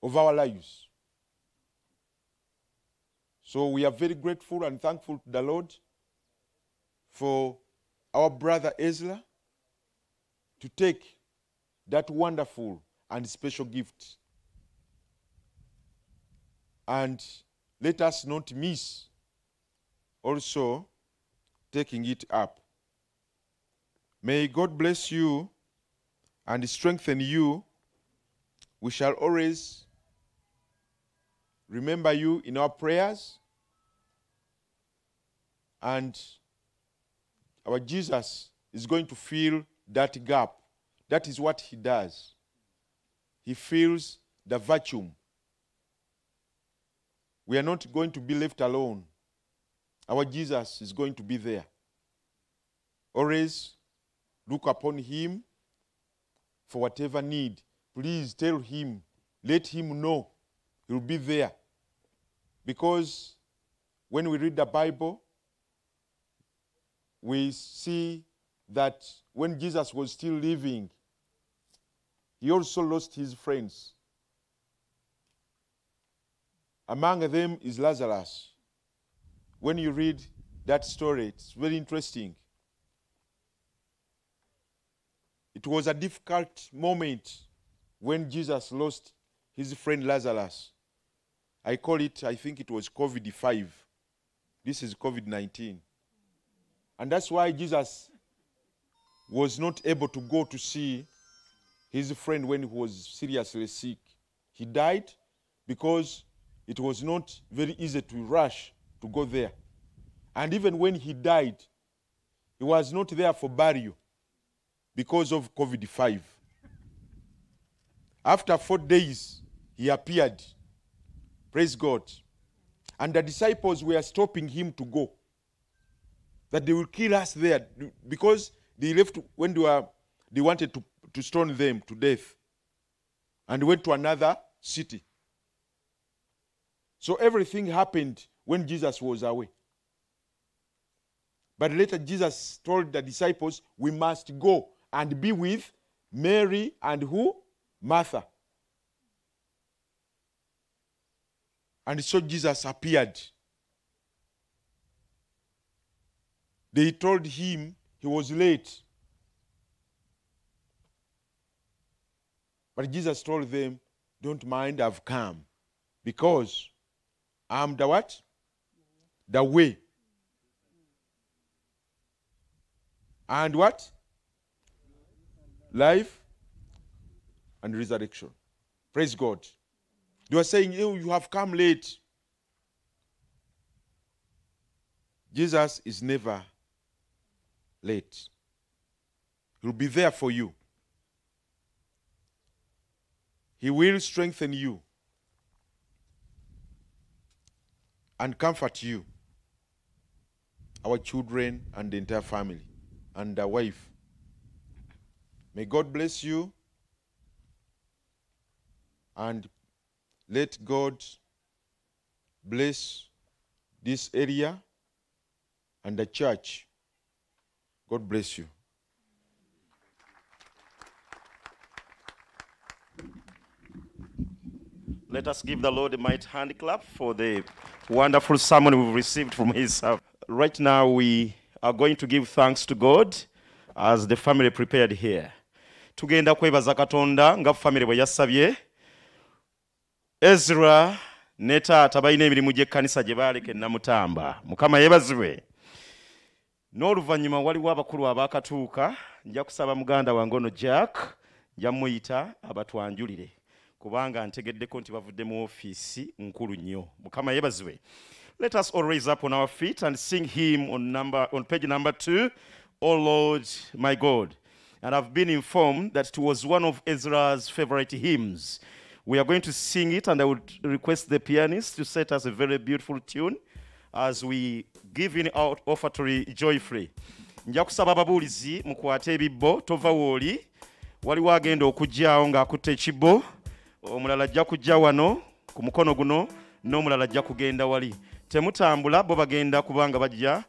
of our lives. So we are very grateful and thankful to the Lord for our brother Ezra to take that wonderful and special gift. And let us not miss also taking it up. May God bless you and strengthen you. We shall always remember you in our prayers. And our Jesus is going to fill that gap. That is what he does. He fills the vacuum. We are not going to be left alone. Our Jesus is going to be there. Always look upon him for whatever need. Please tell him, let him know he'll be there. Because when we read the Bible, we see that when Jesus was still living, he also lost his friends. Among them is Lazarus. When you read that story, it's very interesting. It was a difficult moment when Jesus lost his friend Lazarus. I call it, I think it was COVID 5. This is COVID 19. And that's why Jesus was not able to go to see his friend when he was seriously sick. He died because it was not very easy to rush to go there. And even when he died, he was not there for burial because of COVID 5. After four days, he appeared. Praise God. And the disciples were stopping him to go. That they will kill us there because they left when they were they wanted to, to stone them to death and went to another city. So everything happened when Jesus was away. But later Jesus told the disciples, We must go and be with Mary and who? Martha. And so Jesus appeared. They told him he was late. But Jesus told them, Don't mind, I've come. Because I'm the what? The way. And what? Life and resurrection. Praise God. They were saying, oh, You have come late. Jesus is never late. He'll be there for you. He will strengthen you. and comfort you, our children, and the entire family, and the wife. May God bless you and let God bless this area and the church. God bless you. Let us give the Lord a mighty hand clap for the wonderful sermon we've received from his. Uh, right now, we are going to give thanks to God as the family prepared here. tugenda kwebaza katonda nga family bwe yassabye. Ezra ne taata balina emirimu gy'ekkanisa gye baaleka e namutamba. Mukama yeebazibwe. N'oluvannyuma waliwo abakulu abaakatuuka nja kusaba muganda wange ono jack nja muyita abatwanjulire. Kubanga ntegeddeko nti bavudde mu ofiisi nkulu nnyo. Mukama yeebazibwe let us all raise up on our feet and sing him on, number, on page number two o lord my god. And i've been informed that it was one of ezra's favorite hymns. We are going to sing it and i would request the pianist to set us a very beautiful tune as we give in our offertory joyfully nja kusaba ababuulizi mukwate ebibbo tova wooli. Waliwo agenda okujjaawo ng'akutte ekibbo. Omulala ajja kujja wano ku mukono guno n'omulala ajja kugenda wali temutambula bo bagenda kubanga bajja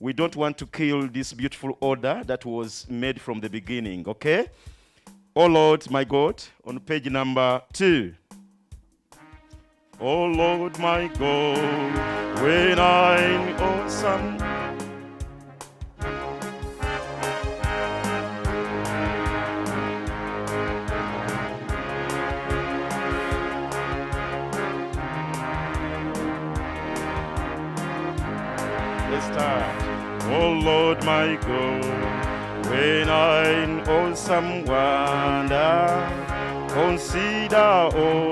we don't want to kill this beautiful order that was made from the beginning okay? Oh lord my god on page number two. Oh lord my god when i'm awesome start. Oh Lord my God, when I in awesome wonder consider oh,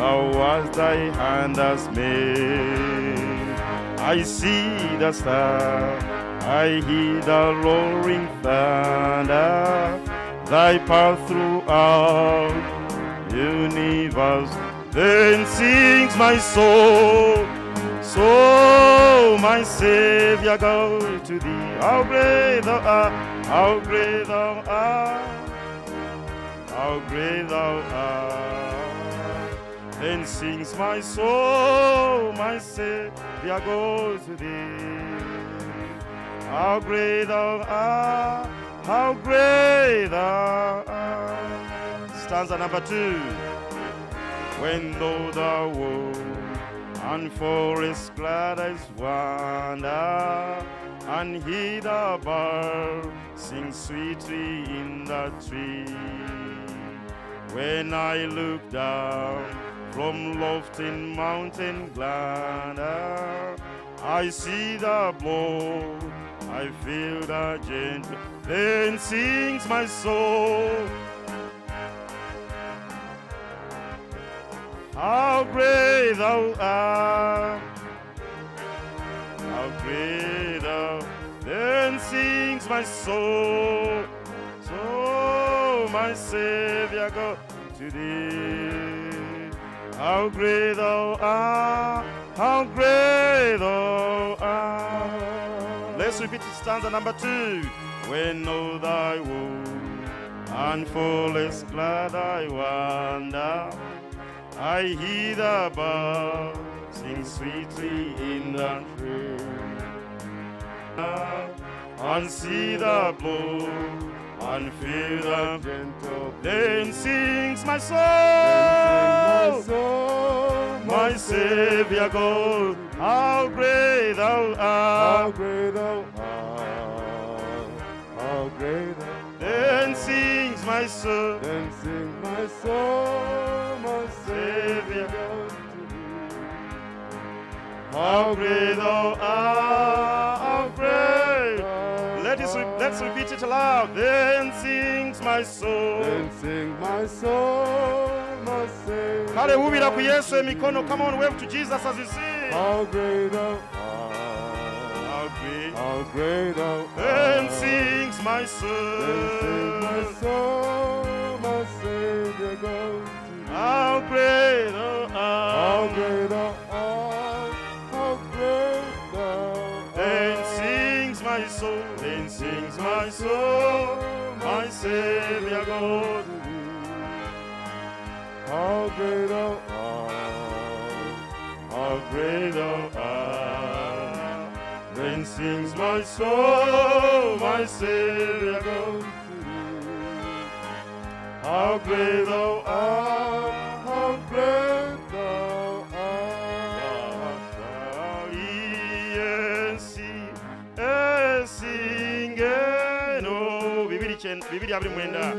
all thou was thy hand has made. I see the star, I hear the roaring thunder, thy path throughout universe. Then sings my soul, so my Savior, go to thee. How great thou art, how great thou art, how great thou art. Then sings my soul, my Savior, go to thee. How great thou art, how great thou art. Stanza number two. When though thou woe and forest glad as wander, and he the bird sings sweetly in the tree. When I look down from lofty mountain gladder, I see the blow, I feel the gentle, then sings my soul. How great thou uh, art, how great thou, then sings my soul. So my Savior, go to thee. How great thou uh, art, how great thou art. Let's repeat stanza number two. When know thy woe, and fullest glad I wander. I hear the bird sing sweetly in the tree, and see the blue and feel the gentle. Then sings my soul, my Savior God, how great thou art, how great thou art, how great thou. Then sings my soul, then sings my soul, Savior. How great thou art, how great. Let us, let's repeat it aloud. Then sings my soul. Then sings my soul, kale wubira ku yesu emikono come on wave to jesus as you sing how great thou how great how great thou then sings my soul then sings my soul my soul, my Savior God. How great thou art, how great thou art. Then sings my soul, my Savior God. How great thou art, Bibiri abiri mwenda.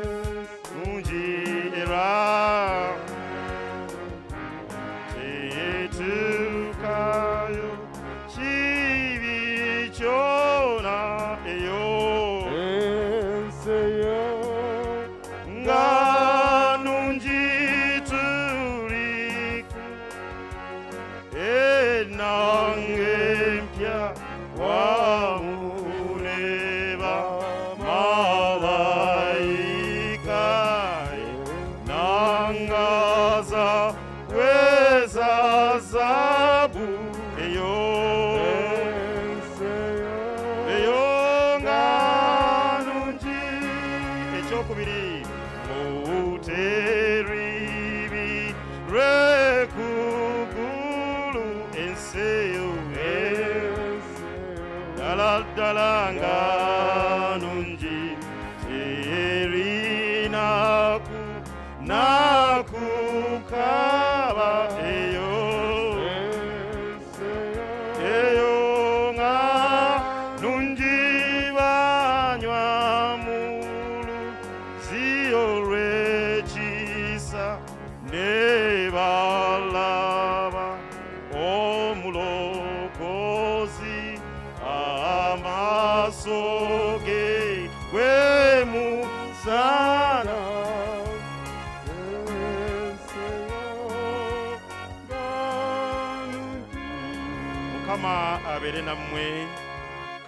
Nungi era.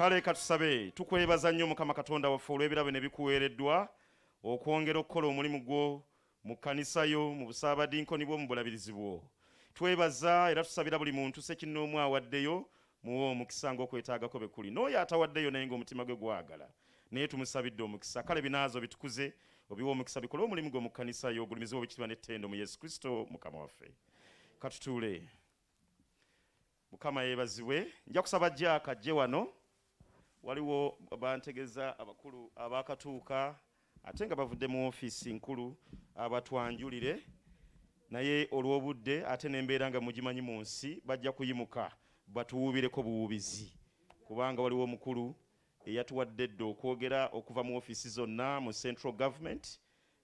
Kale katusabe tukwebaza nnyo mukama katonda waffe olw'ebirabo ne bikuweereddwa okwongera okukola omulimu gwo mu kkanisa yo mu busaabadinkoni bwo mu bulabirizi bwo. Twebaza era tusabira buli muntu sekinnoomu awaddeyo muwe omukisa ng'okwetaagako be kuli. N'oyo atawaddeyo naye ng'omutima gwe gwagala naye tumusabidde omukisa. Kale binaazo bitukuze obiwa omukisa bikole omulimu gwe mu kkanisa yo ogulumizibwa obukitiibwa n'ettendo mu yesu kristo mukama waffe. Katutuule. Mukama yeebazibwe. Nja kusaba jaaka ajje wano waliwo bantegeza abakulu abaakatuuka ate nga bavudde mu ofiisi nkulu abatwanjulire. Naye olw'obudde ate n'embeera nga mugimanyi mu nsi bajja kuyimuka batuwuubireko buwuubizi. Kubanga waliwo omukulu eyatuwadde edda okwogera okuva mu ofiisi zonna mu central government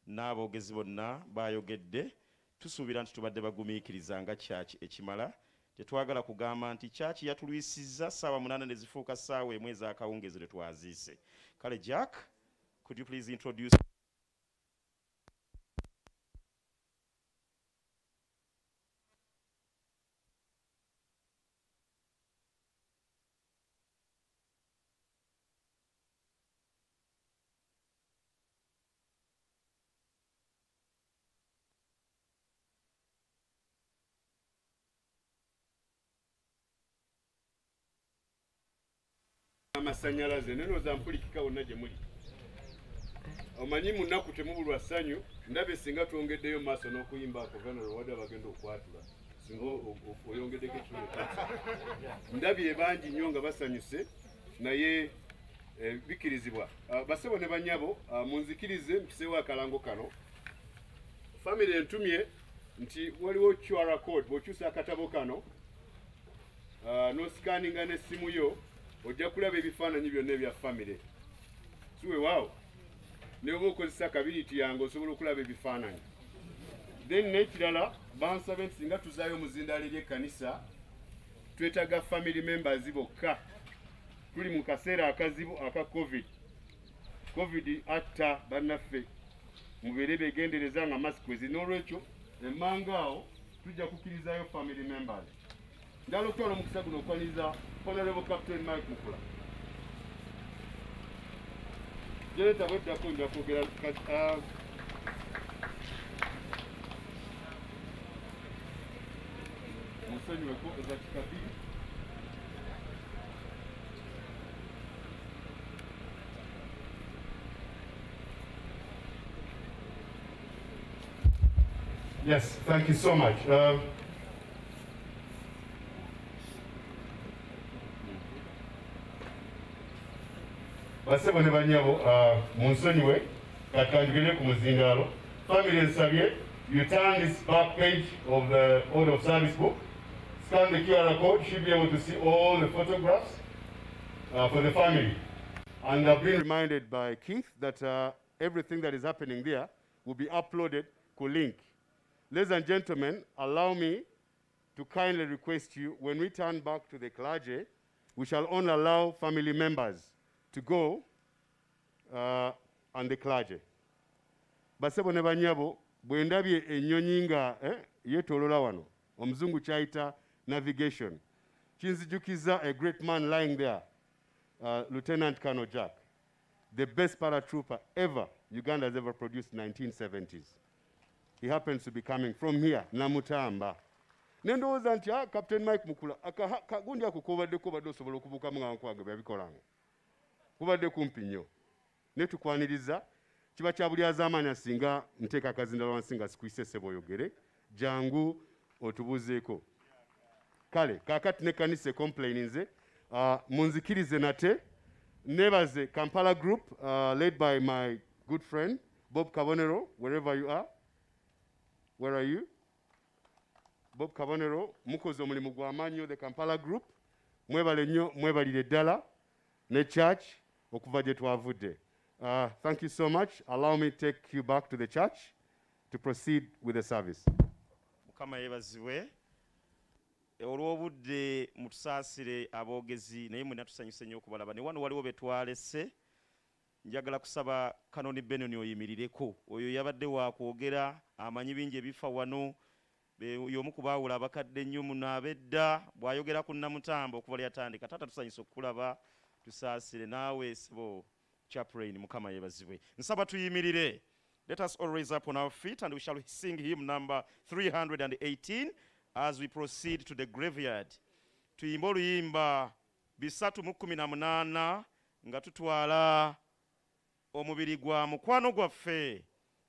n'aboogezi bonna bayogedde tusuubira nti tubadde bagumiikiriza nga kyaki ekimala tetwagala kugamba nti kyaki yatulwisizza ssaawa munaana ne zifuuka ssaawa emu ez'akawungeezi lwe twaziise. Kale jack could you please introduce amasanyalaze nenooza mpulikika wonna gye muli. Omanyi mu nnaku temubulwa ssanyu ndabe singa twongeddeyo maaso n'okuyimba ako venero wadde abagenda okwatula singa oyongeddeko ekitundu ndabye bangi nnyo nga basanyuse naye eh, bikirizibwa Ah, basebo ne banyabo ah, munzikirize mpiseewo akalango kano. Famire entumye nti waliwo qr code bw'okyusa akatabo kano ah, n'osikaninga n'essimu yo ojja kulaba ebifaananyi byonna ebya famire siwewaawo ne oba okozesa kabiriti yange osobola okulaba ebifaananyi. Then n'ekirala bansabe nti singa tuzaayo muzindaalo eryekkanisa twetaaga family members bokka. Tuli mu kaseera akazibu aka covid. Covid atta bannaffe mubeere begendereza nga masiki wezi n'olwekyo emmanga awo tujja kukkirizayo family members omukisa guno okwaniriza honorable captain mike mukula bweddako nja kwogera Yes, thank you so much. Uh, basebo ne banyabo uh, munsonyiwe katwandikire ku muzindaalo family ensabye you turn this back page of the order of service book. Scan the qr code should be able to see all the photographs uh, for the family. And i've been reminded by keith that uh, everything that is happening there will be uploaded to link. Ladies and gentlemen allow me to kindly request you when we turn back to the clergy we shall only allow family members to go uh, and the clergy. basebo ne banyabo bwe ndabye ennyonyi nga eh, yeetoolola wano omuzungu kyayita navigation. Kinzijukiza a great man lying there uh, lieutenant colonel jack the best paratrooper ever uganda has ever produced 1970s he happens to be coming from here namutamba. Nendowooza nti ah, captain mike mukula aka- kagundi ako kobaddeko badde osobola okubuukamu nga nkwaga byabikolanga kubadde kumpi nnyo. Ne tukwaniriza kiba kya buli azaamaanya singa nteeka akazindala wansi nga sikwise sebo oyogere jangu otubuuzeeko kale kaakati nekkanisa ecomplaini nze uh, munzikirize nate. Nebaze kampala group uh, led by my good friend bob kabonero wherever you are. Where are you? Bob kabonero mukoze omulimu gw'amaanyi the kampala group. Mwebale nnyo mwebalire ddala. Ne church okuva gye twavudde. Uh, thank you so much. Allow me to take you back to the church to proceed with the service. Mukama yeebazibwe. Olw'obudde mutusaasire aboogezi naye mwena tusanyuse nnyo okubalaba. Ne wano waliwo be twalese. Njagala kusaba kanoni benoni oyimirireko. Oyo yabadde wakwogera amanyi bingi ebifa wano. Y'omu ku baawula abakadde ennyo muno ab'edda. Bw'ayogera ku namutamba okuva lyatandika taata tusanyuse okukulaba tusaasire naawe sibo chaplain mukama yeebazibwe nsaba tuyimirire. Let us all raise up on our feet and we shall sing hymn number 318 as we proceed to the graveyard. Tuyimbe oluyimba bisatu mu kumi na munaana nga tutwala omubiri gwa mukwano gwaffe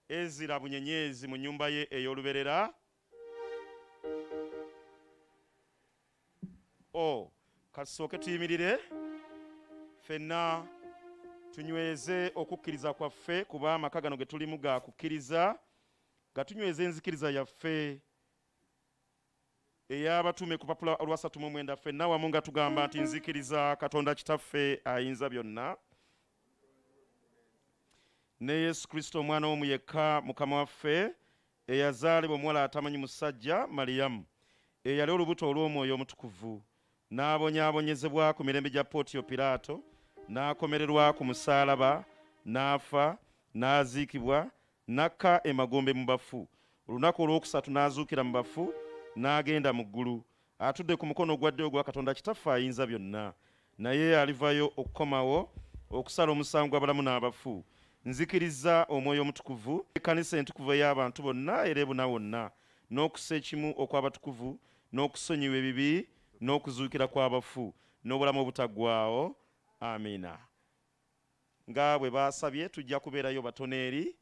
ezira bunyenyezi mu nnyumba ye ey'oluberera. O kasooke tuyimirire ffenna. Tunyweze okukkiriza kwaffe kuba amaka gano ge tulimu ga kukkiriza nga tunyweza enzikiriza yaffe. Ey'abatume ku papula olwasatu mu mwenda ffenna wamu nga tugamba nti nzikiriza katonda kitaffe ayinza byonna. Ne yesu kristo omwana w'omu yekka mukama waffe eyazaalibwa omuwala atamanyi musajja maliyamu eyali olubuto olw'omwoyo omutukuvu. N'abonyaabonyezebwa ku mirembe gya potiyo piraato n'akomererwa ku musaalaba n'afa n'aziikibwa n'akka emagombe mu bafu. Olunaku olwokusatu n'azuukira mu bafu n'agenda mu ggulu. Atudde ku mukono ogwa ddyo ogwa katonda kitaffe ayinza byonna. Naye alivayo okukomawo okusala omusango gw'abalamu n'abafu. Nzikiriza omwoyo omutukuvu ekkanisa entukuvu ey'abantu bonna era ebuna wonna n'okussa ekimu okw'abatukuvu n'okusonyiwa ebibi n'okuzuukira kw'abafu n'obulamu obutaggwaawo amiina nga bwe baasabye tujja kubeerayo batono eri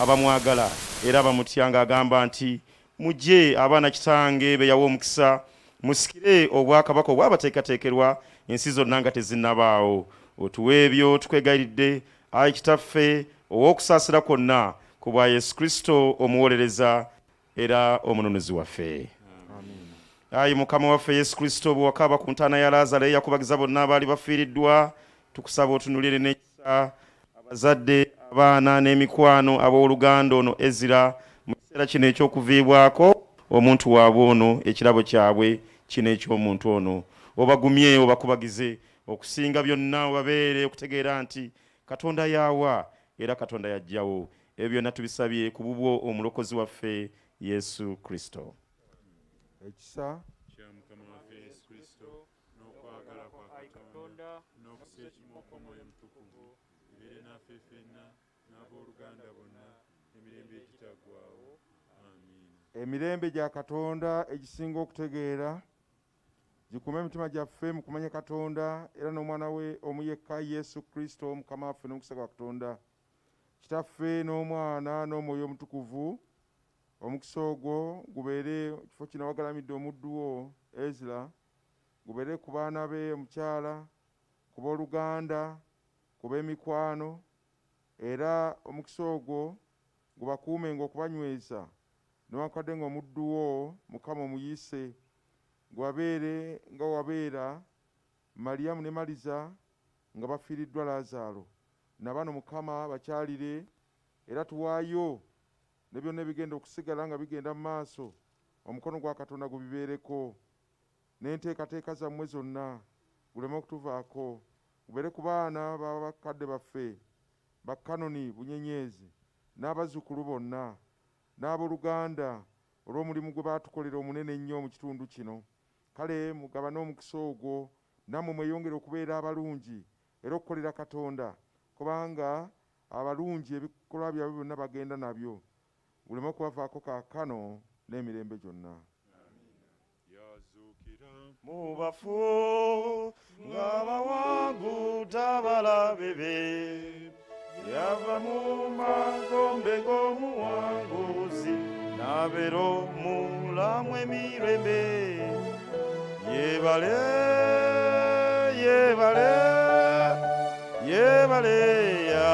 abamwagala. Era bamutya ng'agamba nti mujje abaana kitange be yawa omukisa musikire obwakabaka obwabateekateekerwa ensi zonna nga tezinnabaawo. Otuwa ebyo tukwegayiridde ayi kitaffe ow'okusaasira kwonna ku bwa yesu kristo omuwolereza era omununuzi waffe. Ayi mukama waffe yesu kristo bwe wakaaba ku ntaana ya laazaro eyakubagiza bonna abaali bafiiriddwa. Tukusaba otunulire n'ekisa abazadde abaana n'emikwano abooluganda ono ezira mu kiseera kino ekyokuviibwako omuntu waabwe ono ekirabo kyabwe kino eky'omuntu ono. Obagumye obakubagize okusinga byonna obabeere okutegeera nti katonda yaawa era katonda yajjawo ebyo byonna tubisabye ku bubwo omulokozi waffe yesu kristo. Ekisa kya mukama waffe yesu kristo n'okwagala kwa katonda n'okuseekimwa kw'omwoyo mutukuvu bibeere naffe ffenna n'abooluganda bonna emirembe egitaggwaawo amiina emirembe gya katonda egisinga okutegeera gikume emitima gyaffe mu kumanya katonda era n'omwana we omu yekka yesu kristo mukama waffe n'omukisa gwa katonda. Kitaffe n'omwana n'omwoyo omutukuvu omukisa ogwo gubeere kifo kino wagalamidde omuddu wo ezira gubeere ku baana be omukyala ku booluganda ku b'emikwano era omukisa ogwo gubakuumenga okubanyweza newankadde nga omuddu wo mukama omuyise gwabeere nga wabeera maliyamu ne maliza nga bafiiriddwa laazaalo. Nabano mukama bakyalire era tuwaayo ne byonna ebigenda okusigala nga bigenda mu maaso omukono gwa katonda gubibeereko. N'enteekateeka zammwe zonna guleme okutuvaako gubeere ku baana ba bakadde baffe bakkanoni bunyenyezi n'abazzukulu bonna n'abooluganda olw'omulimu gwe baatukolera omunene ennyo mu kitundu kino. Kale mugabane omukisa ogwo nammwe mweyongere okubeera abalungi era okukolera katonda kubanga abalungi ebikolwa byabwe byonna bagenda nabyo buleme okubavaako kaakano n'emirembe gyonna. Mu bafu ng'abawanguta abalabe be yava mu magombe g'omuwanguzi n'abeera omulamu emirembe yebale yebale yebale ya